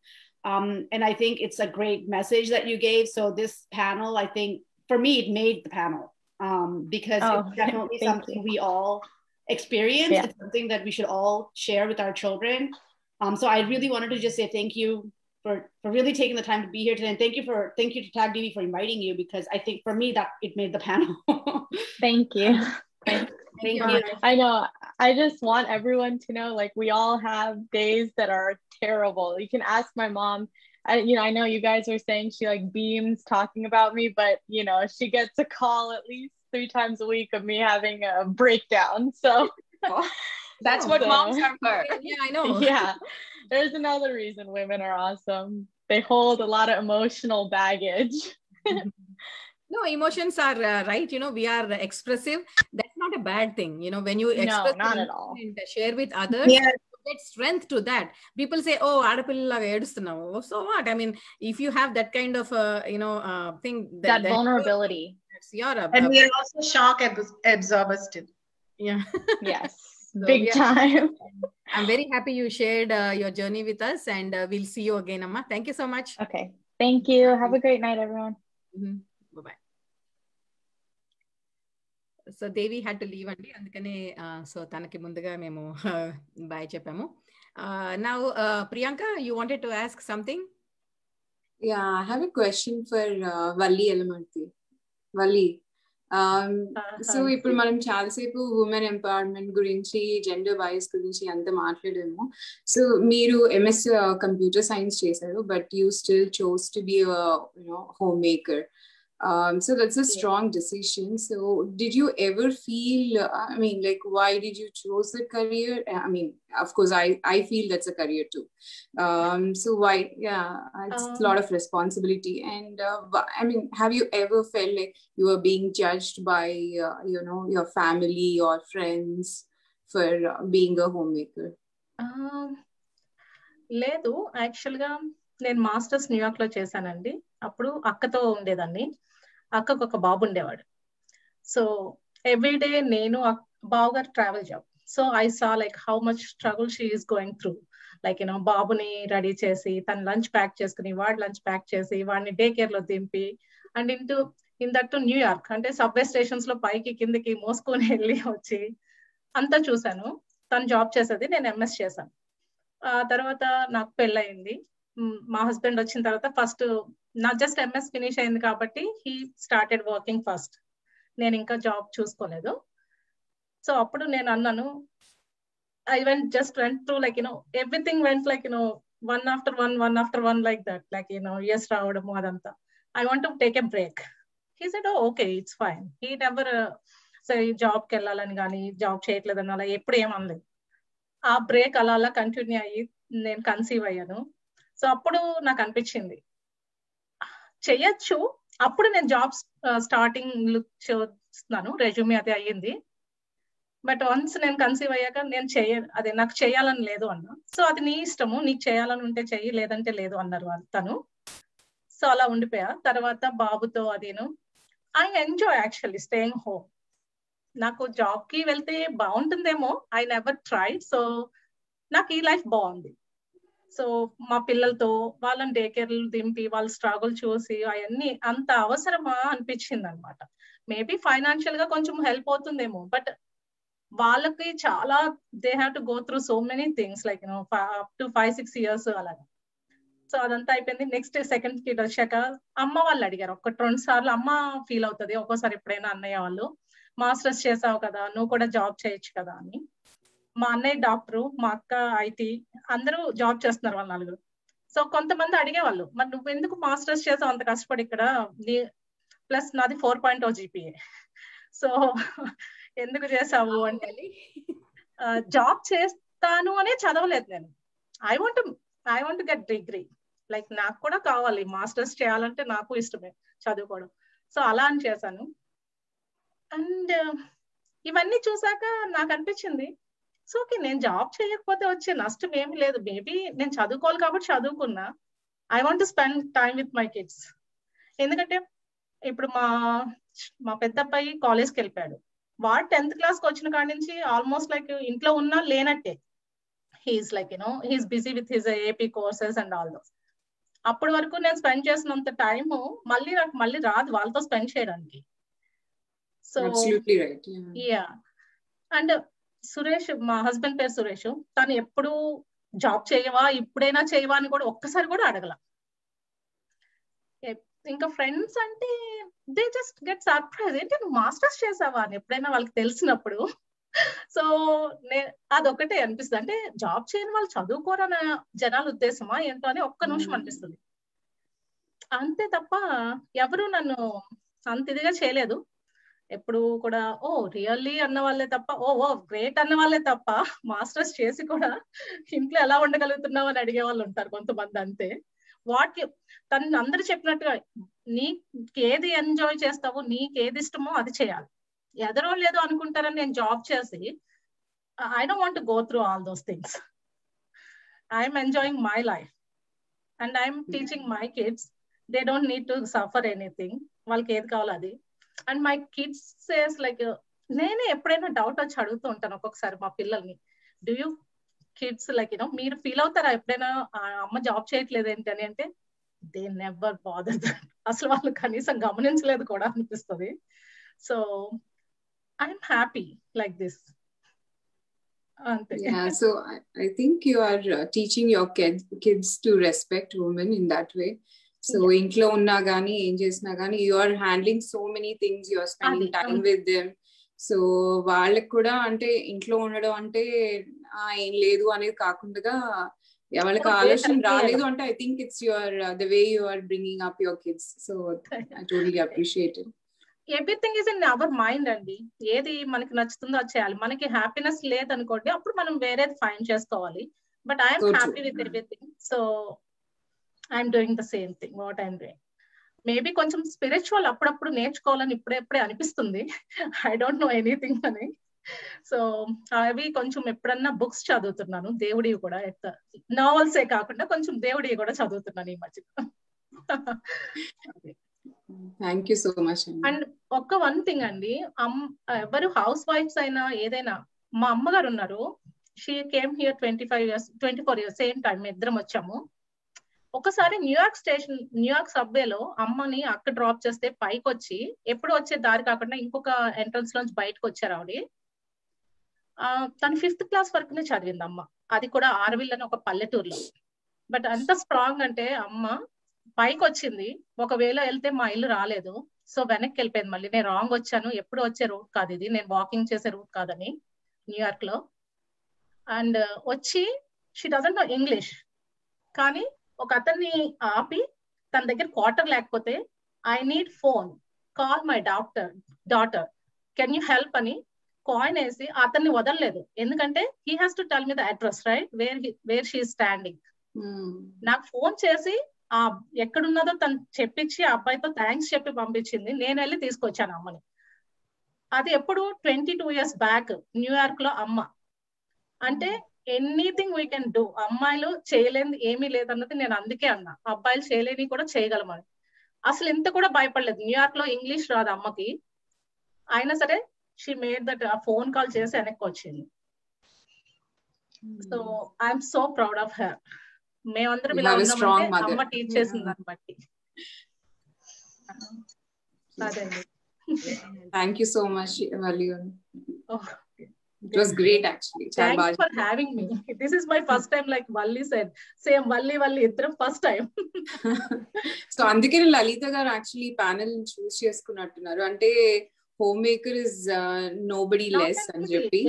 Um, and I think it's a great message that you gave. So this panel, I think for me, it made the panel um, because Oh, it's <laughs> definitely something you. we all experience. Yeah. It's something that we should all share with our children. Um, so I really wanted to just say thank you for, for really taking the time to be here today. And thank you for thank you to TAGDV for inviting you because I think for me that it made the panel. <laughs> Thank you. thank you. you. I know. I just want everyone to know like we all have days that are terrible. You can ask my mom. I, you know, I know you guys are saying she like beams talking about me, but you know, she gets a call at least three times a week of me having a breakdown. So <laughs> <laughs> that's what So- moms are for. <laughs> Yeah, I know. yeah, there's another reason women are awesome. They hold a lot of emotional baggage. No, emotions are uh, right. You know, we are expressive. That's not a bad thing. You know, when you express No, not at all. share with others, Yeah you get strength to that. People say, "Oh, ఆడపిల్లలాగా ఏడుస్తున్నావు." So what? I mean, if you have that kind of uh, you know uh, thing, That vulnerability. that's your uh, And we are also shock ab- absorbers too. yeah. <laughs> Yes, So big we are- time. I'm very happy you shared uh, your journey with us, and uh, we'll see you again, Amma. Thank you so much. Okay, thank you. Have a great night, everyone. Bye So Devi had to leave అండి అందుకనే so తనకి ముందుగా మేము bye చెప్పాము నా Priyanka you wanted to ask something Yeah, I have a question for uh, Valli Elamarti. Valli. Um, so. ఇప్పుడు మనం చాలాసేపు ఉమెన్ ఎంపవర్మెంట్ గురించి జెండర్ బయస్ గురించి అంత మాట్లాడాము సో మీరు ఎంఎస్ కంప్యూటర్ సైన్స్ చేశారు but you still chose to be you know home maker um so that's a strong decision so did you ever feel uh, i mean like why did you choose the career i mean of course i i feel that's a career too um so why yeah it's a lot of responsibility and uh, wh- i mean have you ever felt like you were being judged by uh, you know your family or friends for uh, being a homemaker ఆ, లేదు యాక్చువల్గా నేను masters న్యూయార్క్లో చేశానండి. అప్పుడు అక్కతో ఉండేదాన్ని. అక్కకు ఒక బాబు ఉండేవాడు. సో ఎవ్రీడే నేను బాబు గారు travel job so I saw like how much struggle she is going through like you know బాబుని రెడీ చేసి తన లంచ్ ప్యాక్ చేసుకుని వాడు లంచ్ ప్యాక్ చేసి వాడిని డే కేర్లో దింపి and into in that to New York అంటే సబ్వే స్టేషన్స్లో పైకి కిందకి మోసుకొని వెళ్ళి వచ్చి అంతా చూశాను. తను జాబ్ చేసేది నేను ఎంఎస్ చేశాను. ఆ తర్వాత నాకు పెళ్ళయింది. మా హస్బెండ్ వచ్చిన తర్వాత ఫస్ట్ నా జస్ట్ ఎంఎస్ ఫినిష్ అయింది కాబట్టి హీ స్టార్టెడ్ వర్కింగ్ ఫస్ట్. నేను ఇంకా జాబ్ చూసుకోలేదు. సో అప్పుడు నేను అన్నాను I went just went through like you know everything went like you know one after one one after one like that like you know years రావడము అదంతా. I want to take a break he said okay it's fine he never సరే జాబ్కి వెళ్ళాలని కానీ job చేయట్లేదని అలా ఎప్పుడు ఏమనలేదు ఆ బ్రేక్ అలా అలా కంటిన్యూ అయ్యి నేను కన్సీవ్ అయ్యాను. సో అప్పుడు నాకు అనిపించింది చెయ్యొచ్చు. అప్పుడు నేను జాబ్స్ స్టార్టింగ్ చూస్తున్నాను. రెజ్యూమే అది అయ్యింది. బట్ వన్స్ నేను కన్సీవ్ అయ్యాక నేను చెయ్య అదే నాకు చేయాలని లేదు అన్నా. సో అది నీ ఇష్టము. నీకు చేయాలని ఉంటే చెయ్యి లేదంటే లేదు అన్నారు వాళ్ళు తను. సో అలా ఉండిపోయా. తర్వాత బాబుతో అదేను. I enjoy actually staying home. నాకు జాబ్కి వెళ్తే బాగుంటుందేమో ఐ నెవర్ ట్రై సో నాకు ఈ లైఫ్ బాగుంది సో మా పిల్లలతో వాళ్ళని డే కేర్లు దింపి వాళ్ళ స్ట్రగుల్ చూసి అవన్నీ అంత అవసరమా అనిపించింది అనమాట మేబీ ఫైనాన్షియల్గా కొంచెం హెల్ప్ అవుతుందేమో బట్ వాళ్ళకి చాలా they have to go through so many things like you know up to five six years అలాగా. సో అదంతా అయిపోయింది. నెక్స్ట్ సెకండ్ కిడ్ వచ్చాక అమ్మ వాళ్ళు అడిగారు. ఒకటి రెండు సార్లు అమ్మ ఫీల్ అవుతుంది. ఒక్కోసారి ఎప్పుడైనా అన్నయ్య వాళ్ళు మాస్టర్స్ చేసావు కదా నువ్వు కూడా జాబ్ చేయొచ్చు కదా అని. మా అన్నయ్య డాక్టరు మా అక్క ఐటీ అందరూ జాబ్ చేస్తున్నారు వాళ్ళ నలుగురు. సో కొంతమంది అడిగేవాళ్ళు మరి నువ్వు ఎందుకు మాస్టర్స్ చేసావు అంత కష్టపడి ఇక్కడ? నీ ప్లస్ నాది four point o GPA so <laughs> ఎందుకు చేసావు అంటే <laughs> జాబ్ చేస్తాను అనే చదవలేదు నేను. I want I want get degree. Like నాకు కూడా కావాలి మాస్టర్స్ చేయాలంటే నాకు ఇష్టమే చదువుకోవడం. సో అలా అని చేశాను. అండ్ ఇవన్నీ చూసాక నాకు అనిపించింది సో ఓకే నేను జాబ్ చేయకపోతే వచ్చే నష్టం ఏమి లేదు. మేబీ నేను చదువుకోవాలి కాబట్టి చదువుకున్నా. I want spend time with my kids ఎందుకంటే ఇప్పుడు మా మా పెద్ద అబ్బాయి కాలేజ్కి వెళ్ళిపోయాడు. వాడు టెన్త్ క్లాస్కి వచ్చిన కాడి నుంచి ఆల్మోస్ట్ లైక్ ఇంట్లో ఉన్నా లేనట్టే. He's like you know he's busy with his AP courses and all those అప్పటి వరకు నేను స్పెండ్ చేసినంత టైం మళ్ళీ నాకు మళ్ళీ రాదు వాళ్ళతో స్పెండ్ చేయడానికి. సో యా అండ్ సురేష్ మా హస్బెండ్ పేరు సురేష్. తను ఎప్పుడు జాబ్ చేయవా ఇప్పుడైనా చేయవా అని కూడా ఒక్కసారి కూడా అడగల. ఇంకా ఫ్రెండ్స్ అంటే దే జస్ట్ గెట్ సర్ప్రైజ్. ఏంటి నువ్వు మాస్టర్స్ చేసావా అని ఎప్పుడైనా వాళ్ళకి తెలిసినప్పుడు. సో నే అదొకటే అనిపిస్తుంది. అంటే జాబ్ చేయని వాళ్ళు చదువుకోరన్న జనాల ఉద్దేశమా ఏంటో అని ఒక్క నిమిషం అనిపిస్తుంది. అంతే తప్ప ఎవరు నన్ను అంత ఇదిగా చేయలేదు. ఎప్పుడు కూడా ఓ రియల్లీ అన్న వాళ్ళే తప్ప ఓ ఓ గ్రేట్ అన్న వాళ్ళే తప్ప మాస్టర్స్ చేసి కూడా ఇంట్లో ఎలా ఉండగలుగుతున్నావు అని అడిగే వాళ్ళు ఉంటారు కొంతమంది అంతే. వాట్ తను అందరు చెప్పినట్టుగా నీకు ఏది ఎంజాయ్ చేస్తావో నీకు ఏది ఇష్టమో అది చేయాలి. ఎదరో లేదో అనుకుంటారని నేను జాబ్ చేసి I don't want go through all those things I'm enjoying my life and I'm teaching my kids they don't need to suffer anything వాళ్ళకి ఏది కావాలో అది. And my kids says like నేనే ఎప్పుడైనా డౌట్ వచ్చి అడుగుతూ ఉంటాను ఒక్కొక్కసారి మా పిల్లల్ని. Do you kids like you know మీరు ఫీల్ అవుతారా ఎప్పుడైనా అమ్మ జాబ్ చేయట్లేదు ఏంటి? అని అంటే దే నెవర్ బాదర్ అసలు వాళ్ళు కనీసం గమనించలేదు కూడా అనిపిస్తుంది. So I'm happy like this అంతే. Yeah, so I, I think you are uh, teaching your kids kids to respect women in that way. So ఇంట్లో ఉన్నా గానీ ఏం చేసినా గానీ you are handling so many things you are spending time with them so వాళ్ళకి కూడా అంటే ఇంట్లో ఉండడం అంటే ఏం లేదు అనేది కాకుండా వాళ్ళకి ఆలోచన రాలేదు అంటే I think it's your the way you are bringing up your kids so I totally appreciate it everything is in our mind అండి. ఏది మనకి నచ్చుతుందో అది చేయాలి. మనకి హ్యాపీనెస్ లేదనుకోండి అప్పుడు మనం వేరేది ఫైన్ చేసుకోవాలి. But I'm happy with everything so I'm doing the same thing what I'm doing maybe కొంచెం స్పిరిచువల్ అప్పుడప్పుడు నేర్చుకోవాలని ఇప్పుడెప్పుడే అనిపిస్తుంది. ఐ డోంట్ నో ఎనీథింగ్ అని. సో అవి కొంచెం ఎప్పుడన్నా బుక్స్ చదువుతున్నాను దేవుడివి కూడా నావల్సే కాకుండా కొంచెం దేవుడివి కూడా చదువుతున్నాను ఈ మధ్య. Thank you so much and ఒక్క వన్ థింగ్ అండి ఎవరు హౌస్ వైఫ్స్ అయినా ఏదైనా మా అమ్మగారు ఉన్నారు. She came here twenty five years twenty four years same time ఇద్దరం వచ్చాము. ఒకసారి న్యూయార్క్ స్టేషన్ న్యూయార్క్ సబ్వేలో అమ్మని అక్కడ డ్రాప్ చేస్తే పైకి వచ్చి ఎప్పుడు వచ్చే దారి కాకుండా ఇంకొక ఎంట్రన్స్ లోంచి బయటకు వచ్చారు ఆవిడ. తను ఫిఫ్త్ క్లాస్ వరకునే చదివింది అమ్మ. అది కూడా ఆర్విల్ అని ఒక పల్లెటూరులో. బట్ అంత స్ట్రాంగ్ అంటే అమ్మ పైకి వచ్చింది ఒకవేళ వెళ్తే మా ఇల్లు రాలేదు. సో వెనక్కి వెళ్ళిపోయింది మళ్ళీ. నేను రాంగ్ వచ్చాను. ఎప్పుడు వచ్చే రూట్ కాదు ఇది. నేను వాకింగ్ చేసే రూట్ కాదని న్యూయార్క్లో అండ్ వచ్చి షీ డజంట్ నో ఇంగ్లీష్ కానీ ఒక అతన్ని ఆపి తన దగ్గర క్వార్టర్ లేకపోతే I need phone call my doctor daughter can you help అని కాయిన్ వేసి అతన్ని వదలలేదు. ఎందుకంటే he has to tell me the address right where where she standing నాకు ఫోన్ చేసి ఆ ఎక్కడున్నదో తను చెప్పించి ఆ అబ్బాయితో థ్యాంక్స్ చెప్పి పంపించింది. నేను వెళ్ళి తీసుకొచ్చాను అమ్మని. అది ఎప్పుడు? ట్వంటీ టూ ఇయర్స్ బ్యాక్ న్యూయార్క్లో అమ్మ. అంటే ఎనీథింగ్ వీ కెన్ డూ అమ్మాయిలు చేయలేని ఏమీ లేదన్నది నేను అందుకే అన్నా. అబ్బాయిలు చేయలేని కూడా చేయగలమని అసలు ఇంత కూడా భయపడలేదు. న్యూయార్క్లో ఇంగ్లీష్ రాదు అమ్మకి. అయినా సరే షీ మేడ్ దట్ ఆ ఫోన్ కాల్ చేసి వెనక్కి వచ్చింది. So I'm so proud of her మేమందరం ఇలా ఉన్నామంటే అమ్మ టీచ్ చేసింది దాన్ని బట్టి. అదండి thank you so much it was great actually thanks for having me this is my first time like Valli said same Valli Valli ఇద్దరం ఫస్ట్ టైం సో అందుకే Lalitha garu actually panel choose చేసుకున్నట్టున్నారు. అంటే home maker is nobody less అని చెప్పి.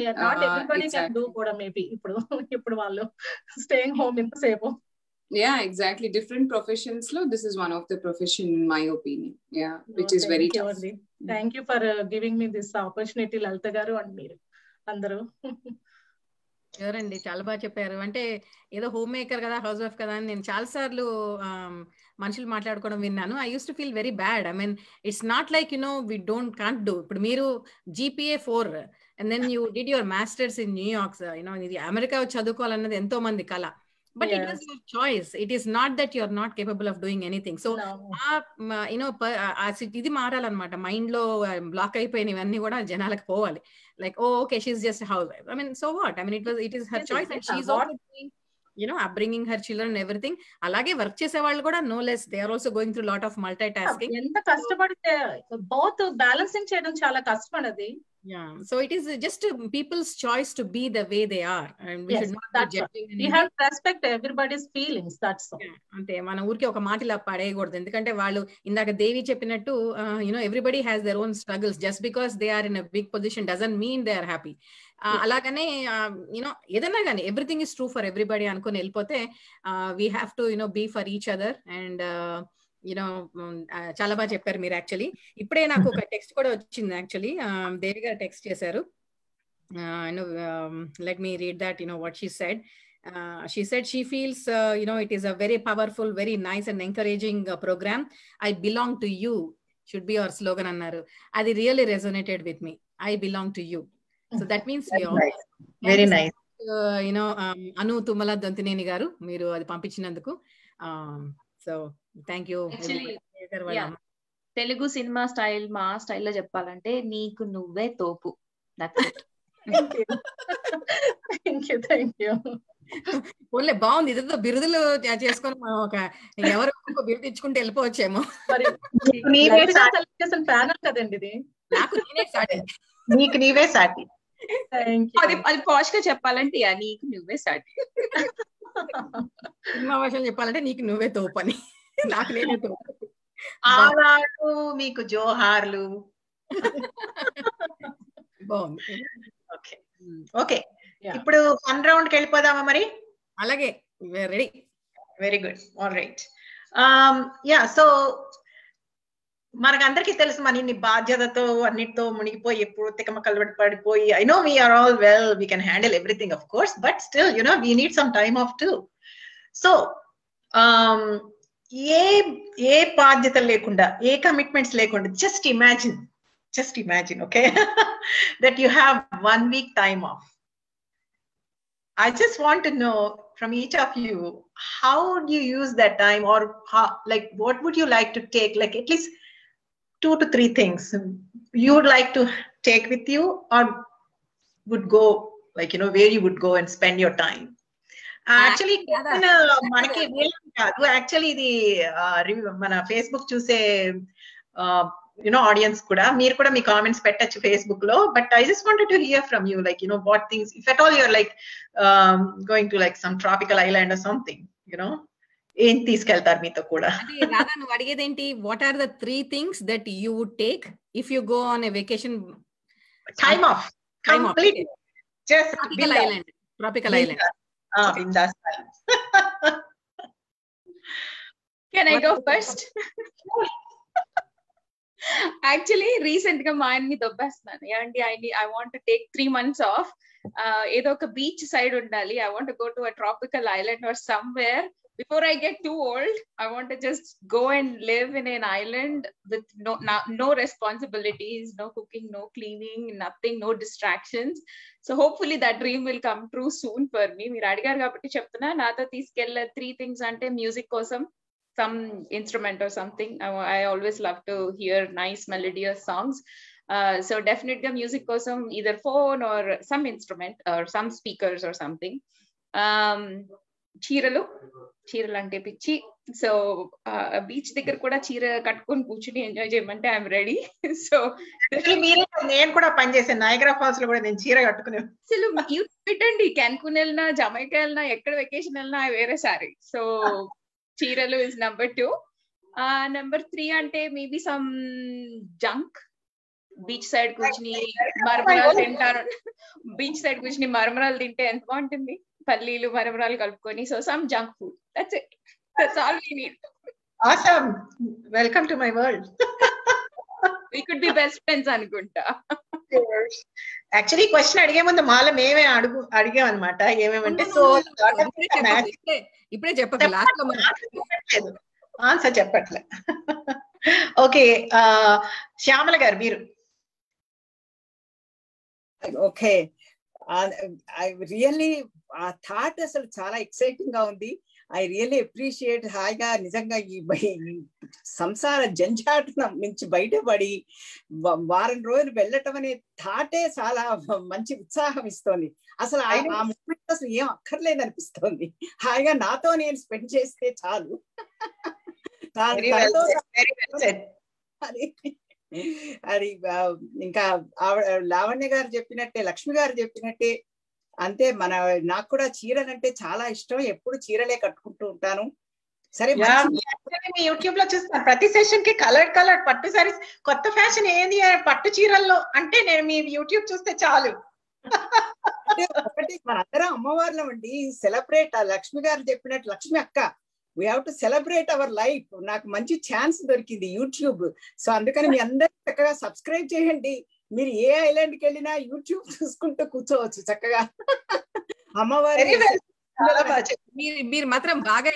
కూడా maybe ఇప్పుడు <laughs> ఇప్పుడు వాళ్ళు స్టేయింగ్ హోమ్ ఎంతసేపు yeah exactly different ప్రొఫెషన్స్లో this is one of the profession in my opinion yeah which is very thank you for giving me this opportunity Lalitha గారు and మీరు. అందరూ. ఎవరండి? చాలా బాగా చెప్పారు. అంటే ఏదో హోమ్ మేకర్ కదా హౌస్ వైఫ్ కదా అని నేను చాలా సార్లు మనుషులు మాట్లాడుకోవడం విన్నాను. I use to feel very bad. I mean it's not like you know we don't can't do. ఇప్పుడు మీరు GPA four and then you did your masters in New York you know ఇది అమెరికా చదువుకోవాలన్నది ఎంతో మంది కళ. yes. it was your choice it is not that you're not capable of doing anything so you know ఇది మారాలన్నమాట. మైండ్లో black అయిపోయిన ఇవన్నీ కూడా జనాలకు పోవాలి. like oh okay she's just a housewife i mean so what i mean it was it is her yes, choice and she's also doing you know upbringing her children and everything alage work chese vallu kuda no less they are also going through lot of multitasking enta kashtapadithe both balancing cheyadam chaala kashtam అది yeah. So it is just people's choice to be the way they are and we yes, should not that's we have to respect everybody's feelings that's all. Yeah, అంటే మన ఊరికి ఒక మాట ఇలా పడేయకూడదు. ఎందుకంటే వాళ్ళు ఇందాక దేవి చెప్పినట్టు you know everybody has their own struggles just because they are in a big position doesn't mean they are happy అలాగనే యూనో ఏదైనా కానీ everything is true for everybody అనుకుని వెళ్ళిపోతే we have to you know be for each other and you know చాలా బాగా చెప్పారు మీరు actually ఇప్పుడే నాకు ఒక టెక్స్ట్ కూడా వచ్చింది యాక్చువల్లీ దేవి గారు టెక్స్ట్ చేశారు you know let me read that you know what she said Uh, she said she feels uh, you know it is a very powerful very nice and encouraging uh, program i belong to you should be our slogan annaru adi really resonated with me i belong to you so that means That's we all nice. very nice you know Anu Tummala Dontineni గారు మీరు అది పంపించినందుకు so thank you Telugu cinema style మా స్టైల్లో చెప్పాలంటే నీకు నువ్వే తోపు. Only <laughs> బాగుంది. ఇదితో బిరుదులు చేసుకొని మనం ఒక ఎవరు ఒక బిరుదు ఇచ్చుకుంటే వెళ్ళిపోవచ్చేమో. చేసిన ప్యానల్ కదండి ఇది. నాకు నేనే సాటి. నీకు నీవే సాటి. అది అది పాష్గా చెప్పాలంటే యా నీకు నువ్వే సాటి. <laughs> సినిమా భాషలో చెప్పాలంటే నీకు నువ్వే తోపని. నాకు నేనే తోపు ఆవాడు మీకు జోహార్లు. బాగుంది. ఓకే. ఓకే. ఇప్పుడు ఫన్ రౌండ్కి వెళ్ళిపోదామా మరి? అలాగే. Ready very good all right yeah so మనకందరికీ తెలుసు మన ఇన్ని బాధ్యతతో అన్నిటితో మునిగిపోయి ఎప్పుడు తికమకలు పడిపోయి I know we are all well we can handle everything of course but still you know we need some time off to so ఏ ఏ బాధ్యత లేకుండా ఏ కమిట్మెంట్స్ లేకుండా just imagine just imagine okay that you have one week time of I just want to know from each of you how do you use that time or how like what would you like to take like at least two to three things you would like to take with you or would go like you know where you would go and spend your time actually మనకి కాదు actually ఇది మన Facebook చూసే you know audience కూడా మీరు కూడా మీ comments పెట్టచ్చు ఫేస్బుక్ లో but I just wanted to hear from you like you know what things if at all your like going to like some tropical island or something you know ఏం తీసుకెళ్తారు మీతో కూడా? రాధా నువ్వు అడిగేదేంటి? What are the three things that you would take if you go on a vacation time off complete just tropical island tropical island ah bindas <laughs> can i go first? Actually రీసెంట్గా మా ఆయన్ని దొబ్బేస్తున్నాను. ఏమండి I I want take three months off ఏదో ఒక beach side ఉండాలి. I want go to a tropical island or somewhere before I get two old I want just go and live in N island with no no responsibilities no cooking no cleaning nothing no distractions so hopefully that dream will come true soon for me మీరు అడిగారు కాబట్టి చెప్తున్నా నాతో తీసుకెళ్ళే three things అంటే music కోసం some instrument or something. I, I always love to hear nice melodious songs. Uh, so definitely music kosam either phone or some instrument or some speakers or something. Um, చీరలు చీరలు అంటే పిచ్చి. So beach దగ్గర కూడా చీర కట్టుకొని కూర్చుని enjoy చేయమంటే ఐఎమ్ రెడీ. <laughs> సో మీరే నేను కూడా పనిచేసాను నాయగ్రా ఫాల్స్లో కూడా నేను చీర కట్టుకునే అసలు పెట్టండి. క్యాన్కున్ వెళ్ళినా జమైకా వెళ్ళినా ఎక్కడ వెకేషన్ వెళ్ళినా వేరే సారీ. సో చీరలు is number two number three అంటే maybe some junk beach side కూర్చుని <laughs> మరమరాలు తింటారు. బీచ్ సైడ్ కూర్చుని మరమరాలు తింటే ఎంత బాగుంటుంది? పల్లీలు మరమరాలు కలుపుకొని so some junk food that's it that's all we need awesome welcome to my world we could be best friends అనుకుంటా. యాక్చువల్లీ క్వశ్చన్ అడిగే ముందు మాల మేమే అడుగు అడిగాం అనమాట ఏమేమంటే సో ఇప్పుడే లాస్ట్లో ఆన్సర్ చెప్పట్లే. ఓకే శ్యామల గారు మీరు. Okay I really uh thought అసలు చాలా ఎక్సైటింగ్గా ఉంది. ఐ రియల్లీ అప్రిషియేట్ హాయిగా నిజంగా ఈ సంసార జంజాటం నుంచి బయటపడి వారం రోజులు వెళ్ళటం అనే థాటే చాలా మంచి ఉత్సాహం ఇస్తోంది. అసలు ఆ మూమెంట్ అసలు ఏం అక్కర్లేదు అనిపిస్తోంది. హాయిగా నాతో నేను స్పెండ్ చేస్తే చాలు. అది ఇంకా లావణ్య గారు చెప్పినట్టే లక్ష్మి గారు చెప్పినట్టే అంతే మన నాకు కూడా చీరలంటే చాలా ఇష్టం ఎప్పుడు చీరలే కట్టుకుంటూ ఉంటాను. సరే మీ యూట్యూబ్లో చూస్తాను. ప్రతి సెషన్కి కలర్ కలర్ పట్టు సారీస్ కొత్త ఫ్యాషన్ ఏంది పట్టు చీరల్లో అంటే నేను మీ యూట్యూబ్ చూస్తే చాలు. ఒకటి మనందరం అమ్మవార్లం అండి. సెలబ్రేట్ లక్ష్మి గారు చెప్పినట్టు లక్ష్మి అక్క we have to celebrate our life నాకు మంచి ఛాన్స్ దొరికింది యూట్యూబ్ సో అందుకని మీ అందరూ చక్కగా సబ్స్క్రైబ్ చేయండి. మీరు ఏ ఐలాండ్కి వెళ్ళినా యూట్యూబ్ చూసుకుంటూ కూర్చోవచ్చు చక్కగా. అమ్మవారి. మీరు మీరు మాత్రం బాగా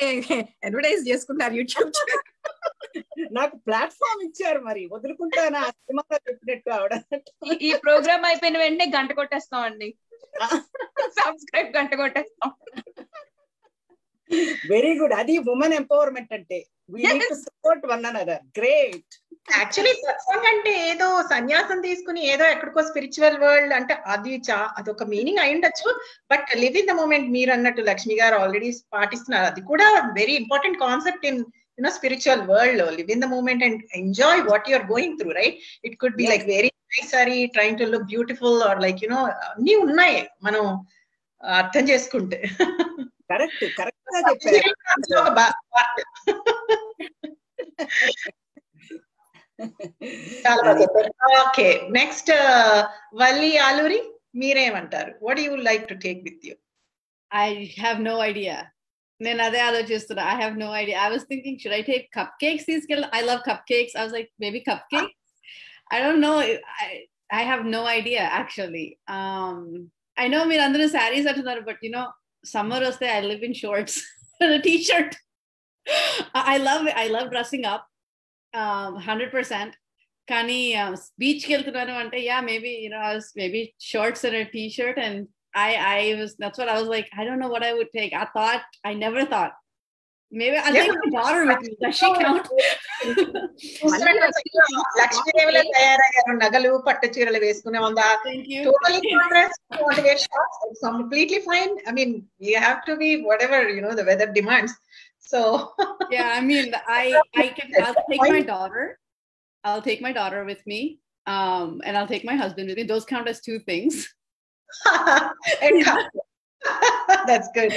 అడ్వర్టైజ్ చేసుకుంటారు యూట్యూబ్ నాకు ప్లాట్ఫామ్ ఇచ్చారు మరి. వదులుకుంటానా? సినిమాలో చెప్పినట్టు ఆవిడ. ఈ- ఈ ప్రోగ్రామ్ అయిపోయిన వెంటనే గంట కొట్టేస్తాం అండి సబ్స్క్రైబ్ గంట కొట్టేస్తాం. వెరీ గుడ్ అది ఉమెన్ ఎంపవర్మెంట్ అంటే. Support one another great actually satsang అంటే ఏదో సన్యాసం తీసుకుని ఏదో ఎక్కడికో స్పిరిచువల్ వరల్డ్ అంటే అది చా అదొక మీనింగ్ అయి ఉండొచ్చు. But live in the moment మీరు అన్నట్టు లక్ష్మి గారు ఆల్రెడీ పాటిస్తున్నారు. అది కూడా very important concept in you know spiritual world live in the moment and enjoy what you're going through right it could be like very nice sorry trying to look beautiful or like you know అన్ని ఉన్నాయి మనం అర్థం చేసుకుంటే. Correct correct okay, next, Valli Aluri, Mire Mantar, what do you like to take with you? I have no idea. I have no idea. I was thinking, should I take cupcakes? These I love cupcakes. I was like, maybe cupcakes? I don't know. I, I have no idea, actually. Um, I know Mirandra Sari's at another, but you know, summer వస్తే I live in shorts <laughs> and a t-shirt. I I love it. I love dressing up. Um, 100%. కానీ బీచ్కి వెళ్తున్నాను అంటే yeah maybe you know maybe shorts and T shirt and I I was that's what I was like. I don't know what I would take. I thought I never thought. Maybe I'll Yeah. take my daughter with me. Does she <laughs> count? లక్ష్మీదేవిలో తయారయ్యారు నగలు పట్టు చీరలు వేసుకునే ఉందా Thank you. totally completely fine i mean you have to be whatever you know the weather demands so <laughs> yeah, I mean, I I can I'll take my daughter. I'll take my daughter with me. Um, and I'll take my husband with me. Those count as two things. <laughs> that's good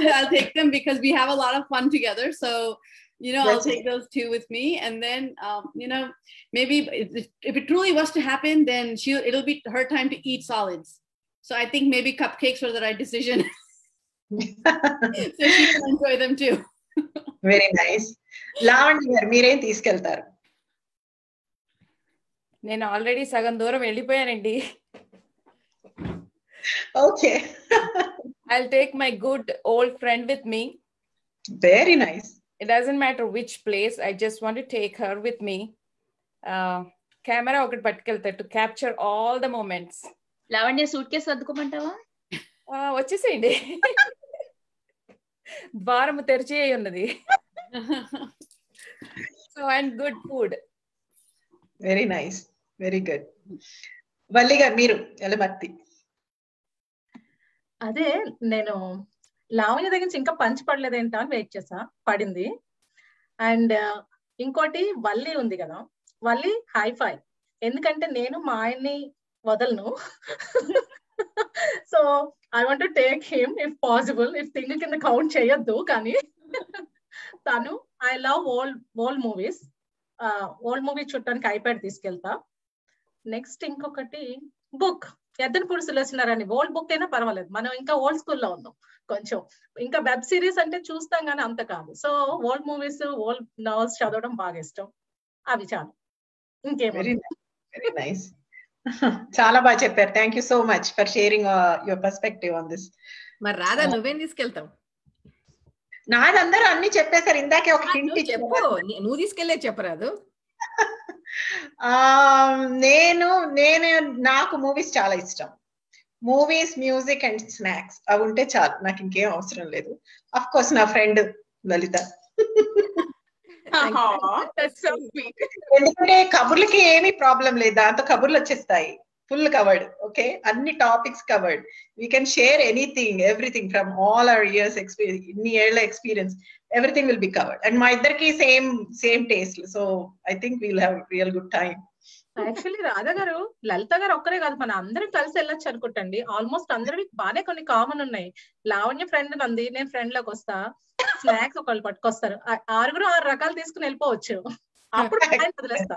<laughs> I'll take them because we have a lot of fun together. So, you know, I'll That's take those two with me. And then, um, you know, maybe if, if it truly was to happen, then she it'll be her time to eat solids. So I think maybe cupcakes were the right decision. <laughs> so she can <laughs> enjoy them too. Very nice Lavanya గారు మీరేం తీసుకెళ్తారు నేను already సగం దూరం వెళ్ళిపోయానండి okay I'll take my good old friend with me. Very nice It doesn't matter which place. I just want to take her with me. Uh, camera ఒకటి పట్టుకెళ్తా to capture all the moments Lavanya suitcase సర్దుకోమంటావా? వచ్చేసేయండి. ద్వారం తెరిచి ఉన్నది. So and good food very nice very good Valli గారు మీరు ఎలమత్తి అదే నేను లావణ్య దగ్గర నుంచి ఇంకా పంచి పడలేదేంటా అని వెయిట్ చేసా. పడింది. అండ్ uh, ఇంకోటి వల్లి ఉంది కదా. వల్లి హై ఫై ఎందుకంటే నేను మా ఆయన్ని వదలను. So I want take him if possible if thing కింద కౌంట్ చేయొద్దు కానీ <laughs> తను I love old old movies old movie చూడటానికి ఐప్యాడ్ తీసుకెళ్తా. నెక్స్ట్ ఇంకొకటి బుక్ ఎద్దరు పురుషులు వచ్చినారని ఓల్డ్ బుక్ అయినా పర్వాలేదు. మనం ఇంకా ఓల్డ్ స్కూల్లో ఉన్నాం. కొంచెం ఇంకా వెబ్ సిరీస్ అంటే చూస్తాం కానీ అంత కాదు. So old movies old novels చదవడం బాగా ఇష్టం. అవి చాలు. ఇంకేమో వెరీ వెరీ నైస్ చాలా బాగా చెప్పారు. Thank you so much for sharing your perspective on this మరి రాదా నువ్వేం తీసుకెళ్తావు? నాదందరూ అన్ని చెప్పేశారు. ఇందాకే ఒక హింట్ నువ్వు చెప్పు. నీ- నువ్వు తీసుకెళ్ళే చెప్పరాదు. <laughs> నేను నేను నాకు మూవీస్ చాలా ఇష్టం. మూవీస్ మ్యూజిక్ అండ్ స్నాక్స్ అవి ఉంటే చాలు నాకు ఇంకేం అవసరం లేదు. అఫ్ కోర్స్ నా ఫ్రెండ్ లలిత. ఎందుకంటే కబుర్లకి ఏమీ ప్రాబ్లం లేదు దాంతో కబుర్లు వచ్చేస్తాయి. ఫుల్ కవర్డ్ ఓకే అన్ని topics covered we can share anything everything from all our years experience ఇన్ని ఏళ్ళ experience everything will be covered and మా ఇద్దరికి same same taste so I think we'll have real good time actually Radha గారు లలిత గారు ఒక్కరే కాదు మన అందరం కలిసి వెళ్ళొచ్చు అనుకుంటండి. ఆల్మోస్ట్ అందరికి బాగానే కొన్ని కామన్ ఉన్నాయి. లావణ్య ఫ్రెండ్ అంది నేను ఫ్రెండ్లోకి వస్తా. స్నాక్స్ ఒకళ్ళు పట్టుకొస్తారు. ఆరుగురు ఆరు రకాలు తీసుకుని వెళ్ళిపోవచ్చు. అప్పుడు <laughs> వదిలేస్తా.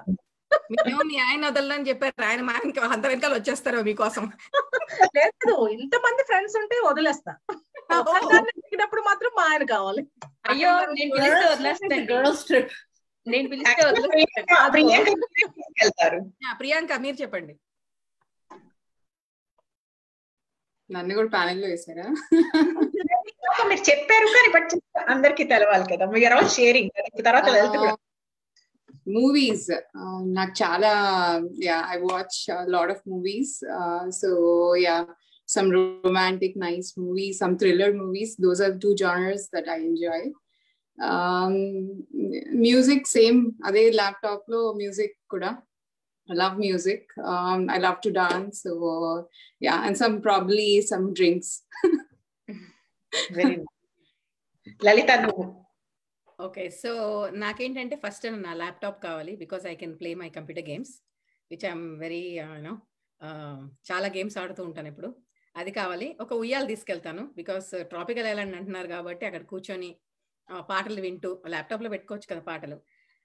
మేము మీ ఆయన వదలని చెప్పారు. ఆయన మా ఆయనకి అందరు వెనకాల వచ్చేస్తారు మీకోసం. లేదు ఇంతమంది ఫ్రెండ్స్ ఉంటే వదిలేస్తా. ఒక్కదాన్ని దిగినప్పుడు మాత్రం మా ఆయన కావాలి. అయ్యో నేను పిలిస్తే వదిలేస్తానండి గర్ల్స్ ట్రిప్ నేను పిలిస్తే ప్రియాంక వదిలేస్తాను మీరు చెప్పండి. నన్ను కూడా ప్యానెల్లో వేసారా? మీరు చెప్పారు కానీ బట్ అందరికి తెలవాలి కదా. మీరు షేరింగ్ తర్వాత వెళ్తూ కూడా మూవీస్ నాకు చాలా yeah I watch lot of movies so yeah some romantic nice movies some thriller movies those are two genres that i enjoy um music same అదే ల్యాప్టాప్ లో మ్యూజిక్ కూడా I love music. Um, I love to dance. So yeah, and some probably some drinks. <laughs> Very లలిత నువ్వు Okay so నాకేంటంటే first నా laptop కావాలి because I can play my computer games which I'm very you know చాలా games ఆడుతూ ఉంటాను ఇప్పుడు. అది కావాలి. ఒక ఉయ్యాలు తీసుకెళ్తాను బికాస్ ట్రాపికల్ ఐలాండ్ అంటున్నారు కాబట్టి అక్కడ కూర్చొని పాటలు వింటూ ల్యాప్టాప్లో పెట్టుకోవచ్చు కదా పాటలు.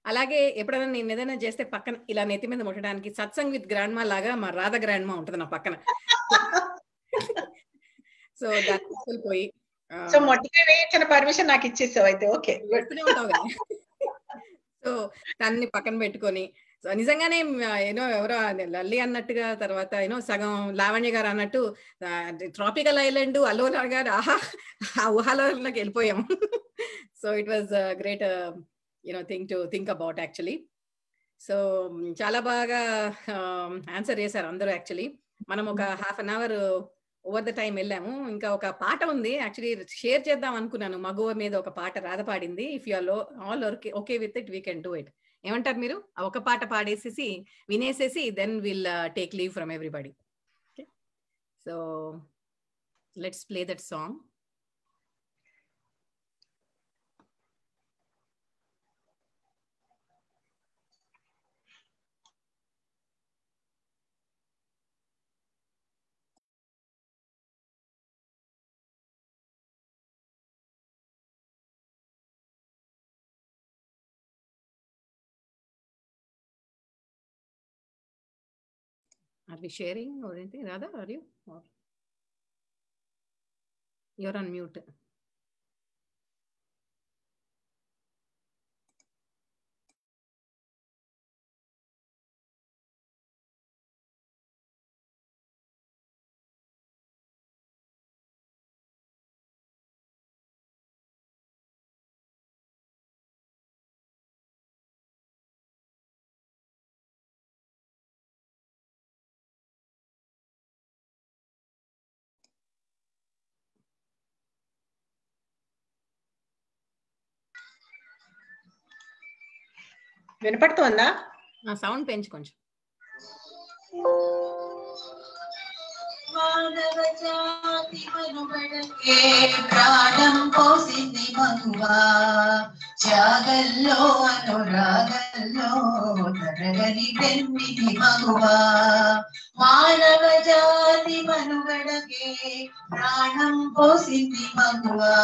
అలాగే ఎప్పుడైనా నేను ఏదైనా చేస్తే పక్కన ఇలా నెత్తి మీద ముట్టడానికి సత్సంగ్ విత్ గ్రాండ్ మా లాగా మా రాధ గ్రాండ్ మా ఉంటుంది నా పక్కన. <laughs> సో దాన్ని తీసుకెళ్ళిపోయి ఆ, సో మొట్టగా వేయించిన పర్మిషన్ నాకు ఇచ్చేసావు అయితే ఓకే. సో దాన్ని పక్కన పెట్టుకొని సో నిజంగానే ఏనో ఎవరో లల్లి అన్నట్టుగా తర్వాత ఏనో సగం లావణ్య గారు అన్నట్టు ట్రాపికల్ ఐలాండ్ అల్లోలా గారు ఆహా ఆ ఊహాలోకి వెళ్ళిపోయాం so it was great you know thing to think about actually so చాలా బాగా ఆన్సర్ చేశారు అందరూ యాక్చువల్లీ మనం ఒక half an hour over the time వెళ్ళాము. ఇంకా ఒక పాట ఉంది. యాక్చువల్లీ షేర్ చేద్దాం అనుకున్నాను. మగువ మీద ఒక పాట రాధ పాడింది. If you all all okay with it we can do it ఏమంటారు మీరు? ఆ ఒక పాట పాడేసేసి వినేసేసి then will take leave from everybody so let's play that song Are we sharing or anything? Radha, are you? Or you're on mute. వినపడుతోందా? ఆ sound పెంచు కొంచెం. మానవ జాతి మనుగడకే ప్రాణం పోసింది మనువా. త్యాగల్లో అనురాగల్లో తరగని పెన్నిది మగువా. మానవ జాతి మనుగడకే ప్రాణం పోసింది మగువా.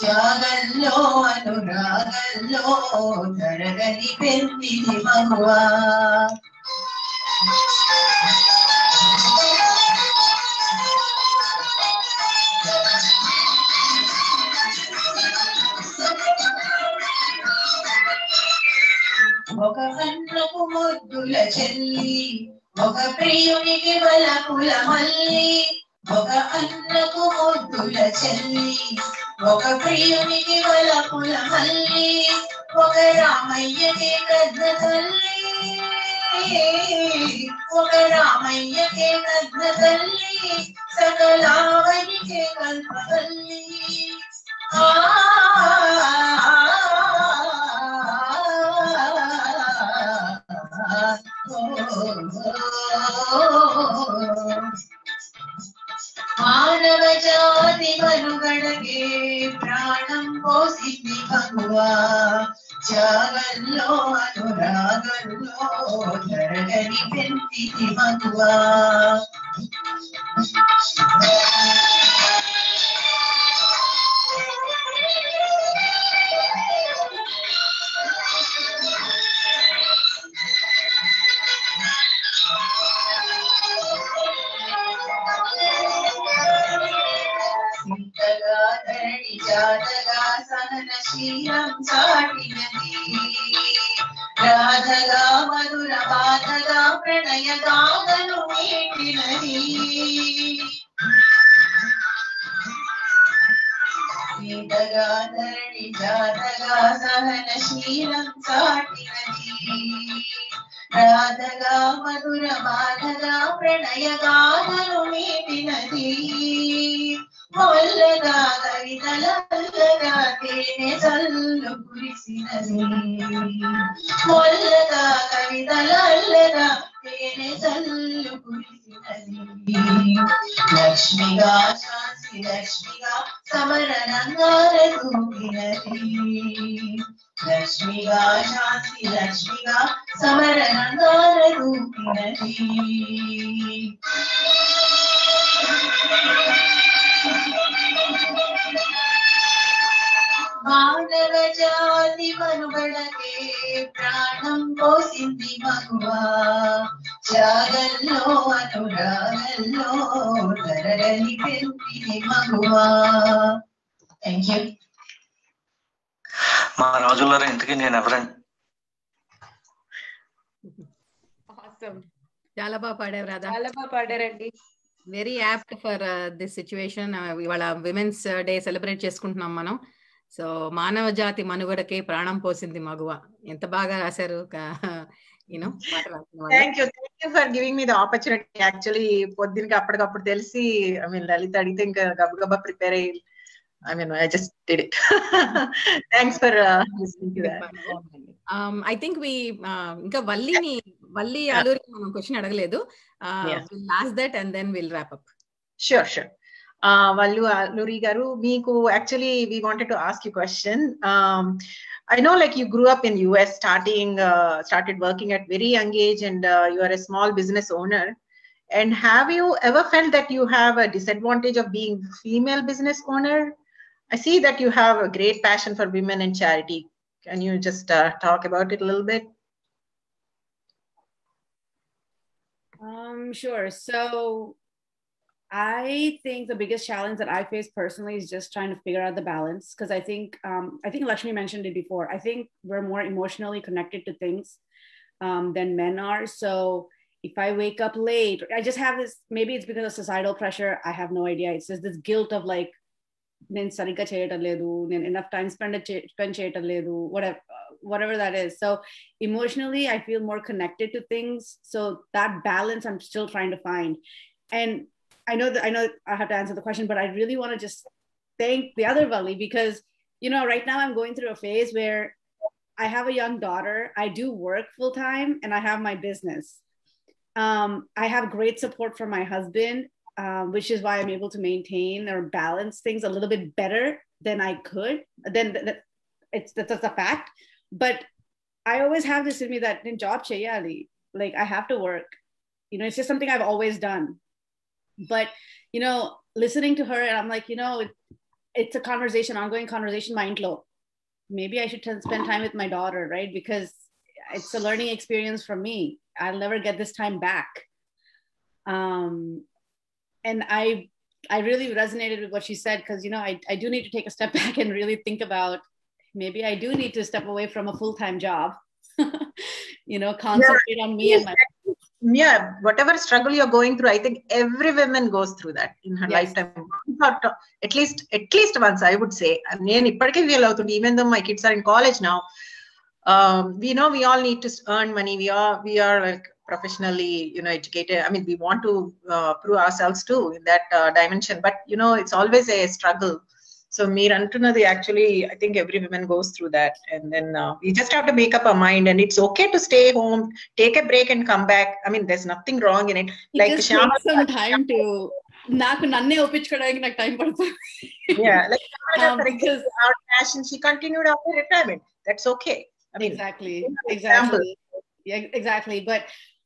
త్యాగల్లో అనురాగల్లో తరగని పెన్నిది మగువా. ఒక కన్నకు ముద్దుల చెల్లి ఒక ప్రియునికి వలపుల మల్లి ఒక అన్నకు ముద్దుల చెల్లి ఒక ప్రియునికి వలపుల మల్లి ఒక రామయ్యకి కన్న తల్లి ఒక రామయ్యకే కన్న తల్లి సకలావనికి కల్పవల్లి ఆ మానవ జాతి మనుగడకే ప్రాణం పోసింది భగవా. జాగల్లో అనురాగల్లో జరగని పెంచితి భగవా. సింతగా ధరణి జాతగా సహనశీలం చాటినది రాధగా మధుర బాధగా ప్రణయ గాథను మీటినది సీతగా ధరణి జాతగా సహనశీలం చాటినది రాధగా మధుర బాధగా ప్రణయ గాథను మీటినది మొల్లగా కవితలల్లగా తేనె చల్లు కురిసినది మొల్లగా కవితలల్లగా తేనె చల్లు కురిసినది లక్ష్మిగా శాంతి లక్ష్మిగా సమరణంగా రూపినది లక్ష్మిగా శాంతి లక్ష్మిగా సమరణంగా రూపినది మానవ జాతి మనుగడకే ప్రాణం పోసింది మగువా త్యాగంలో అనురాగంలో ధరగని పెంపింది మగువా థ్యాంక్ యూ మా రాజులారా ఇంతకీ నేను ఎవరండి Awesome. చాలా బాగా పాడారు రాధా. చాలా బాగా పాడారండి. Very apt for this situation ఇవాళ విమెన్స్ డే సెలబ్రేట్ చేసుకుంటున్నాం మనం. సో మానవ జాతి మనుగడకే ప్రాణం పోసింది మగువ. ఎంత బాగా రాశారు you know thank you thank you for giving me the opportunity actually పొద్దునకి అప్పటికప్పుడు తెలిసి ఐ మీన్ లలిత అడిగితే ఇంకా గబగబా ప్రిపేర్ అయ్యి I mean I just did it <laughs> thanks for listening to that I think we ఇంకా వల్లిని వల్లి అలూరి మనం క్వశ్చన్ అడగలేదు Yeah. Last that and then will wrap up sure sure వాళ్ళు లూరి గారు మీకు actually we wanted to ask you question I know like you grew up in US starting uh, started working at very young age and uh, you are a small business owner and have you ever felt that you have a disadvantage of being female business owner I see that you have a great passion for women and charity can you just uh, talk about it a little bit Um, sure. So I think the biggest challenge that I face personally is just trying to figure out the balance because I think um, I think Lakshmi mentioned it before. I think we're more emotionally connected to things um, than men are. So if I wake up late, I just have this. Maybe it's because of societal pressure. I have no idea. It's just this guilt of like, నేను సరిగ్గా చేయటం లేదు నేను enough time spend spend చేయటం లేదు whatever whatever that is. So emotionally i feel more connected to things. So that balance i'm still trying to find. And i know that i know i have to answer the question but i really want to just thank the other Valli because you know right now i'm going through a phase where i have a young daughter i do work full time and i have my business. Um, i have great support from my husband um, which is why I'm able to maintain or balance things a little bit better than I could. Then th- th- it's that's, that's a fact. But I always have this in me that in job chayali, like I have to work. You know, it's just something I've always done. But you know, listening to her, and I'm like, you know, it, it's a conversation, ongoing conversation. Mind low. Maybe I should t- spend time with my daughter, right? Because it's a learning experience for me. I'll never get this time back. Um, and I I really resonated with what she said because you know I, I do need to take a step <laughs> back and really think about maybe I do need to step away from a full time job. <laughs> you know, concentrate yeah. on me and my yeah whatever struggle you're going through i think every woman goes through that in her yes. lifetime at least at least once i would say i to even though my kids are in college now um, we know we all need to earn money we are we are like professionally you know educated i mean we want to uh, prove ourselves too in that uh, dimension but you know it's always a struggle so మీరు అంటున్నది actually i think every woman goes through that and then uh, we just have to make up our mind and it's okay to stay home take a break and come back i mean there's nothing wrong in it it like just Shyama takes some time to నాకు నన్నే ఒప్పించుకోవడానికి నాకు time పడుతుంది yeah like Shyama Um, for example, out passion she continued after retirement that's okay i mean exactly example. exactly yeah exactly but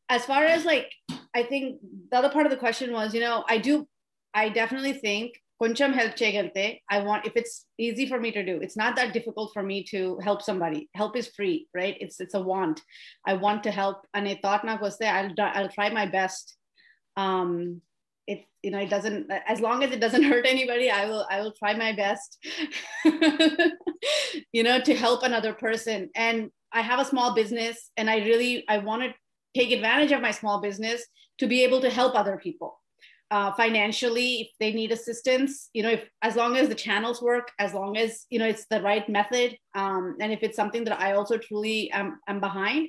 as far as like, I think the other part of the question was, you know, I do, I definitely think kuncham help. I want if it's easy for me to do. It's not that difficult for me to help somebody. Help is free, right? It's it's a want. I want to help, and I thought nak was there. I'll I'll try my best. Um, it you know it doesn't as long as it doesn't <laughs> hurt anybody. I will I will try my best. <laughs> you know to help another person and. I have a small business and I really I want to take advantage of my small business to be able to help other people. Uh, financially if they need assistance you know if as long as the channels work as long as you know it's the right method um, and if it's something that i also truly am, am behind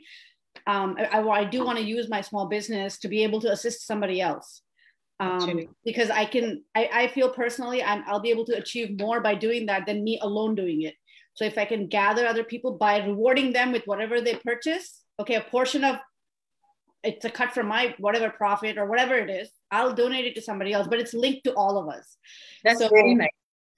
um, I, I do want to use my small business to be able to assist somebody else. Um, because I can, I, I feel personally, I'm, I'll be able to achieve more by doing that than me alone doing it. So if I can gather other people by rewarding them with whatever they purchase, okay, a portion of it's a cut from my whatever profit or whatever it is. I'll donate it to somebody else, but it's linked to all of us. That's so very nice.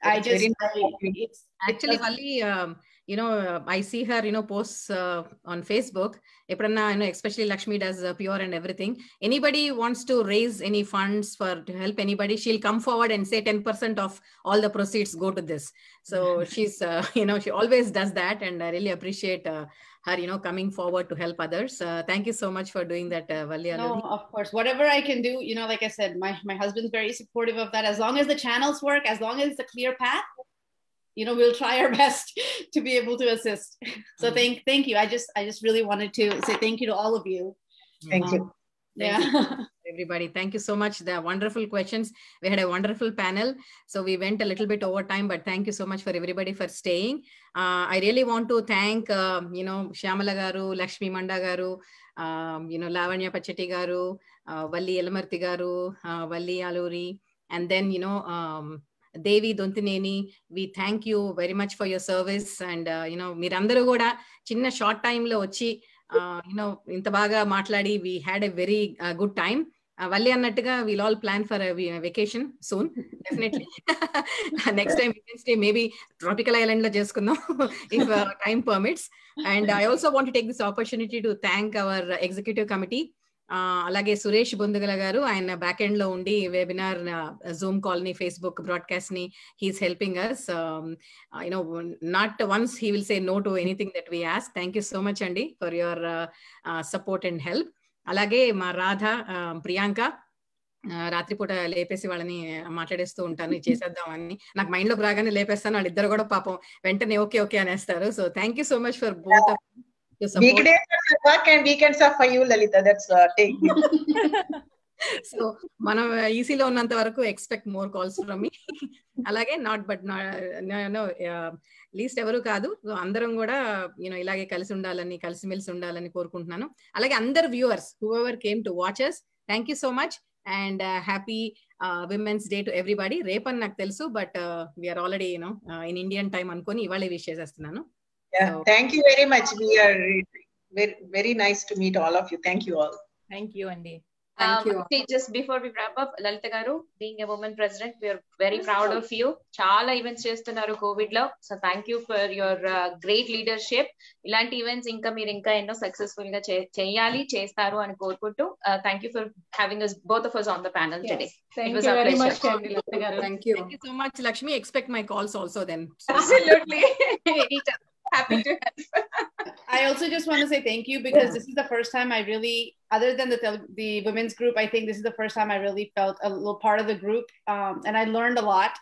I just nice. it's, actually Valli, um, you know, uh, I see her, you know, posts uh, on Facebook. Eprana, you know, especially Lakshmi does uh, pure and everything. Anybody wants to raise any funds for to help anybody, she'll come forward and say 10% of all the proceeds go to this. So <laughs> she's, uh, you know, she always does that, and I really appreciate uh, her you know coming forward to help others uh, thank you so much for doing that uh, Valli No, Aluri. of course. Whatever I can do, you know, like I said, my, my husband's very supportive of that. As long as the channels work, as long as it's a clear path, you know, we'll try our <laughs> best to be able to assist. So thank thank you. I just I just really wanted to say thank you to all of you. Thank you. Thank yeah. <laughs> everybody. Thank you so much. The wonderful questions. We had a wonderful panel. So we went a little bit over time, but thank you so much for everybody for staying. Uh, I really want to thank, uh, you know, Shyamala Garu, Lakshmi Manda Garu, um, you know, Lavanya Pachetti Garu, uh, Valli Elamarthi Garu, uh, Valli Aluri, and then, you know, um, Dontineni. We thank you very much for your service. And uh, you know మీరందరూ Goda. చిన్న short టైంలో వచ్చి you know ఇంత బాగా మాట్లాడి we had a very good time Valli అన్నట్టుగా we'll all plan for vacation soon definitely next time Wednesday maybe tropical ఐలాండ్లో చేసుకుందాం if time permits and I also want take this opportunity to thank our executive committee అలాగే సురేష్ బొందుగల గారు ఆయన back ఎండ్లో ఉండి webinar Zoom కాల్ని Facebook బ్రాడ్కాస్ట్ని he's helping us you know not once he will say no to anything that we ask thank you so much అండి for your support and help అలాగే మా రాధ ప్రియాంక రాత్రిపూట లేపేసి వాళ్ళని మాట్లాడేస్తూ ఉంటాను. <laughs> చేసేద్దామని నాకు మైండ్లోకి రాగానే లేపేస్తాను. వాళ్ళిద్దరు కూడా పాపం వెంటనే ఓకే ఓకే అనేస్తారు. So thank you so much for both Weekdays for work and weekends are for you, Lalita. That's uh, take. So మనం ఈసీలో ఉన్నంత వరకు expect more calls from me అలాగే నాట్ బట్ లీస్ట్ ఎవరు కాదు. అందరం కూడా యూనో ఇలాగే కలిసి ఉండాలని కలిసిమెలిసి ఉండాలని కోరుకుంటున్నాను. అలాగే అందరు viewers whoever came to watches thank you so much and happy women's day to everybody రేపని నాకు తెలుసు but we're already you know in Indian time అనుకొని ఇవాళ విష్ చేసేస్తున్నాను. Yeah, thank you very much. We are very, very nice to meet all of you. Thank you all. Thank you అండి Thank you. Um, just before we wrap up, Lalita garu, being a woman president, we are very proud of you. చాలా events చేస్తున్నారు Covid లో so thank you for your great leadership ఇలాంటి events ఇంకా మీరు ఇంకా ఎన్నో successful గా చే- చేయాలి చేస్తారు అని కోరుకుంటూ thank you for having us both of us on the panel today. Thank It was you our very pleasure. much, Candy Lalita garu. Thank you. Thank you so much Lakshmi expect my calls also then Absolutely. <laughs> Anytime. Happy to help. I also just want to say thank you because this is the first time I really, other than the the women's group, I think this is the first time I really felt a little part of the group, um, and I learned a lot.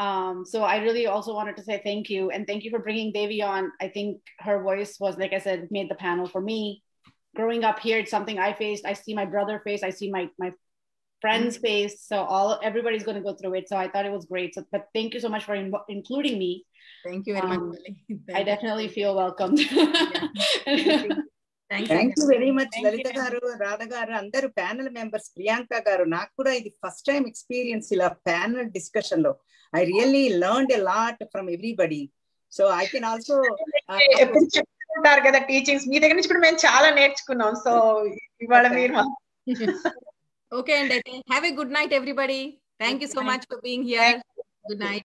Um, so I really also wanted to say thank you and thank you for bringing Devi on. I think her voice was, like I said, made the panel for me. Growing up here, it's something I faced. I see my brother face. I see my my friends face. So all everybody's going to go through it. So I thought it was great. So, but thank you so much for in- including me. Thank you very Um, much <laughs> I definitely feel welcomed. Thank you very much Thank Lalita you. గారు రాధ గారు అందరు panel members Priyanka గారు నాకు కూడా ఇది first time experience ఇలా panel డిస్కషన్లో I really learn a lot from everybody so I can also ఎప్పుడు చెప్తుంటారు కదా టీచింగ్స్ మీ దగ్గర నుంచి కూడా మేము చాలా నేర్చుకున్నాం. సో ఇవాళ మీరు ఓకే అండి అయితే have a good night everybody thank you so much for being here good night